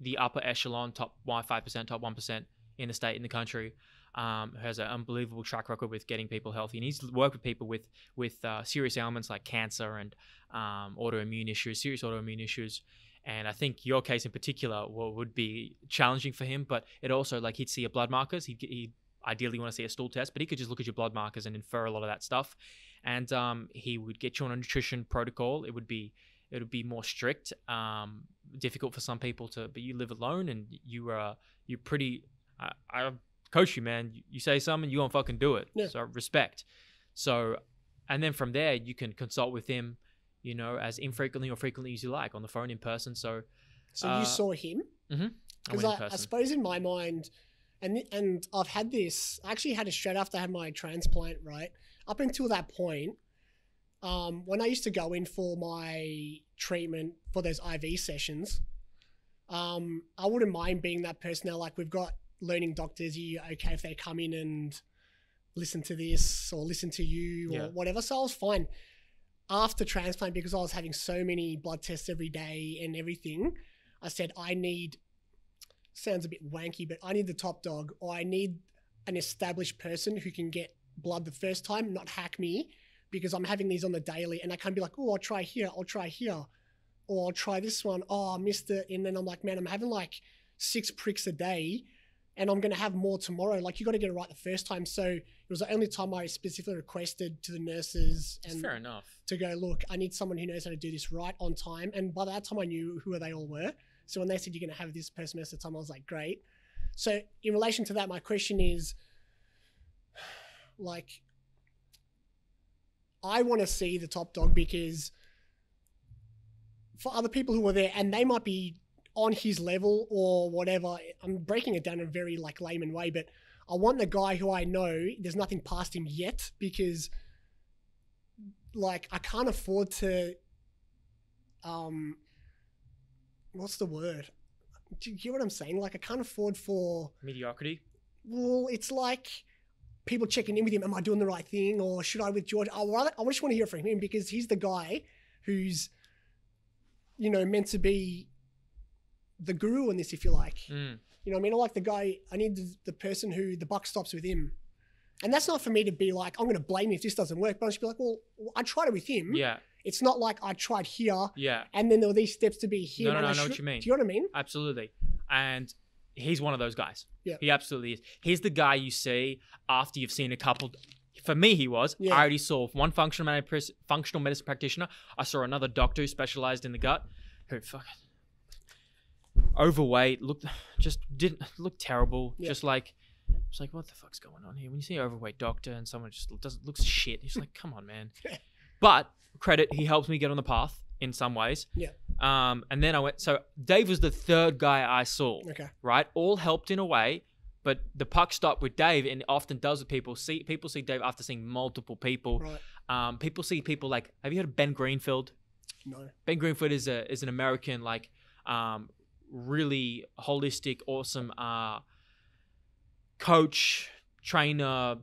A: the upper echelon, top five percent, top one percent in the state in the country, um, who has an unbelievable track record with getting people healthy, and he's worked with people with with uh, serious ailments like cancer and um, autoimmune issues, serious autoimmune issues. And I think your case in particular wa- would be challenging for him, but it also like he'd see your blood markers. He'd, he'd ideally want to see a stool test, but he could just look at your blood markers and infer a lot of that stuff. And um, he would get you on a nutrition protocol. It would be it would be more strict, um, difficult for some people to. But you live alone, and you are you're pretty. I, I coach you, man. You, you say something, you gonna fucking do it.
B: Yeah.
A: So respect. So, and then from there, you can consult with him. You know, as infrequently or frequently as you like, on the phone, in person. So
B: So
A: uh,
B: you saw him?
A: Went
B: Because I, I, suppose in my mind, and and I've had this. I actually had it straight after I had my transplant. Right up until that point, um, when I used to go in for my treatment for those IV sessions, um, I wouldn't mind being that person. Now, like we've got learning doctors. Are you okay if they come in and listen to this or listen to you or
A: Yeah.
B: whatever? So I was fine after transplant because I was having so many blood tests every day and everything. I said I need sounds a bit wanky, but I need the top dog, or I need an established person who can get blood the first time, not hack me, because I'm having these on the daily, and I can't be like, oh, I'll try here, I'll try here, or I'll try this one. Oh, I missed it, and then I'm like, man, I'm having like six pricks a day, and I'm gonna have more tomorrow. Like you got to get it right the first time. So it was the only time I specifically requested to the nurses and
A: fair enough.
B: to go, look, I need someone who knows how to do this right on time. And by that time, I knew who they all were. So when they said you're going to have this person of the time, I was like, great. So in relation to that, my question is, like, I want to see the top dog because for other people who were there, and they might be on his level or whatever. I'm breaking it down in a very like layman way, but I want the guy who I know there's nothing past him yet because like I can't afford to um what's the word? Do you get what I'm saying? Like I can't afford for
A: Mediocrity.
B: well, it's like people checking in with him. Am I doing the right thing, or should I with George? I rather, I just want to hear from him because he's the guy who's, you know, meant to be the guru in this, if you like.
A: Mm.
B: You know, what I mean, I like the guy. I need the, the person who the buck stops with him, and that's not for me to be like, I'm going to blame you if this doesn't work. But I should be like, well, I tried it with him.
A: Yeah.
B: It's not like I tried here,
A: Yeah.
B: and then there were these steps to be here.
A: No, no, no, I know
B: should-
A: what you mean.
B: Do you know what I mean?
A: Absolutely. And he's one of those guys.
B: Yeah.
A: He absolutely is. He's the guy you see after you've seen a couple. For me, he was.
B: Yeah.
A: I already saw one functional medicine practitioner. I saw another doctor who specialized in the gut who fucking overweight, looked just didn't look terrible.
B: Yeah.
A: Just like it's like what the fuck's going on here? When you see an overweight doctor and someone just doesn't looks shit, he's like, come on, man. but credit, he helps me get on the path in some ways.
B: Yeah.
A: Um, and then I went. So Dave was the third guy I saw
B: Okay.
A: right? All helped in a way, but the puck stopped with Dave, and often does with people. See, people see Dave after seeing multiple people.
B: Right.
A: Um, people see people like. Have you heard of Ben Greenfield?
B: No.
A: Ben Greenfield is a is an American like, um, really holistic, awesome uh, coach, trainer,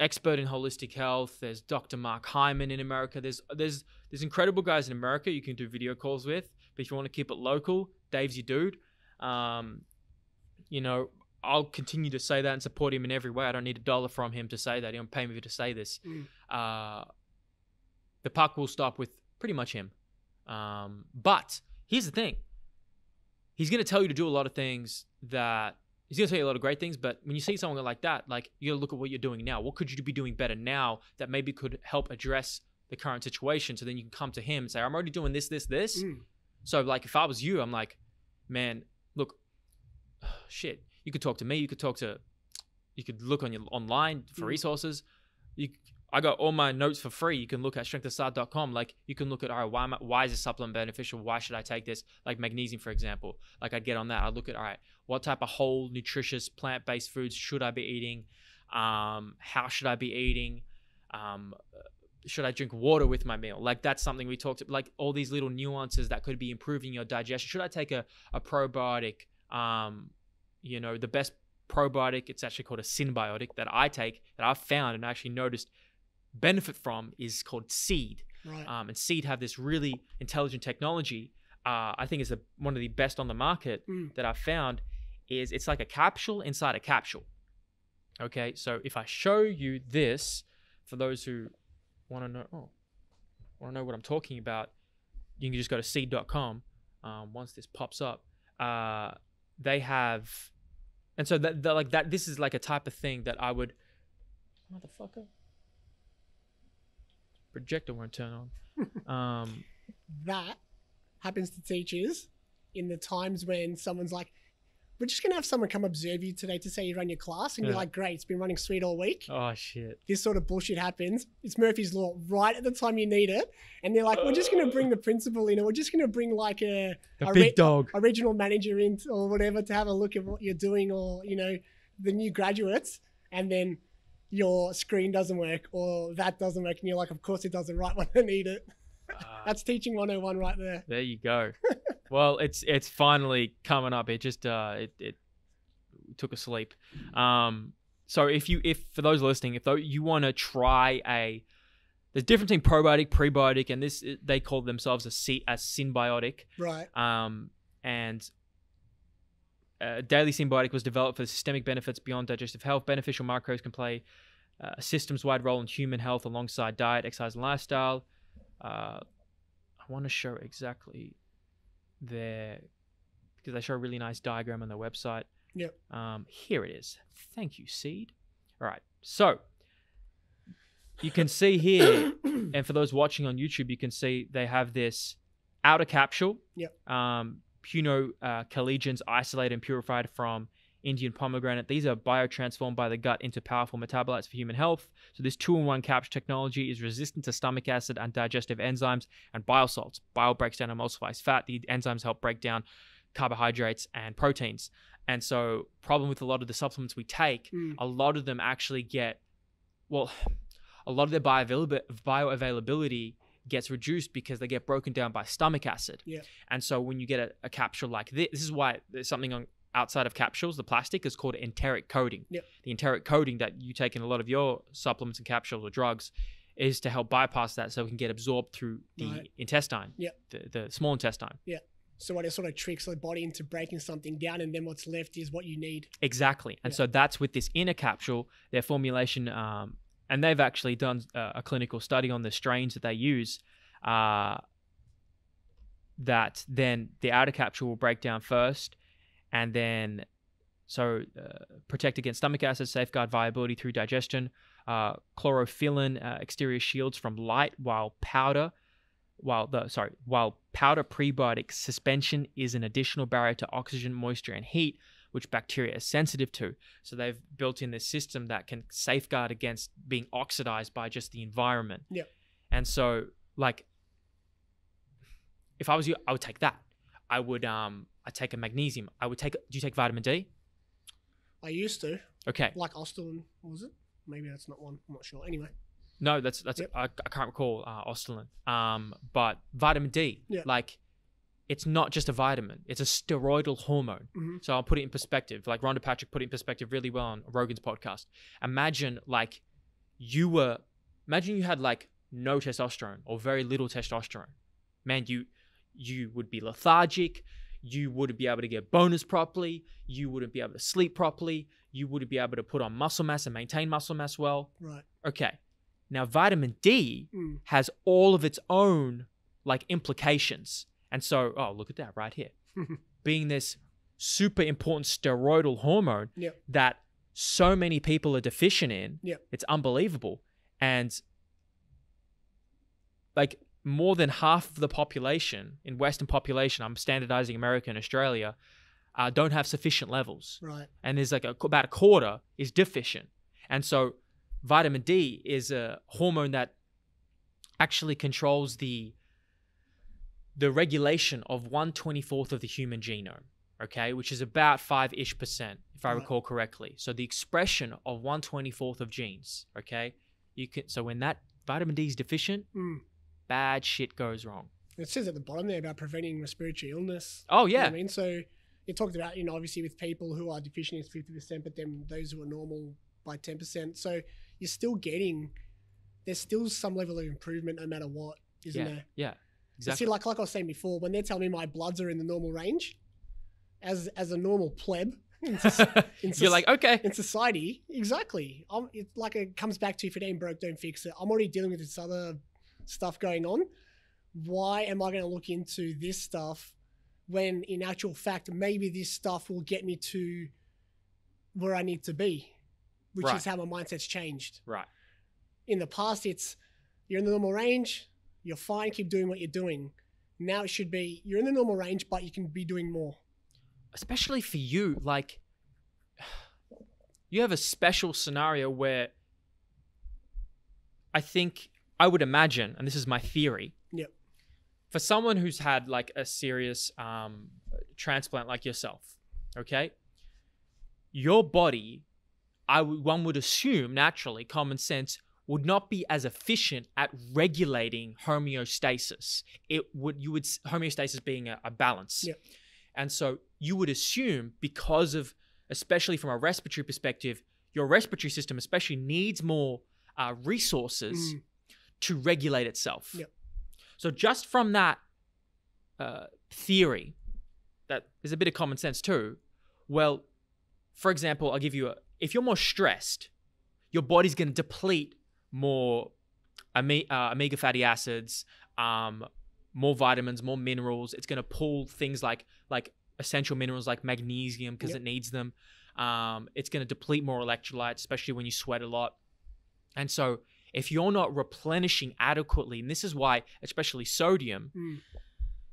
A: expert in holistic health. There's Dr. Mark Hyman in America. There's there's there's incredible guys in America you can do video calls with. But if you want to keep it local, Dave's your dude. Um, you know, I'll continue to say that and support him in every way. I don't need a dollar from him to say that. He don't pay me to say this.
B: Mm.
A: Uh, the puck will stop with pretty much him. Um, but here's the thing. He's going to tell you to do a lot of things that he's gonna tell you a lot of great things, but when you see someone like that, like you look at what you're doing now. What could you be doing better now that maybe could help address the current situation? So then you can come to him and say, I'm already doing this, this, this.
B: Mm.
A: So like if I was you, I'm like, man, look, shit. You could talk to me. You could talk to, you could look on your online for
B: Mm.
A: resources. You, I got all my notes for free. You can look at strengthofstart.com. Like you can look at, all right, why am I, why is this supplement beneficial? Why should I take this? Like magnesium, for example. Like I'd get on that. I'd look at, all right, what type of whole, nutritious, plant-based foods should I be eating? Um, how should I be eating? Um, should I drink water with my meal? Like that's something we talked like all these little nuances that could be improving your digestion. Should I take a, a probiotic? Um, you know, the best probiotic, it's actually called a synbiotic that I take that I've found and actually noticed benefit from is called seed.
B: Right.
A: Um, and seed have this really intelligent technology. Uh, I think is the, one of the best on the market
B: Mm.
A: that I've found. Is it's like a capsule inside a capsule. Okay, so if I show you this, for those who want to know, oh, want to know what I'm talking about, you can just go to seed.com. Um, once this pops up, uh, they have, and so that, that like that. This is like a type of thing that I would, motherfucker, projector won't turn on. um,
B: that happens to teachers in the times when someone's like, we're just going to have someone come observe you today to say you run your class. And you're like, great, it's been running sweet all week.
A: oh shit.
B: This sort of bullshit happens. It's Murphy's Law right at the time you need it. And they're like, we're just going to bring the principal in, or we're just going to bring like a, a
A: big
B: re-
A: dog.
B: a regional manager in or whatever to have a look at what you're doing or, you know, the new graduates. And then your screen doesn't work or that doesn't work. And you're like, of course it doesn't right when I need it.
A: Ah.
B: That's teaching 101 right there.
A: There you go. well, it's it's finally coming up. It just uh it, it took a sleep. Um so if you if for those listening, if you want to try a there's difference between probiotic, prebiotic, and this they call themselves a, a synbiotic.
B: Right.
A: Um, and uh, Daily Synbiotic was developed for systemic benefits beyond digestive health. Beneficial macros can play uh, a systems wide role in human health alongside diet, exercise, and lifestyle. Uh, I want to show exactly their because they show a really nice diagram on their website.
B: Yep.
A: Um, here it is. Thank you, Seed. All right. So you can see here and for those watching on YouTube, you can see they have this outer capsule.
B: Yep.
A: Um, Puno uh, collegians isolated and purified from Indian pomegranate. These are biotransformed by the gut into powerful metabolites for human health. So this two-in-one capsule technology is resistant to stomach acid and digestive enzymes and bile salts. Bile breaks down emulsifies fat. The enzymes help break down carbohydrates and proteins. And so, problem with a lot of the supplements we take,
B: Mm.
A: a lot of them actually get, well, a lot of their bioavailab- bioavailability gets reduced because they get broken down by stomach acid.
B: Yeah.
A: And so when you get a, a capsule like this, this is why there's something on outside of capsules, the plastic is called enteric coating.
B: Yep.
A: The enteric coating that you take in a lot of your supplements and capsules or drugs is to help bypass that so it can get absorbed through the
B: Right.
A: intestine,
B: Yep.
A: the, the small intestine. Yeah.
B: So what it sort of tricks the body into breaking something down, and then what's left is what you need.
A: Exactly. And
B: Yeah.
A: so that's with this inner capsule, their formulation, um, and they've actually done uh, a clinical study on the strains that they use. Uh, that then the outer capsule will break down first, and then so uh, protect against stomach acid, safeguard viability through digestion. Uh, chlorophyllin uh, exterior shields from light, while powder, while the sorry, while powder prebiotic suspension is an additional barrier to oxygen, moisture, and heat which bacteria are sensitive to. So they've built in this system that can safeguard against being oxidized by just the environment.
B: Yep.
A: And so, like, if I was you, I would take that. I would um, I take a magnesium. I would take. Do you take vitamin D?
B: I used to
A: Okay.
B: like Ostelin. What was it? Maybe that's not one. I'm not sure. Anyway,
A: No, that's that's
B: Yep.
A: I, I can't recall uh, Ostelin. Um, but vitamin D,
B: Yeah.
A: like, it's not just a vitamin; it's a steroidal hormone.
B: Mhm.
A: So I'll put it in perspective. Like Rhonda Patrick put it in perspective really well on Rogan's podcast. Imagine like you were, imagine you had like no testosterone or very little testosterone. Man, you you would be lethargic. You wouldn't be able to get bonus properly. You wouldn't be able to sleep properly. You wouldn't be able to put on muscle mass and maintain muscle mass well.
B: right.
A: Okay. Now, vitamin D
B: Mm.
A: has all of its own like implications. And so, oh, look at that right here. Being this super important steroidal hormone
B: Yep.
A: that so many people are deficient in.
B: Yep.
A: It's unbelievable. And like more than half of the population in Western population, I'm standardizing America and Australia, uh, don't have sufficient levels
B: Right.
A: and there's like a, about a quarter is deficient. And so vitamin D is a hormone that actually controls the the regulation of 124th of the human genome, okay, which is about 5-ish percent if I recall correctly. So the expression of 124th of genes, okay? You can so when that vitamin D is deficient,
B: Mm.
A: bad shit goes wrong.
B: It says at the bottom there about preventing respiratory illness.
A: Oh
B: You know
A: yeah.
B: I mean, so it talked about, you know, obviously with people who are deficient it's 50%, but then those who are normal by 10%. So you're still getting, there's still some level of improvement no matter what, isn't
A: Yeah.
B: there?
A: Yeah. Exactly.
B: See, like like I was saying before, when they're telling me my bloods are in the normal range, as as a normal pleb in, in
A: You're like, okay.
B: in society, exactly. I'm, it's like it comes back to if it ain't broke, don't fix it. I'm already dealing with this other stuff going on. Why am I going to look into this stuff when, in actual fact, maybe this stuff will get me to where I need to be, which
A: Right.
B: is how my mindset's changed.
A: Right.
B: In the past, it's you're in the normal range, you're fine, keep doing what you're doing. Now it should be you're in the normal range, but you can be doing more.
A: especially for you, like you have a special scenario where I think I would imagine, and this is my theory.
B: Yep.
A: For someone who's had like a serious um, transplant like yourself, okay, your body, I w- one would assume naturally, common sense, would not be as efficient at regulating homeostasis. It would you would homeostasis being a, a balance.
B: Yep.
A: And so you would assume because of, especially from a respiratory perspective, your respiratory system especially needs more uh, resources
B: Mm.
A: to regulate itself.
B: Yep.
A: So just from that uh, theory, that is a bit of common sense too. Well, for example, I'll give you a, if you're more stressed, your body's going to deplete more ome- uh, omega fatty acids, um, more vitamins, more minerals. It's going to pull things like like essential minerals like magnesium because
B: Yep.
A: it needs them. Um, it's going to deplete more electrolytes, especially when you sweat a lot. And so, if you're not replenishing adequately, and this is why, especially sodium,
B: Mm.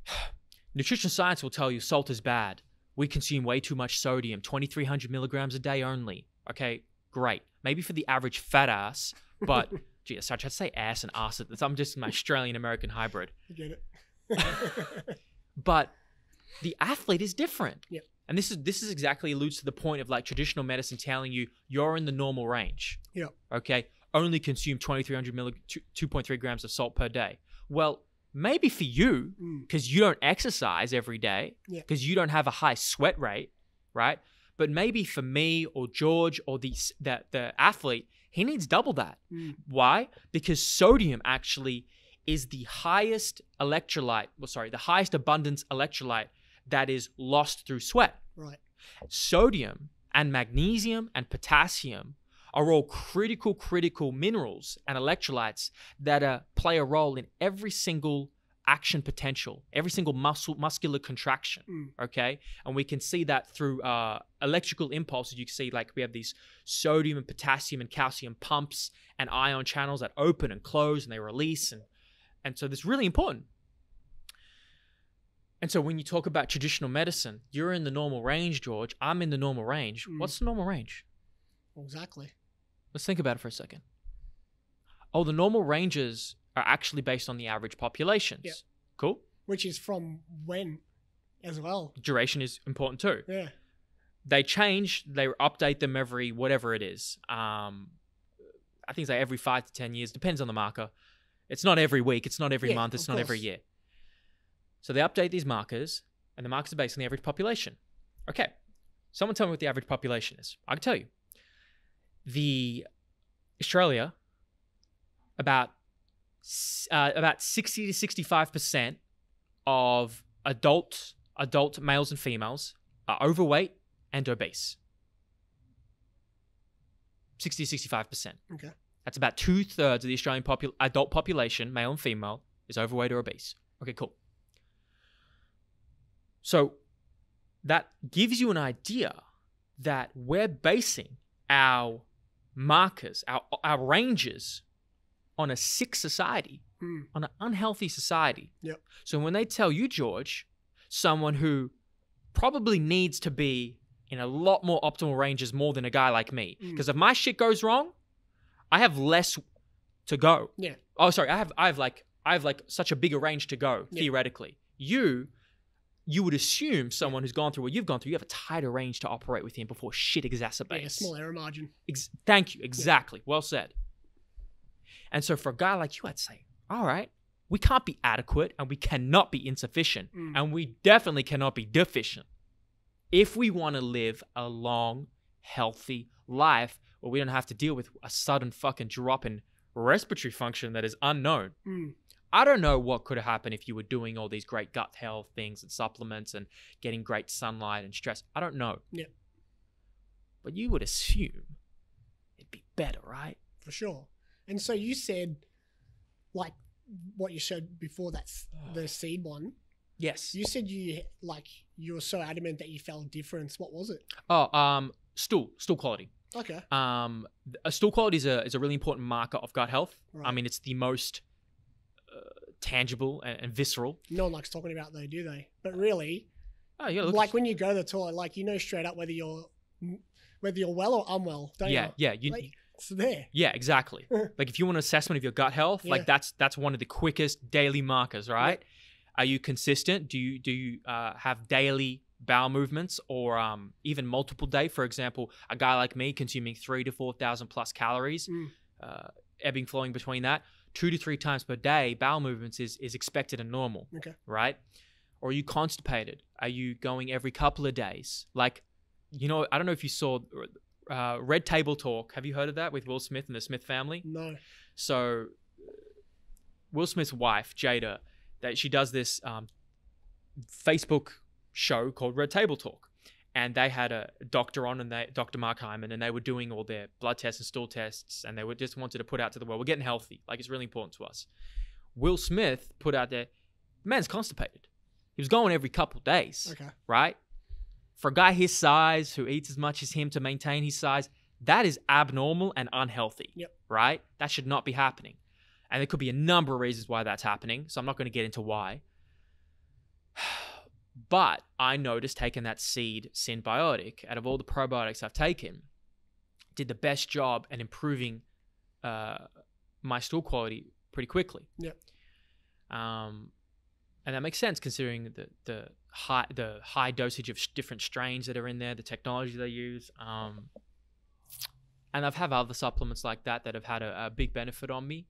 A: nutrition science will tell you salt is bad. We consume way too much sodium, 2,300 milligrams a day only. Okay, great. Maybe for the average fat ass, but gee, I tried to say ass and ass. I'm just my Australian American hybrid.
B: You get it.
A: But the athlete is different.
B: Yep.
A: And this is this is exactly alludes to the point of like traditional medicine telling you you're in the normal range.
B: Yep.
A: Okay. Only consume 2,300 milli, 2.3 grams of salt per day. Well, maybe for you,
B: Mm.
A: because you don't exercise every day,
B: Yeah.
A: because you don't have a high sweat rate, right? But maybe for me or George or the the, the athlete, he needs double that.
B: Mm.
A: Why? Because sodium actually is the highest electrolyte, well, sorry, the highest abundance electrolyte that is lost through sweat.
B: Right.
A: Sodium and magnesium and potassium are all critical, critical minerals and electrolytes that uh, play a role in every single action potential, every single muscle muscular contraction.
B: Mm.
A: Okay, and we can see that through uh, electrical impulses. You can see like we have these sodium and potassium and calcium pumps and ion channels that open and close and they release and and so this is really important. And so when you talk about traditional medicine, you're in the normal range, George. I'm in the normal range.
B: Mm.
A: What's the normal range?
B: Exactly.
A: Let's think about it for a second. Oh, the normal ranges are actually based on the average populations.
B: Yeah.
A: Cool.
B: Which is from when as well.
A: Duration is important too.
B: Yeah.
A: They change, they update them every whatever it is. Um, I think it's like every five to 10 years, depends on the marker. It's not every week, it's not every
B: Yeah,
A: month, it's not every year. So they update these markers, and the markers are based on the average population. Okay, someone tell me what the average population is. I can tell you. The Australia, about uh, about sixty to sixty five percent of adult adult males and females are overweight and obese. 60 to 65%.
B: Okay.
A: That's about two thirds of the Australian popu- adult population, male and female, is overweight or obese. Okay, cool. So, that gives you an idea that we're basing our markers, our, our ranges on a sick society,
B: Mm.
A: on an unhealthy society.
B: Yep.
A: So when they tell you, George, someone who probably needs to be in a lot more optimal ranges more than a guy like me,
B: Mm.
A: because if my shit goes wrong, I have less to go.
B: Yeah.
A: Oh, sorry. I have I have like I have like such a bigger range to go
B: Yeah.
A: theoretically. You you would assume someone who's gone through what you've gone through, you have a tighter range to operate within before shit exacerbates.
B: Yeah, small error margin.
A: Ex- thank you. Exactly. Well said. And so for a guy like you, I'd say, all right, we can't be adequate and we cannot be insufficient
B: Mm.
A: and we definitely cannot be deficient if we want to live a long, healthy life where we don't have to deal with a sudden fucking drop in respiratory function that is unknown.
B: Mm.
A: I don't know what could have happened if you were doing all these great gut health things and supplements and getting great sunlight and stress. I don't know.
B: Yeah.
A: But you would assume it'd be better, right?
B: for sure. And so you said, like what you showed before, that's the seed one.
A: Yes.
B: You said you like you were so adamant that you felt difference. What was it?
A: Oh, um, stool, stool quality.
B: Okay.
A: Um, a stool quality is a is a really important marker of gut health. I mean, it's the most uh, tangible and, and visceral.
B: No one likes talking about though, do they? But really,
A: Oh, yeah.
B: Like when you go to the toilet, like you know straight up whether you're whether you're well or unwell, don't
A: yeah,
B: you?
A: yeah, you,
B: Like, it's there.
A: yeah, exactly. like if you want an assessment of your gut health,
B: Yeah.
A: like that's that's one of the quickest daily markers, right? Are you consistent? Do you do you uh, have daily bowel movements or um, even multiple day? For example, a guy like me consuming three to four thousand plus calories,
B: Mm.
A: uh, ebbing flowing between that, two to three times per day, bowel movements is is expected and normal,
B: Okay.
A: right? Or are you constipated? Are you going every couple of days? Like, you know, I don't know if you saw uh, Red Table Talk. Have you heard of that with Will Smith and the Smith family?
B: No.
A: So Will Smith's wife, Jada, that she does this um, Facebook show called Red Table Talk. And they had a doctor on and they Dr. Mark Hyman and they were doing all their blood tests and stool tests and they were just wanted to put out to the world, we're getting healthy. Like it's really important to us. Will Smith put out there, man's constipated. He was going every couple days
B: Okay.
A: right? For a guy his size who eats as much as him to maintain his size, that is abnormal and unhealthy.
B: Yep.
A: Right? That should not be happening. And there could be a number of reasons why that's happening. So I'm not going to get into why. But I noticed taking that seed synbiotic out of all the probiotics I've taken, did the best job at improving uh, my stool quality pretty quickly.
B: Yep.
A: Um, and that makes sense considering the the high the high dosage of sh- different strains that are in there, the technology they use. Um, and I've had other supplements like that that have had a, a big benefit on me,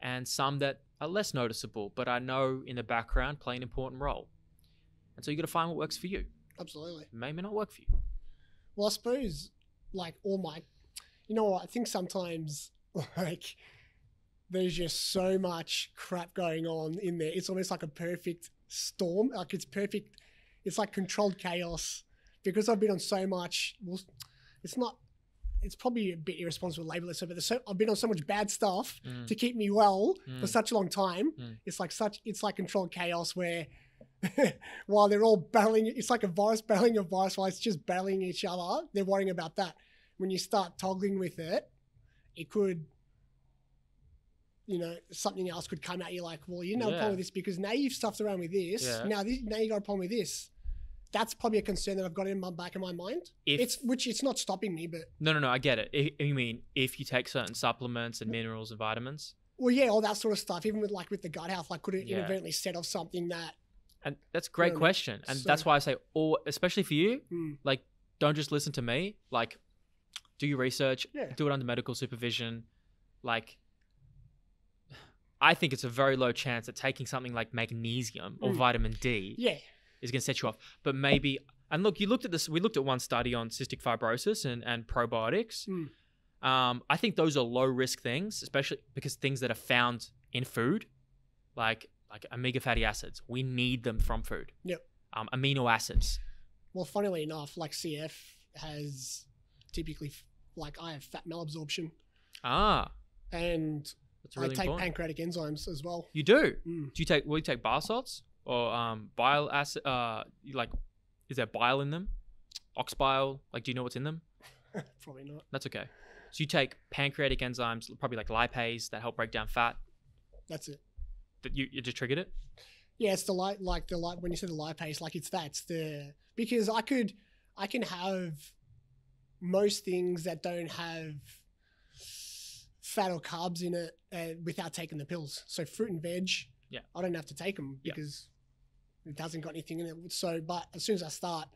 A: and some that are less noticeable, but I know in the background play an important role. And so you got to find what works for you.
B: Absolutely.
A: It may, may not work for you.
B: Well, I suppose like all my, you know what? I think sometimes like there's just so much crap going on in there. It's almost like a perfect storm. Like it's perfect. It's like controlled chaos because I've been on so much. Well, it's not. It's probably a bit irresponsible to label so, but so, I've been on so much bad stuff
A: Mm.
B: to keep me well for
A: Mm.
B: such a long time.
A: Mm.
B: It's like such. It's like controlled chaos where. while they're all battling, it's like a virus battling a virus. While it's just battling each other, they're worrying about that. When you start toggling with it, it could, you know, something else could come at you. Like, well, you know, a
A: Yeah.
B: problem with this because now you've stuffed around with this.
A: Yeah.
B: Now, this, now you got a problem with this. That's probably a concern that I've got in my back of my mind.
A: If
B: it's which it's not stopping me, but
A: no, no, no, I get it. I mean, if you take certain supplements and minerals and vitamins,
B: well, yeah, all that sort of stuff. Even with like with the gut health, like could it
A: Yeah.
B: inadvertently set off something that?
A: and that's a great
B: no.
A: question, and that's why I say, all, especially for you,
B: Hmm,
A: like, don't just listen to me. Like, do your research,
B: Yeah.
A: do it under medical supervision. Like, I think it's a very low chance that taking something like magnesium or
B: Mm.
A: vitamin D
B: yeah,
A: is going to set you off. But maybe, and look, you looked at this. We looked at one study on cystic fibrosis and and probiotics.
B: Mm.
A: Um, I think those are low risk things, especially because things that are found in food, like like omega fatty acids, we need them from food.
B: Yep.
A: Um, amino acids.
B: Well, funnily enough, like CF has typically like I have fat malabsorption
A: Ah,
B: and
A: that's really
B: I take
A: important.
B: pancreatic enzymes as well.
A: you do.
B: Mm.
A: Do you take? Will you take bile salts or um bile acid? Uh, like, is there bile in them? Ox bile? Like, do you know what's in them?
B: Probably not.
A: That's okay. So you take pancreatic enzymes, probably like lipase, that help break down fat.
B: That's it.
A: That you, you just triggered it.
B: Yeah, it's the light like the light when you said the lipase, like it's that. It's the because I could I can have most things that don't have fat or carbs in it uh, without taking the pills. So fruit and veg,
A: Yeah.
B: I don't have to take them
A: Yeah.
B: because it hasn't got anything in it. So, but as soon as I start,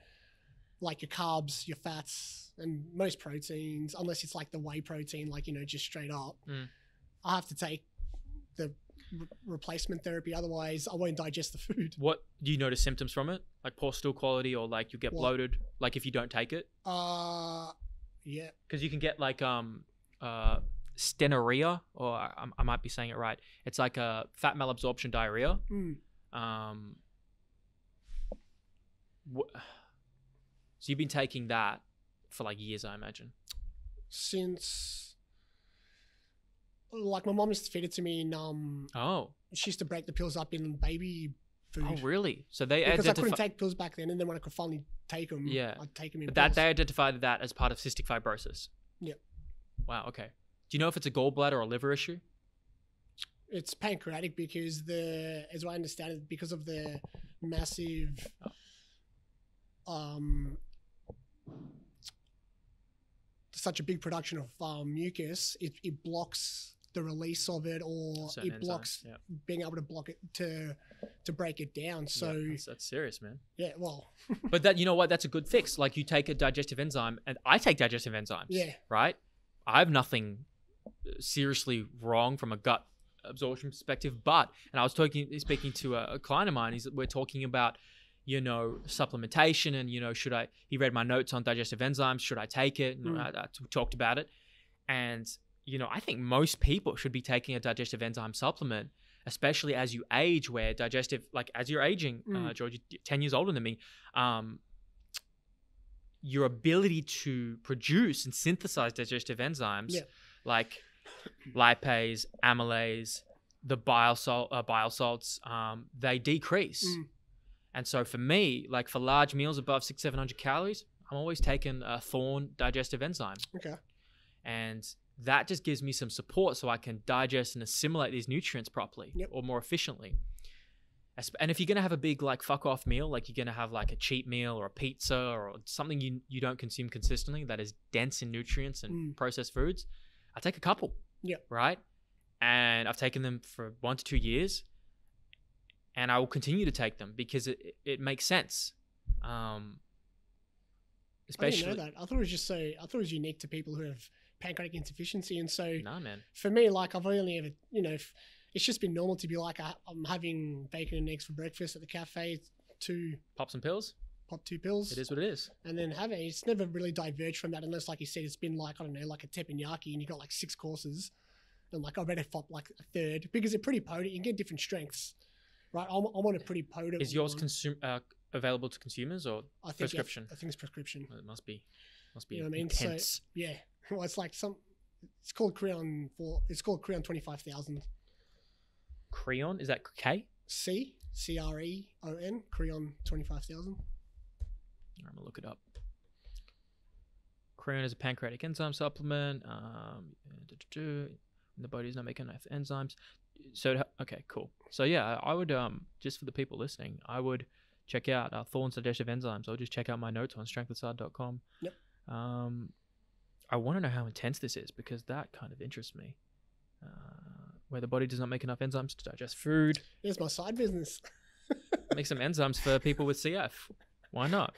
B: like your carbs, your fats, and most proteins, unless it's like the whey protein, like you know, just straight up,
A: Mm.
B: I have to take the re- replacement therapy. Otherwise, I won't digest the food.
A: What do you notice symptoms from it? Like poor stool quality, or like you get
B: What?
A: bloated? Like if you don't take it,
B: Uh, yeah.
A: because you can get like um uh steatorrhea, or I, I might be saying it right. It's like a fat malabsorption diarrhea.
B: Mm.
A: Um, wh- so you've been taking that for like years, I imagine.
B: Since, like, my mom used to feed it to me in, um,
A: Oh,
B: she used to break the pills up in baby food.
A: oh, really? So they
B: Because I couldn't take pills back then, and then when I could finally take them,
A: Yeah.
B: I'd take them in
A: that
B: pills.
A: they identified that as part of cystic fibrosis.
B: Yep.
A: Wow. Okay. Do you know if it's a gallbladder or a liver issue?
B: It's pancreatic because the, as I understand it, because of the massive, um, such a big production of um, mucus, it, it blocks the release of it, or
A: Certain
B: it
A: enzymes,
B: blocks
A: Yeah.
B: being able to block it to to break it down. So
A: Yeah, that's, that's serious, man.
B: Yeah well,
A: But that you know what? That's a good fix. Like you take a digestive enzyme, and I take digestive enzymes.
B: yeah,
A: Right. I have nothing seriously wrong from a gut absorption perspective, but and I was talking speaking to a, a client of mine. He's we're talking about you know supplementation and you know should I? He read my notes on digestive enzymes. Should I take it? And
B: Mm.
A: I, talked about it, and you know I think most people should be taking a digestive enzyme supplement. Especially as you age, where digestive, like as you're aging, uh,
B: Mm.
A: George, you're 10 years older than me, um, your ability to produce and synthesize digestive enzymes
B: Yeah.
A: Like lipase, amylase, the bile salt, uh, bile salts, um, they decrease.
B: Mm.
A: And so for me, like for large meals above six, seven hundred calories, I'm always taking a Thorne digestive enzyme,
B: okay,
A: and that just gives me some support so I can digest and assimilate these nutrients properly
B: Yep.
A: or more efficiently. And if you're gonna have a big like fuck off meal, like you're gonna have like a cheat meal or a pizza or something you you don't consume consistently that is dense in nutrients and
B: Mm.
A: processed foods, I take a couple.
B: Yeah.
A: Right. And I've taken them for one to two years, and I will continue to take them because it it makes sense. Um,
B: I
A: especially
B: didn't know that. I thought it was just so. I thought it was unique to people who have pancreatic insufficiency, and so
A: nah, man.
B: for me, like I've only ever, you know, if, it's just been normal to be like I, I'm having bacon and eggs for breakfast at the cafe, two
A: Pop some pills.
B: Pop two pills,
A: It is what it is.
B: and then have it. It's never really diverged from that, unless, like you said, it's been like I don't know, like a teppanyaki, and you got like six courses, and like I better pop like a third because they're pretty potent. You can get different strengths, right? I'm, I'm on a pretty potent.
A: Is yours consume uh, available to consumers or
B: I think
A: prescription?
B: I think it's prescription.
A: Well, it must be must be
B: You know what I mean? So-
A: intense.
B: Yeah, well, it's like some. It's called Creon for. It's called Creon twenty five thousand.
A: Creon is that K?
B: C C R E O N Creon twenty five thousand.
A: I'm gonna look it up. Creon is a pancreatic enzyme supplement. Um, when the body is not making enough enzymes. So okay, cool. So yeah, I would um just for the people listening, I would check out uh, Thorne's digestive enzymes. I'll just check out my notes on strengthwithside.com.
B: Yep.
A: Um, I want to know how intense this is because that kind of interests me. Uh, where the body does not make enough enzymes to digest food.
B: There's my side business.
A: Make some enzymes for people with CF. Why not?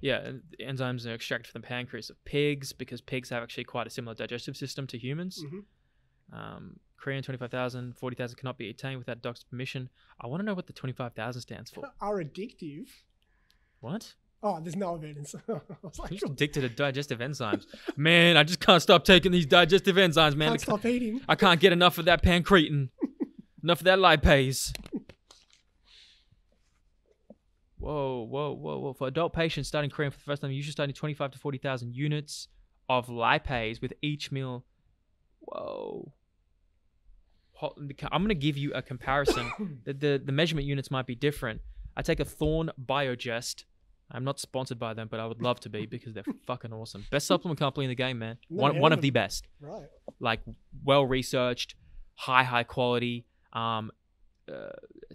A: Yeah, the enzymes are extracted from the pancreas of pigs because pigs have actually quite a similar digestive system to humans.
B: Mhm.
A: Um, Creon 25,000, 40,000 cannot be attained without doctor's permission. I want to know what the 25,000 stands for.
B: Are addictive.
A: What?
B: Oh, there's no evidence. I was like,
A: I'm addicted to digestive enzymes. Man, I just can't stop taking these digestive enzymes, man.
B: can't stop eating.
A: I can't get enough of that pancreatin, enough of that lipase. Whoa, whoa, whoa, whoa! For adult patients starting Creon for the first time, usually starting 25 to 40,000 units of lipase with each meal. Whoa. I'm going to give you a comparison. the, the the measurement units might be different. I take a Thorne Biogest. I'm not sponsored by them, but I would love to be because they're fucking awesome. Best supplement company in the game, man.
B: Never
A: One one
B: of
A: of the best.
B: Right.
A: Like well researched, high high quality. Um, uh,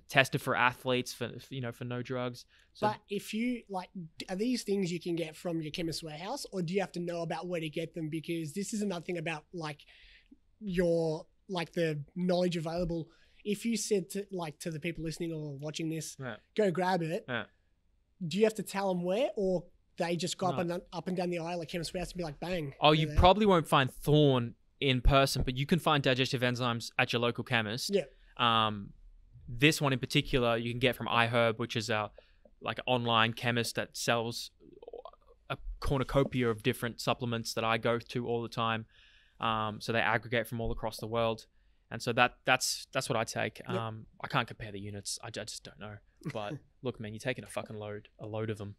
A: tested for athletes for you know for no drugs. So
B: but if you like, are these things you can get from your chemist warehouse, or do you have to know about where to get them? Because this is another thing about like your like the knowledge available. If you said to like to the people listening or watching this,
A: Yeah.
B: go grab it.
A: Yeah.
B: Do you have to tell them where, or they just go up and up and down the aisle at chemist warehouse and be like, bang?
A: Oh, you
B: they are?
A: probably won't find Thorne in person, but you can find digestive enzymes at your local chemist.
B: Yeah.
A: Um, this one in particular, you can get from iHerb, which is a like an online chemist that sells a cornucopia of different supplements that I go to all the time. Um, so they aggregate from all across the world, and so that that's that's what I take.
B: Yep.
A: Um, I can't compare the units. I, I just don't know. But look, man, you're taking a fucking load, a load of them.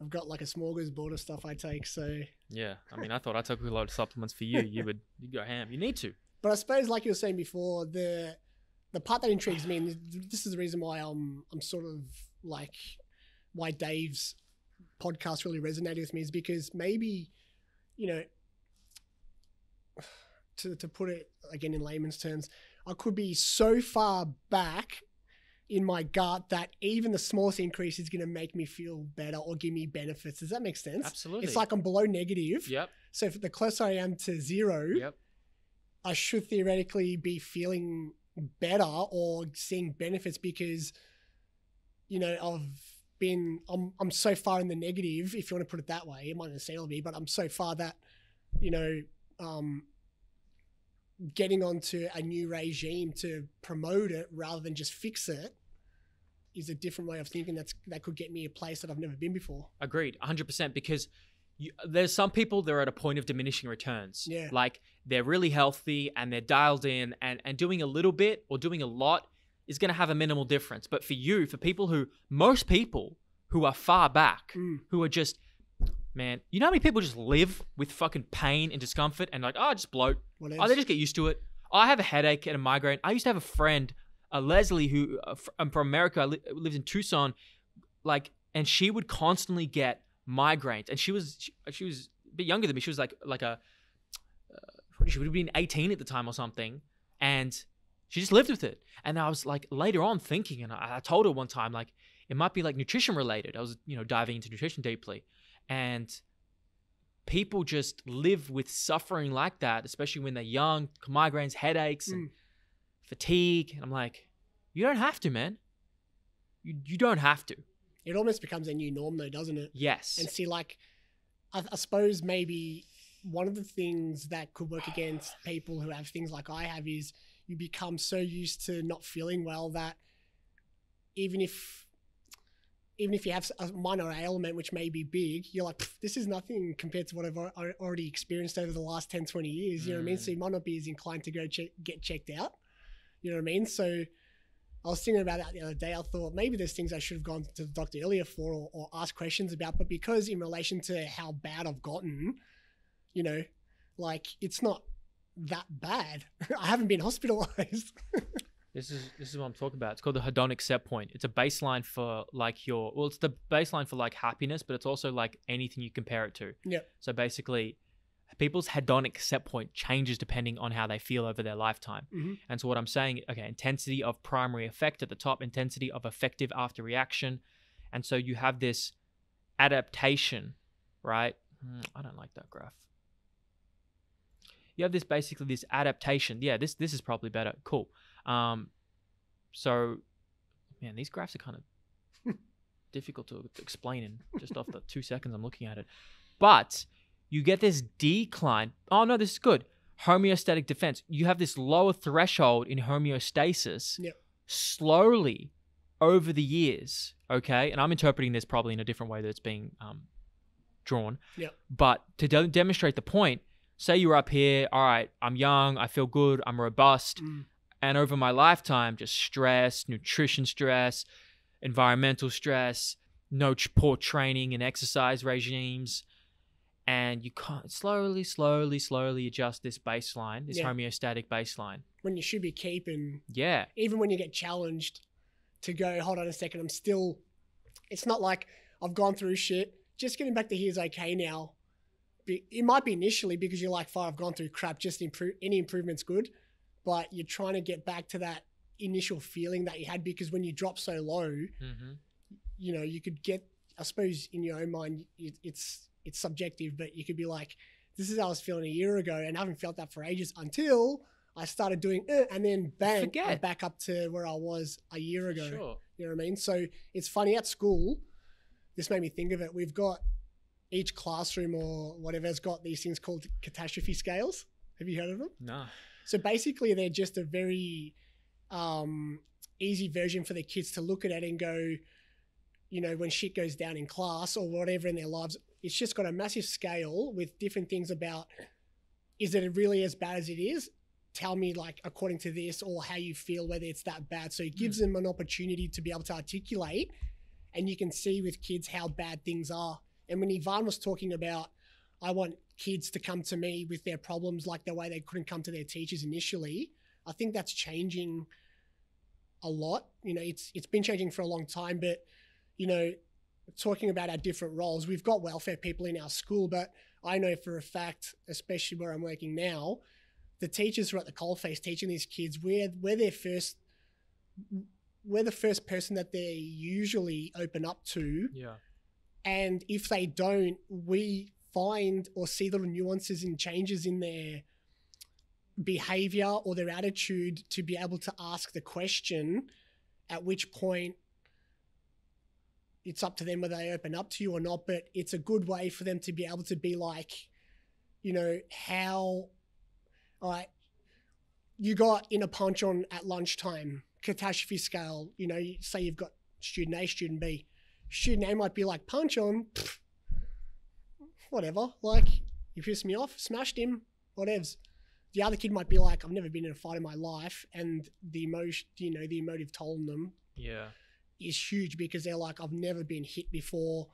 B: I've got like a smorgasbord of stuff I take, so
A: Yeah. I mean, I thought I took a load of supplements for you. You would you go ham. You need to.
B: But I suppose, like you were saying before, the the part that intrigues me, and this is the reason why I'm I'm sort of like why Dave's podcast really resonated with me is because maybe, you know, to to put it again in layman's terms, I could be so far back in my gut that even the smallest increase is going to make me feel better or give me benefits. Does that make sense?
A: Absolutely.
B: It's like I'm below negative.
A: Yep.
B: So if the closer I am to zero,
A: Yep.
B: I should theoretically be feeling better or seeing benefits because, you know, I've been I'm I'm so far in the negative, if you want to put it that way. It might not necessarily be, but I'm so far that, you know, um, getting onto a new regime to promote it rather than just fix it is a different way of thinking that's that could get me a place that I've never been before.
A: Agreed. 100% because you, there's some people that are at a point of diminishing returns.
B: Yeah.
A: Like they're really healthy and they're dialed in and, and doing a little bit or doing a lot is going to have a minimal difference. But for you, for people who, most people who are far back,
B: Mm.
A: who are just, man, you know how many people just live with fucking pain and discomfort and like, oh, I just bloat. Oh, they just get used to it. Oh, I have a headache and a migraine. I used to have a friend, uh, Leslie, who uh, fr- um, from America, li- lives in Tucson, like, and she would constantly get migraines. And she was she, she was a bit younger than me. She was like like a uh, she would have been 18 at the time or something, and she just lived with it. And I was like later on thinking, and I, I told her one time like it might be like nutrition related. I was you know diving into nutrition deeply, and people just live with suffering like that, especially when they're young, migraines, headaches, and fatigue. And I'm like, you don't have to, man. You you don't have to.
B: It almost becomes a new norm, though, doesn't it?
A: Yes.
B: And see, like, I, I suppose maybe one of the things that could work against people who have things like I have is you become so used to not feeling well that even if even if you have a minor ailment which may be big, you're like, this is nothing compared to what I've al- al- already experienced over the last 10, 20 years. You know what I mean?
A: Mm.
B: So you might not be as inclined to go check, get checked out. You know what I mean? So I was thinking about that the other day. I thought maybe there's things I should have gone to the doctor earlier for or, or asked questions about, but because in relation to how bad I've gotten, you know, like it's not that bad. I haven't been hospitalized.
A: This is this is what I'm talking about. It's called the hedonic set point. It's a baseline for like your well, it's the baseline for like happiness, but it's also like anything you compare it to.
B: Yeah.
A: So basically, people's hedonic set point changes depending on how they feel over their lifetime.
B: Mhm.
A: And so what I'm saying, okay, intensity of primary effect at the top, intensity of effective after reaction, and so you have this adaptation, right? Hmm, I don't like that graph. You have this basically this adaptation. Yeah, this this is probably better. Cool. Um, so, man, these graphs are kind of difficult to explain in just off the two seconds I'm looking at it. But you get this decline. Oh no, this is good. Homeostatic defense. You have this lower threshold in homeostasis
B: Yep.
A: slowly over the years. Okay, and I'm interpreting this probably in a different way that it's being um, drawn.
B: Yep.
A: But to de- demonstrate the point, say you're up here. All right, I'm young. I feel good. I'm robust
B: Mm.
A: and over my lifetime just stress nutrition stress environmental stress no ch- poor training and exercise regimes and you can't slowly slowly slowly adjust this baseline this
B: Yeah.
A: homeostatic baseline
B: when you should be keeping
A: Yeah.
B: even when you get challenged to go, hold on a second, I'm still, it's not like I've gone through shit. Just getting back to here's okay now. It might be initially because you're like, far, I've gone through crap, just improve, any improvement's good. But you're trying to get back to that initial feeling that you had because when you drop so low,
A: Mm-hmm.
B: you know, you could get, I suppose in your own mind, it, it's, it's subjective, but you could be like, this is how I was feeling a year ago and I haven't felt that for ages until I started doing it and then bang, I'm back up to where I was a year ago.
A: Sure.
B: You know what I mean? So it's funny at school. This made me think of it. We've got each classroom or whatever has got these things called catastrophe scales. Have you heard of them?
A: No.
B: So basically, they're just a very um, easy version for the kids to look at it and go, you know, when shit goes down in class or whatever in their lives, it's just got a massive scale with different things about is it really as bad as it is? Tell me, like, according to this, or how you feel, whether it's that bad. So it gives hmm. them an opportunity to be able to articulate, and you can see with kids how bad things are. And when Ivan was talking about, I want kids to come to me with their problems like the way they couldn't come to their teachers initially, I think that's changing a lot. You know, it's it's been changing for a long time, but you know, talking about our different roles, we've got welfare people in our school, but I know for a fact, especially where I'm working now, the teachers who are at the coalface teaching these kids, we're we're their first we're the first person that they usually open up to
A: Yeah.
B: and if they don't, we find or see little nuances and changes in their behavior or their attitude to be able to ask the question, at which point it's up to them whether they open up to you or not. But it's a good way for them to be able to be like, you know, how, all right, you got in a punch on at lunchtime, catastrophe scale, you know, you say you've got student A, student B student A might be like, punch on, whatever. Like, you pissed me off, smashed him, whatevs. The other kid might be like, I've never been in a fight in my life, and the emotion, you know, the emotive toll on them
A: Yeah.
B: Is huge because they're like, I've never been hit before.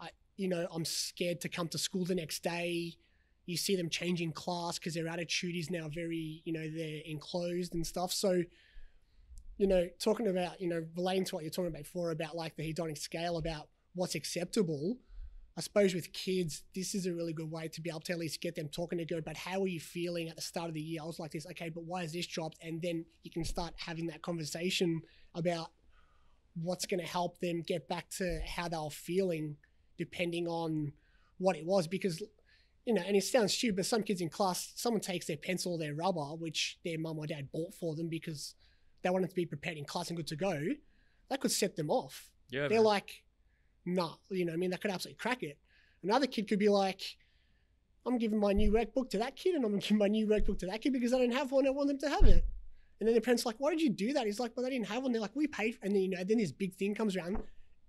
B: I, you know, I'm scared to come to school the next day. You see them changing class because their attitude is now very, you know, they're enclosed and stuff. So, you know, talking about, you know, relating to what you're talking about before about like the hedonic scale about what's acceptable. I suppose with kids, this is a really good way to be able to at least get them talking to go, but how are you feeling at the start of the year? I was like this, okay, but why is this dropped? And then you can start having that conversation about what's going to help them get back to how they were feeling depending on what it was because you know and it sounds stupid but some kids in class someone takes their pencil or their rubber which their mum or dad bought for them because they wanted to be prepared in class and good to go that could set them off
A: Yeah.
B: they're
A: man.
B: like nah you know i mean that could absolutely crack it another kid could be like i'm giving my new workbook to that kid and i'm giving my new workbook to that kid because i don't have one i want them to have it and then the parents are like, why did you do that? He's like, well, they didn't have one. They're like, we paid. And then, you know, then this big thing comes around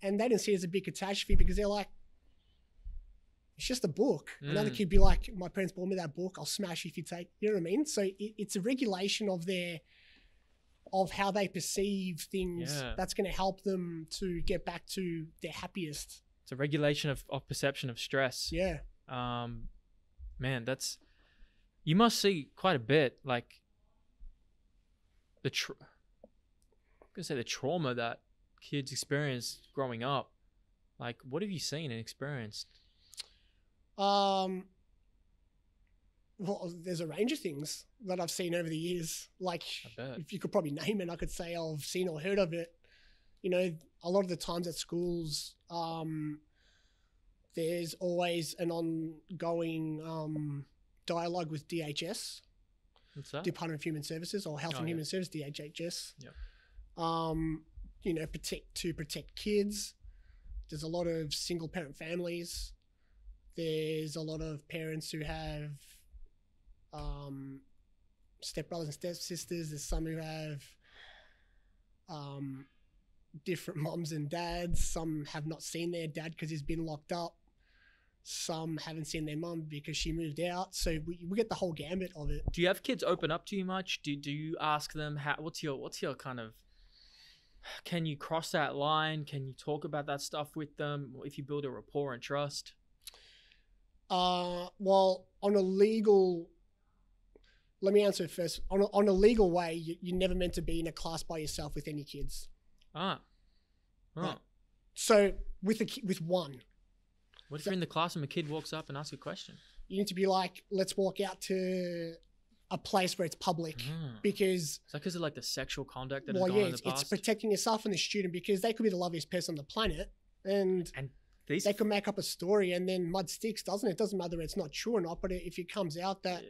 B: and they didn't see it as a big catastrophe because they're like, it's just a book. Another
A: Mm.
B: kid be like, my parents bought me that book. I'll smash if you take, you know what I mean? So it, it's a regulation of their, of how they perceive things
A: Yeah.
B: that's going to help them to get back to their happiest.
A: it's a regulation of, of perception of stress.
B: Yeah.
A: Um, man, that's you must see quite a bit. Like the tr- I'm gonna say the trauma that kids experience growing up. Like, what have you seen and experienced?
B: Um, well, there's a range of things that I've seen over the years. Like, if you could probably name it, I could say I've seen or heard of it. You know, a lot of the times at schools, um, there's always an ongoing um, dialogue with DHS? Department of Human Services, or Health
A: Oh,
B: and
A: yeah.
B: Human Services, DHHS.
A: Yep.
B: Um, you know, protect to protect kids. There's a lot of single parent families. There's a lot of parents who have um, stepbrothers and stepsisters. There's some who have um, different moms and dads. Some have not seen their dad because he's been locked up. Some haven't seen their mum because she moved out. So we, we get the whole gambit of it.
A: Do you have kids open up to you much? Do do you ask them how? What's your what's your kind of? Can you cross that line? Can you talk about that stuff with them? If you build a rapport and trust.
B: Uh, well, on a legal let me answer first. On a, on a legal way, you, you're never meant to be in a class by yourself with any kids.
A: Ah. Oh.
B: Right. So with a with one,
A: What if you're in the classroom, a kid walks up and asks a question?
B: you need to be like, let's walk out to a place where it's public
A: Ah.
B: because
A: Is that because of like the sexual conduct that
B: well, yeah, it's, it's protecting yourself and the student because they could be the loveliest person on the planet and
A: These
B: they could make up a story and then mud sticks, doesn't it? It doesn't matter if it's not true or not, but if it comes out that
A: Yeah.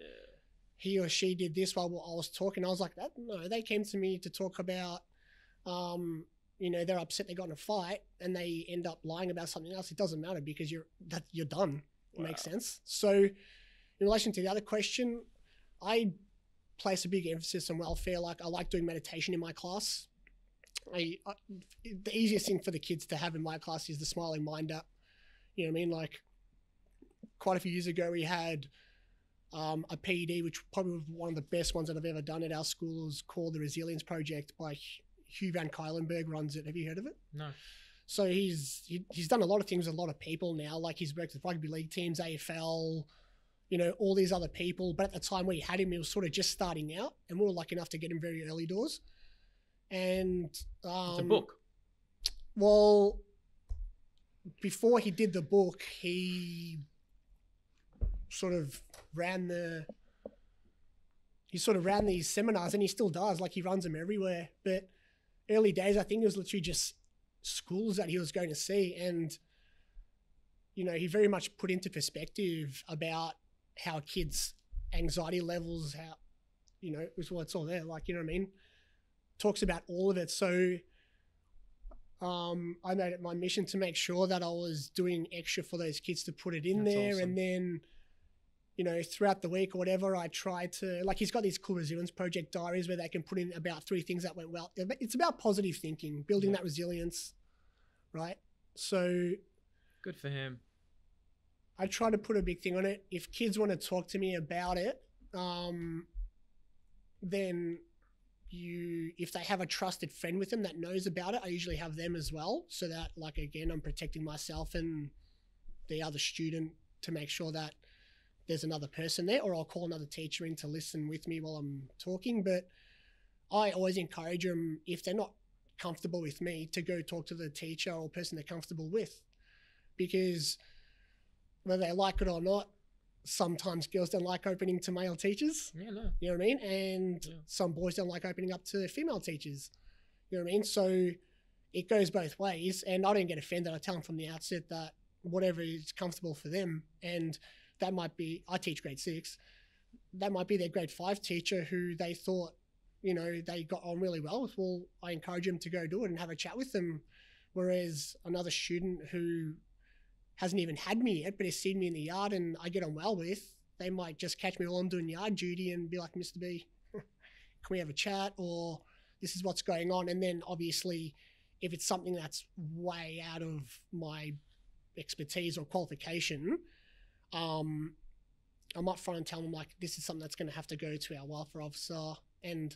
B: he or she did this while I was talking, I was like, that no, they came to me to talk about, um, you know, they're upset they got in a fight and they end up lying about something else. It doesn't matter because you're that you're done. It makes sense. So, in relation to the other question, I place a big emphasis on welfare. Like I like doing meditation in my class. I, I the easiest thing for the kids to have in my class is the smiling mind app. You know what I mean? Like quite a few years ago, we had um, a PED, which probably was one of the best ones that I've ever done at our school. Was called the Resilience Project by Hugh van Cuylenburg. Runs it. Have you heard of it?
A: No.
B: So he's he, he's done a lot of things with a lot of people now. Like he's worked with rugby league teams, AFL, you know, all these other people. But at the time we had him, he was sort of just starting out, and we were lucky enough to get him very early doors. And um,
A: It's a book.
B: Well, before he did the book, he sort of ran the. He sort of ran these seminars, and he still does. Like he runs them everywhere. But early days, I think it was literally just schools that he was going to see, and you know, he very much put into perspective about how kids' anxiety levels, how you know, it was well, it's all there. Like you know what I mean? Talks about all of it. So um, I made it my mission to make sure that I was doing extra for those kids to put it in
A: That's
B: there,
A: awesome.
B: and then you know throughout the week or whatever, I try to like he's got these cool resilience project diaries where they can put in about three things that went well. It's about positive thinking, building
A: Yeah.
B: that resilience, right? So
A: Good for him.
B: I try to put a big thing on it. If kids want to talk to me about it, um, then you, if they have a trusted friend with them that knows about it, I usually have them as well. So that, like, again, I'm protecting myself and the other student to make sure that there's another person there, or I'll call another teacher in to listen with me while I'm talking. But I always encourage them, if they're not comfortable with me, to go talk to the teacher or person they're comfortable with. Because whether they like it or not, sometimes girls don't like opening to male teachers.
A: Yeah, no.
B: You know what I mean? And
A: Yeah.
B: some boys don't like opening up to female teachers. You know what I mean? So it goes both ways. And I don't get offended. I tell them from the outset that whatever is comfortable for them. And that might be, I teach grade six, that might be their grade five teacher who they thought, you know, they got on really well with. Well, I encourage them to go do it and have a chat with them. Whereas another student who hasn't even had me yet, but has seen me in the yard and I get on well with, they might just catch me while I'm doing yard duty and be like, Mr. B, can we have a chat? Or this is what's going on. And then obviously, if it's something that's way out of my expertise or qualification, um, I'm up front and tell them like this is something that's going to have to go to our welfare officer. And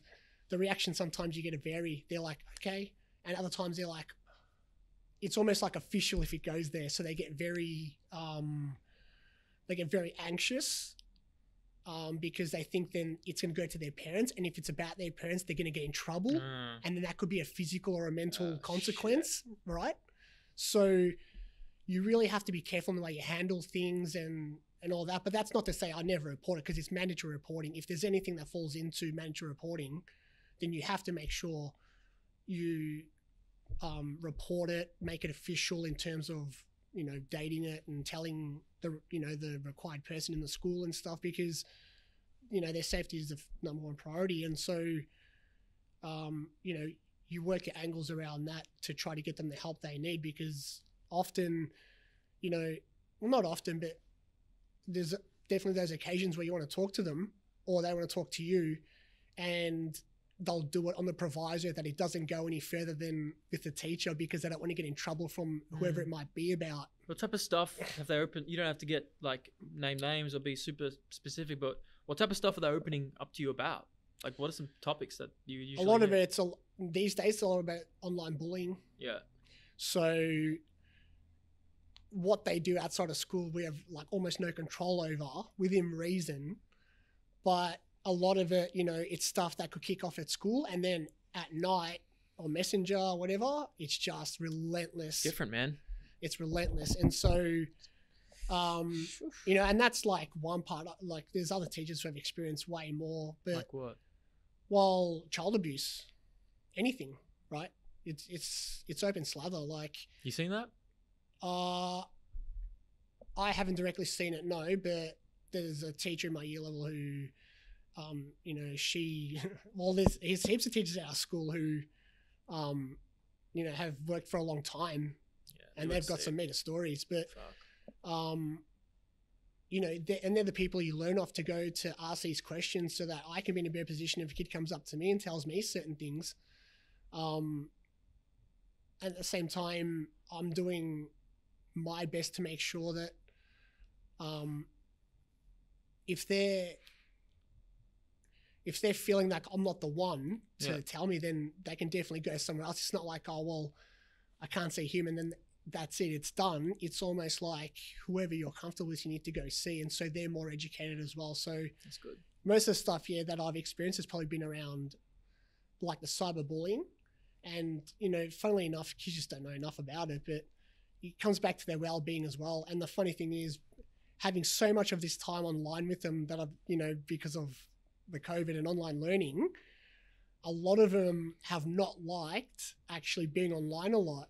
B: the reaction sometimes you get to vary. They're like, okay, and other times they're like, it's almost like official if it goes there. So they get very, um, they get very anxious um, because they think then it's going to go to their parents, and if it's about their parents, they're going to get in trouble
A: Ah,
B: and then that could be a physical or a mental
A: Oh,
B: consequence, right? So you really have to be careful in the way you handle things and and all that. But that's not to say I never report it because it's mandatory reporting. If there's anything that falls into mandatory reporting, then you have to make sure you um, report it, make it official in terms of you know dating it and telling the you know the required person in the school and stuff because you know their safety is the number one priority and so um, you know, you work your angles around that to try to get them the help they need because often, you know, well, not often, but there's definitely those occasions where you want to talk to them or they want to talk to you and they'll do it on the proviso that it doesn't go any further than with the teacher because they don't want to get in trouble from whoever
A: Mm.
B: it might be about.
A: What type of stuff have they open? You don't have to get like name names or be super specific, but what type of stuff are they opening up to you about? Like, what are some topics that you usually?
B: a lot of it's a, these days it's a lot about online bullying.
A: Yeah.
B: So what they do outside of school, we have like almost no control over within reason. But a lot of it, you know, it's stuff that could kick off at school, and then at night or messenger or whatever, it's just relentless.
A: Different, man.
B: It's relentless, and so, um, you know, and that's like one part. Like, there's other teachers who have experienced way more, but
A: Like what?
B: while child abuse, anything, right? It's it's it's open slather. Like,
A: You seen that?
B: Uh, I haven't directly seen it, no, but there's a teacher in my year level who, um, you know, she, well, there's, there's heaps of teachers at our school who, um, you know, have worked for a long time
A: Yeah.
B: and they've got some meta stories, but,
A: Fuck.
B: um, you know, they and they're the people you learn off to go to ask these questions so that I can be in a better position if a kid comes up to me and tells me certain things. Um, at the same time, I'm doing my best to make sure that um, if they're if they're feeling like I'm not the one to
A: Yeah.
B: tell me, then they can definitely go somewhere else. It's not like, oh well, I can't see him and then that's it, it's done. It's almost like whoever you're comfortable with, you need to go see. And so they're more educated as well. So
A: That's good.
B: most of the stuff, yeah, that I've experienced has probably been around like the cyberbullying. And, you know, funnily enough, kids just don't know enough about it, but it comes back to their well being as well. And the funny thing is, having so much of this time online with them that I've, you know, because of the COVID and online learning, a lot of them have not liked actually being online a lot.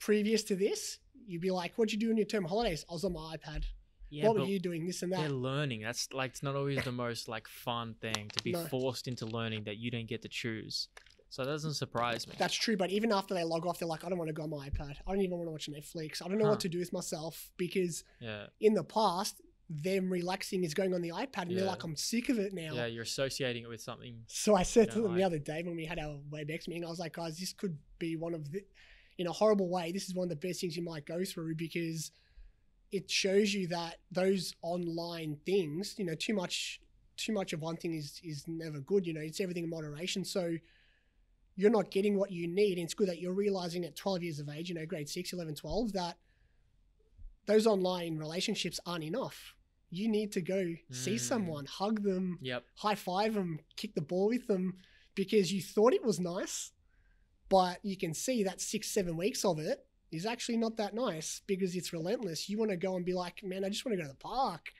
B: Previous to this, you'd be like, What'd you do in your term holidays? I was on my iPad.
A: Yeah,
B: what were you doing? This and that.
A: they're learning. That's like it's not always the most like fun thing to be
B: No.
A: forced into learning that you didn't get to choose. So that doesn't surprise me.
B: That's true, but even after they log off, they're like, I don't want to go on my iPad. I don't even want to watch Netflix. I don't know
A: Huh.
B: what to do with myself because
A: yeah.
B: in the past, them relaxing is going on the iPad, and they're like, I'm sick of it now.
A: Yeah, you're associating it with something.
B: So I said to
A: Yeah,
B: them the other day when we had our WebEx meeting, I was like, guys, this could be one of the, in a horrible way, this is one of the best things you might go through because it shows you that those online things, you know, too much, too much of one thing is is never good. You know, it's everything in moderation. So you're not getting what you need. And it's good that you're realizing at 12 years of age, you know, grade 6, 11, 12, that those online relationships aren't enough. You need to go see
A: Mm.
B: someone, hug them,
A: Yep.
B: high five them, kick the ball with them because you thought it was nice, but you can see that six, seven weeks of it is actually not that nice because it's relentless. You want to go and be like, man, I just want to go to the park.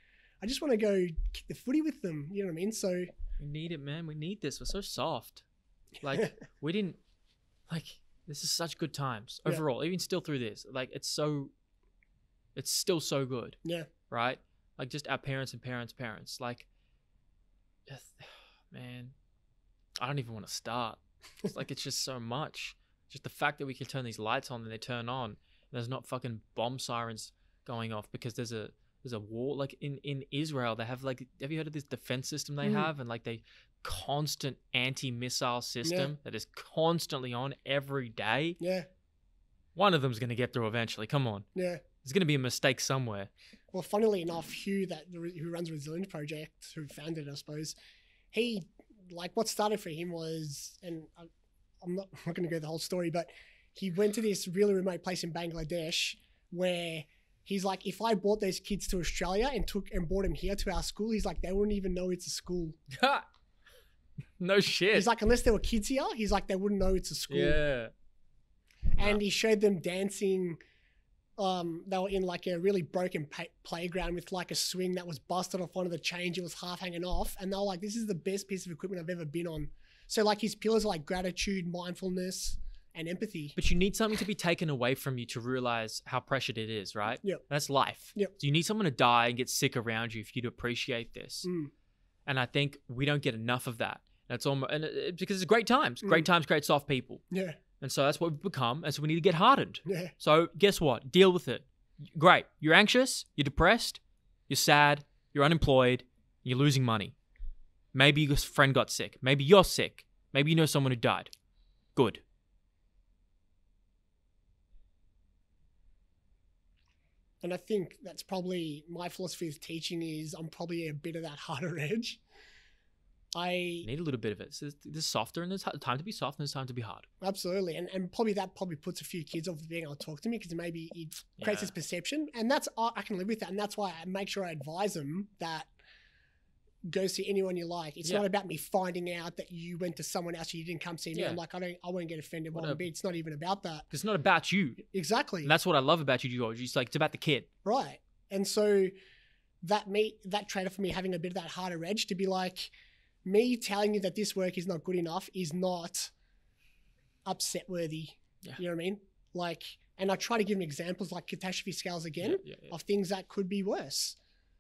B: I just want to go kick the footy with them. You know what I mean? So,
A: We need it, man. We need this. We're so soft. Like we didn't like this is such good times
B: Yeah.
A: overall. Even still through this, like it's so, it's still so good,
B: yeah,
A: right? Like just our parents and parents' parents. Like, man, I don't even want to start. It's like it's just so much. Just the fact that we can turn these lights on and they turn on. And there's not fucking bomb sirens going off because there's a there's a war. Like in in Israel, they have like have you heard of this defense system they
B: Mm.
A: have and like they constant anti-missile system that is constantly on every day.
B: yeah,
A: One of them's gonna get through eventually. Come on,
B: yeah.
A: there's gonna be a mistake somewhere.
B: Well, funnily enough, Hugh, that who runs Resilience Project, who founded, it, I suppose, he like what started for him was, and I, I'm not, I'm not going to go the whole story, but he went to this really remote place in Bangladesh where he's like, if I brought those kids to Australia and took and brought them here to our school, he's like, they wouldn't even know it's a school.
A: no shit.
B: He's like, unless there were kids here, he's like, they wouldn't know it's a school.
A: yeah.
B: and he showed them dancing. Um, they were in like a really broken pa- playground with like a swing that was busted off one of the chains. It was half hanging off, and they were like, "This is the best piece of equipment I've ever been on." So like his pillars are like gratitude, mindfulness, and empathy.
A: But you need something to be taken away from you to realize how pressured it is, right?
B: Yep.
A: That's life.
B: Yep.
A: So you need someone to die and get sick around you for you to appreciate this.
B: Mm.
A: And I think we don't get enough of that. And it's almost and it, because it's great times. Great
B: Mm.
A: times create soft people.
B: Yeah,
A: And so that's what we've become. And so we need to get hardened.
B: yeah,
A: So guess what? Deal with it. Great. You're anxious, you're depressed, you're sad, you're unemployed, you're losing money. Maybe your friend got sick. Maybe you're sick. Maybe you know someone who died. Good.
B: And I think that's probably my philosophy of teaching is I'm probably a bit of that harder edge. I
A: need a little bit of it. So there's- softer and there's time to be soft and there's time to be hard.
B: Absolutely, and and probably that probably puts a few kids off being able to talk to me because maybe it creates
A: Yeah.
B: this perception, and that's I I can live with that, and that's why I make sure I advise them that go see anyone you like. It's
A: Yeah.
B: not about me finding out that you went to someone else you didn't come see me.
A: Yeah.
B: I'm like, I don't, I won't get offended. One
A: Whatever.
B: bit. It's not even about that.
A: It's not about you.
B: Exactly.
A: And that's what I love about you, George. It's like it's about the kid.
B: Right. And so that me that trade for me having a bit of that harder edge to be like, me telling you that this work is not good enough is not upset worthy.
A: Yeah.
B: You know what I mean? Like, and I try to give them examples like catastrophe scales again of things that could be worse.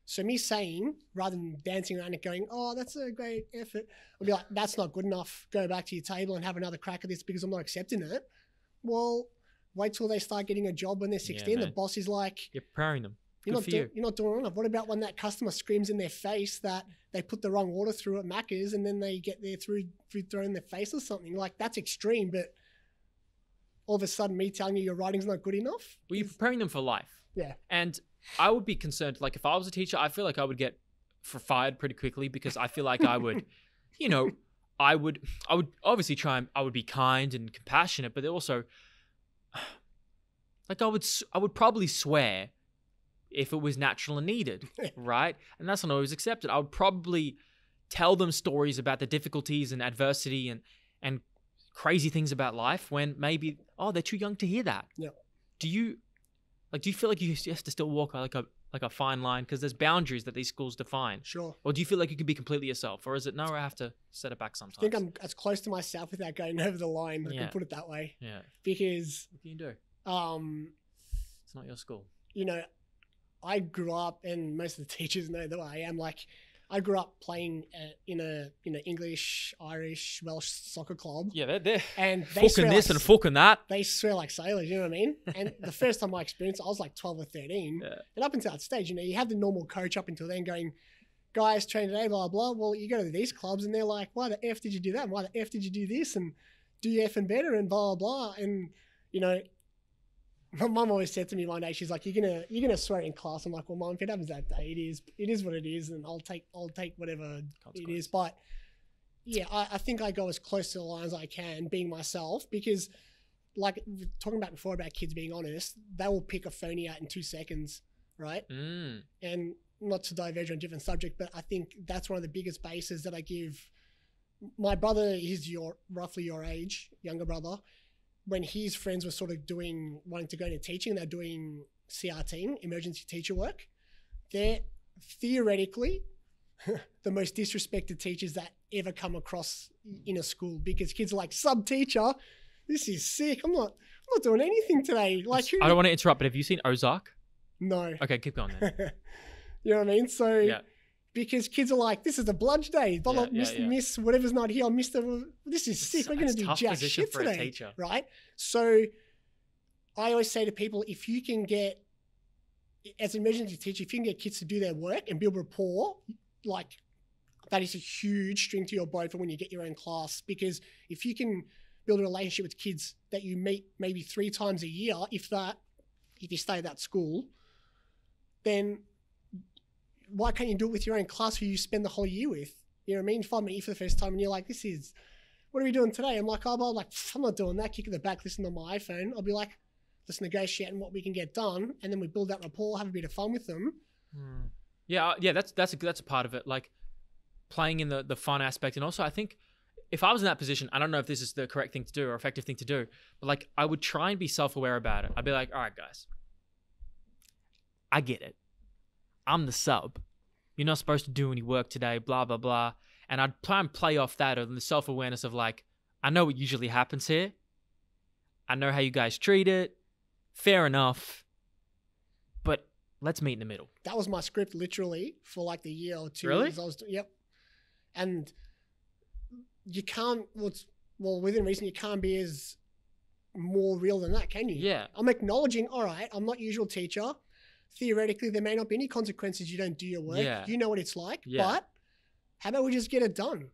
B: So me saying rather than dancing around it going, oh, that's a great effort, I'll be like, that's not good enough. Go back to your table and have another crack at this because I'm not accepting it. Well, wait till they start getting a job when they're
A: Yeah,
B: 16. the boss is like,
A: You're preparing them.
B: you're not, do-
A: you.
B: you're not doing enough. What about when that customer screams in their face that they put the wrong order through at Macca's and then they get their through food thrown in their face or something? Like that's extreme, but all of a sudden me telling you your writing's not good enough.
A: Well, you're preparing them for life.
B: Yeah.
A: And I would be concerned. Like if I was a teacher, I feel like I would get fired pretty quickly because I feel like I would, you know, I would, I would obviously try and I would be kind and compassionate, but also, like I would, I would probably swear if it was natural and needed, right? And that's not always accepted. I would probably tell them stories about the difficulties and adversity and and crazy things about life when maybe oh they're too young to hear that.
B: Yeah.
A: Do you like? Do you feel like you have to still walk like a like a fine line because there's boundaries that these schools define,
B: Sure.
A: or do you feel like you could be completely yourself, or is it no? I have to set it back sometimes.
B: I think I'm as close to myself without going over the line.
A: Yeah.
B: I can put it that way
A: Yeah.
B: because,
A: What can you do?
B: um,
A: It's not your school.
B: you know, I grew up, and most of the teachers know that I am like, I grew up playing uh, in a you know English, Irish, Welsh soccer club,
A: Yeah, they're they're
B: and they
A: fucking this
B: like,
A: and fucking that.
B: they swear like sailors. You know what I mean? And the first time I experienced, it, I was like twelve or thirteen,
A: Yeah.
B: and up until that stage, you know, you have the normal coach up until then going. Guys, train today, blah blah. Well, you go to these clubs and they're like, "Why the f did you do that? Why the f did you do this? And do you and better?" And blah blah. blah. And you know, my mum always said to me one day, she's like, "You're gonna you're gonna swear in class." I'm like, "Well, mum, if it happens that day, it is it is what it is, and I'll take I'll take whatever it is." But yeah, I, I think I go as close to the line as I can, being myself, because like talking about before about kids being honest, they will pick a phony out in two seconds, right?
A: Mm.
B: and not to diverge on a different subject, but I think that's one of the biggest bases that I give. My brother is your roughly your age, younger brother. When his friends were sort of doing wanting to go into teaching, they're doing CRT, emergency teacher work. They're theoretically the most disrespected teachers that ever come across in a school because kids are like sub teacher. This is sick. I'm not. I'm not doing anything today. Like who?
A: I don't want to interrupt, but have you seen Ozark?
B: no.
A: Okay, keep going then.
B: you know what I mean? So
A: Yeah.
B: Because kids are like, this is a bludge day. Blah,
A: Yeah,
B: miss,
A: yeah.
B: miss whatever's not here. Mr. This is sick. We're going to do jack shit
A: for
B: today,
A: teacher.
B: right? So I always say to people, if you can get, as an emergency teacher, if you can get kids to do their work and build rapport, like that is a huge string to your bow for when you get your own class. Because if you can build a relationship with kids that you meet maybe three times a year, if that, if you stay at that school, then why can't you do it with your own class who you spend the whole year with? You know what I mean? Meet you for the first time and you're like, this is, what are we doing today? I'm like, oh, well, like, I'm not doing that. Kick in the back, listen on my iPhone. I'll be like, let's negotiate on what we can get done. And then we build that rapport, have a bit of fun with them.
A: Hmm. Yeah, uh, yeah, that's that's a, that's a part of it. Like playing in the the fun aspect, and also I think if I was in that position, I don't know if this is the correct thing to do or effective thing to do, but like I would try and be self aware about it. I'd be like, all right, guys, I get it. I'm the sub. You're not supposed to do any work today. Blah blah blah. And I'd try and play off that or the self awareness of like, I know what usually happens here. I know how you guys treat it. Fair enough. But let's meet in the middle.
B: That was my script literally for like the year or two
A: Really?
B: I was, yep. And you can't, well, well, within reason, you can't be as more real than that, can you?
A: Yeah.
B: I'm acknowledging, all right, I'm not usual teacher. Theoretically, there may not be any consequences you don't do your work.
A: Yeah.
B: You know what it's like.
A: Yeah.
B: But how about we just get it done?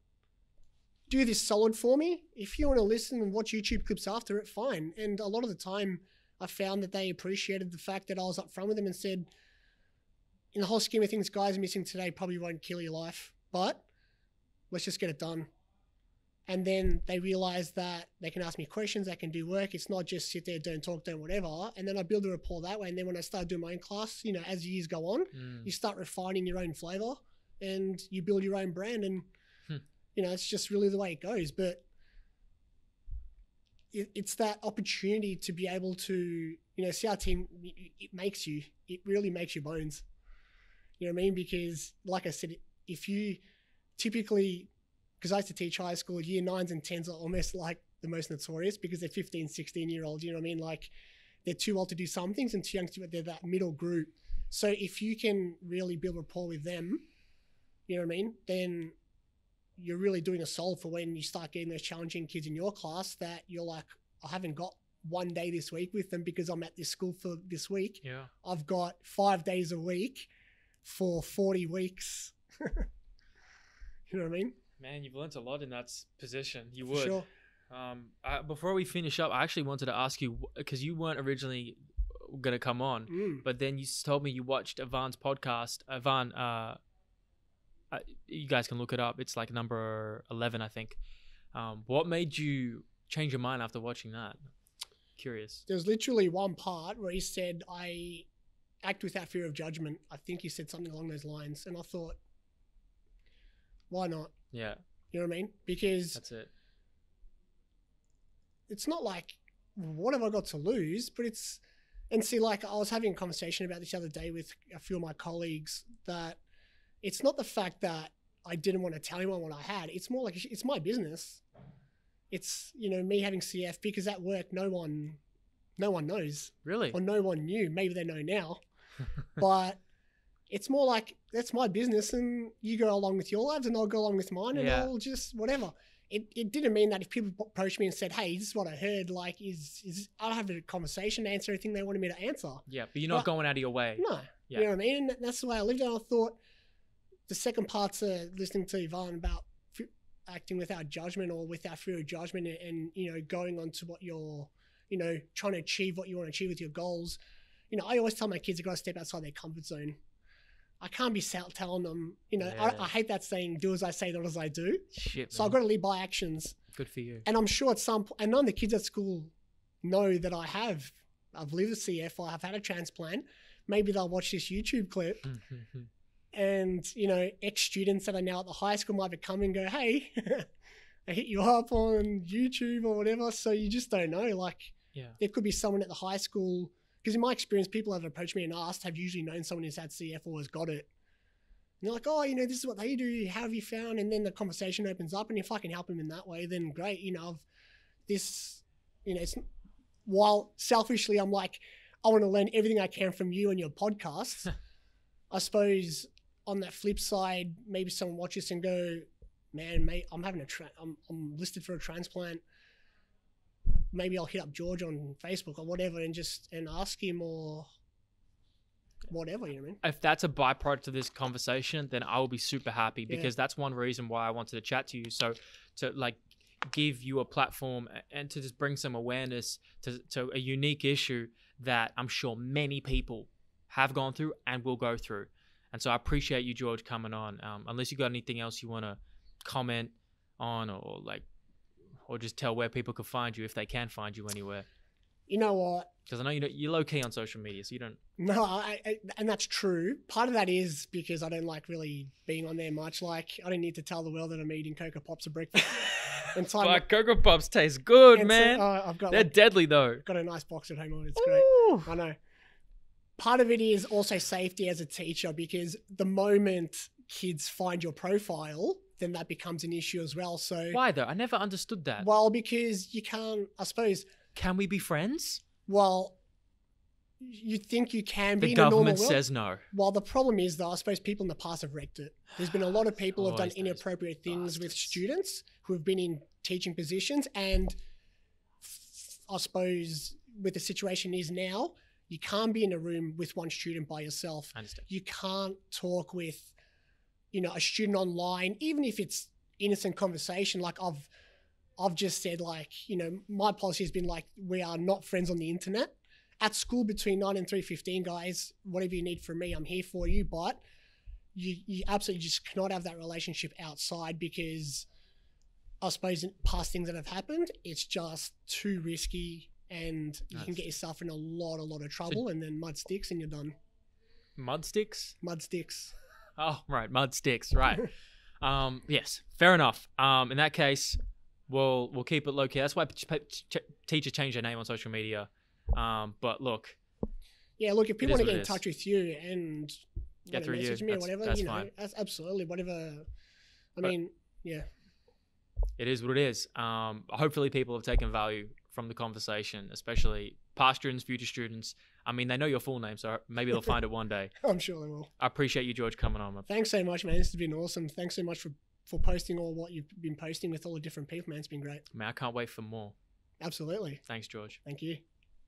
B: Do this solid for me. If you want to listen and watch YouTube clips after it, fine. And a lot of the time, I found that they appreciated the fact that I was upfront with them and said, in the whole scheme of things, guys missing today probably won't kill your life, but let's just get it done. And then they realize that they can ask me questions, they can do work. It's not just sit there, don't talk, don't whatever. And then I build a rapport that way. And then when I start doing my own class, you know, as years go on,
A: Mm.
B: you start refining your own flavor and you build your own brand and
A: Hmm.
B: you know it's just really the way it goes but it, it's that opportunity to be able to you know see our team it, it makes you it really makes your bones you know what i mean because like i said if you typically because i used to teach high school year nines and tens are almost like the most notorious because they're 15 16 year olds you know what i mean? Like they're too old to do some things and too young to do. they're that middle group. So if you can really build rapport with them you know what i mean? Then you're really doing a solve for when you start getting those challenging kids in your class that you're like i haven't got one day this week with them because i'm at this school for this week.
A: Yeah.
B: i've got five days a week for 40 weeks. You know what i mean
A: Man, you've learnt a lot in that position. You
B: For
A: would.
B: sure
A: Um, I, before we finish up, I actually wanted to ask you because you weren't originally going to come on,
B: Mm.
A: but then you told me you watched Ivan's podcast. Ivan, uh, uh, you guys can look it up. It's like number eleven, I think. Um, what made you change your mind after watching that? Curious.
B: There's literally one part where he said, I act without fear of judgment. I think he said something along those lines. And I thought, why not?
A: Yeah,
B: You know what I mean? Because
A: that's it.
B: it's not like, what have I got to lose? But it's, and see, like, I was having a conversation about this the other day with a few of my colleagues that it's not the fact that I didn't want to tell anyone what I had. It's more like it's my business. It's, you know, me having CF because at work, no one, no one knows.
A: Really?
B: or no one knew. Maybe they know now, but it's more like that's my business, and you go along with your lives, and I'll go along with mine, and
A: Yeah.
B: I'll just whatever. It, it didn't mean that if people approached me and said, "Hey, this is what I heard," like, is is I'll have a conversation, to answer anything they wanted me to answer.
A: yeah, but you're not
B: Well,
A: going out of your way.
B: No,
A: Yeah.
B: you know what I mean. And that's the way I lived. And I thought the second part to listening to Yvonne about f- acting without judgment or without fear of judgment, and, and you know going on to what you're, you know, trying to achieve what you want to achieve with your goals. You know, I always tell my kids they got to step outside their comfort zone. I can't be telling them, you know,
A: Yeah.
B: I, I hate that saying, "Do as I say, not as I do."
A: Shit,
B: So I've got to lead by actions.
A: Good for you.
B: And I'm sure at some point, and none of the kids at school know that I have. I've lived with CF. I've had a transplant. Maybe they'll watch this YouTube clip, mm-hmm. and you know, ex students that are now at the high school might come and go, "Hey, I hit you up on YouTube or whatever." So you just don't know. Like,
A: yeah.
B: there could be someone at the high school. Because in my experience, people that have approached me and asked have usually known someone who's had CF or has got it. And they're like, oh, you know, this is what they do. How have you found? And then the conversation opens up. And if I can help them in that way, then great. You know, I've, this, you know, it's, while selfishly I'm like, I want to learn everything I can from you and your podcasts. I suppose on that flip side, maybe someone watches and go, man, mate, I'm having a, tra- I'm, I'm listed for a transplant maybe I'll hit up George on Facebook or whatever and just and ask him or whatever. You know what I mean?
A: if that's a byproduct of this conversation, then I will be super happy
B: Yeah.
A: because that's one reason why I wanted to chat to you. So to like give you a platform and to just bring some awareness to, to a unique issue that I'm sure many people have gone through and will go through. And so I appreciate you, George, coming on. Um, unless you got anything else you want to comment on or like, or just tell where people can find you if they can find you anywhere.
B: You know what?
A: Because I know you you're low key on social media, so you don't.
B: No, I, I, and that's true. Part of that is because I don't like really being on there much. Like I don't need to tell the world that I'm eating Cocoa Pops for breakfast. And time-
A: Fuck, Cocoa Pops taste good,
B: And so,
A: man.
B: uh, I've got
A: They're
B: like,
A: deadly though.
B: got a nice box at home. It's great. I know. Part of it is also safety as a teacher because the moment kids find your profile, then that becomes an issue as well. So,
A: Why though? I never understood that.
B: well, because you can't, I suppose,
A: Can we be friends?
B: well, you think you can be
A: The
B: in a normal
A: government says no.
B: well, the problem is, though, I suppose people in the past have wrecked it. There's been a lot of people who have done inappropriate things with students who have been in teaching positions, and I suppose with the situation is now, you can't be in a room with one student by yourself.
A: I understand.
B: You can't talk with, you know, a student online, even if it's innocent conversation. Like I've, I've just said, like, you know, my policy has been like, we are not friends on the internet. At school between nine and three fifteen, guys, whatever you need from me, I'm here for you. But you, you absolutely just cannot have that relationship outside because I suppose in past things that have happened, it's just too risky and you can get yourself in a lot, a lot of trouble and then mud sticks and you're done.
A: Mud sticks?
B: Mud sticks.
A: Oh, right, mud sticks, right. um, yes, fair enough. Um, in that case, we'll we'll keep it low key. That's why ch- ch- ch- teachers change their name on social media. Um, but look,
B: Yeah, look, if people want to get in touch with you and
A: Get
B: wanna
A: through you,
B: message me or whatever,
A: that's
B: you know,
A: fine.
B: that's absolutely whatever. I
A: But-
B: mean, yeah,
A: it is what it is. Um, hopefully, people have taken value from the conversation, especially past students, future students. I mean, they know your full name, so maybe they'll find it one day.
B: I'm sure they will.
A: I appreciate you, George, coming on. man.
B: Thanks so much, man. This has been awesome. Thanks so much for for posting all what you've been posting with all the different people, man. It's been great.
A: Man, I can't wait for more.
B: Absolutely.
A: Thanks, George.
B: Thank you.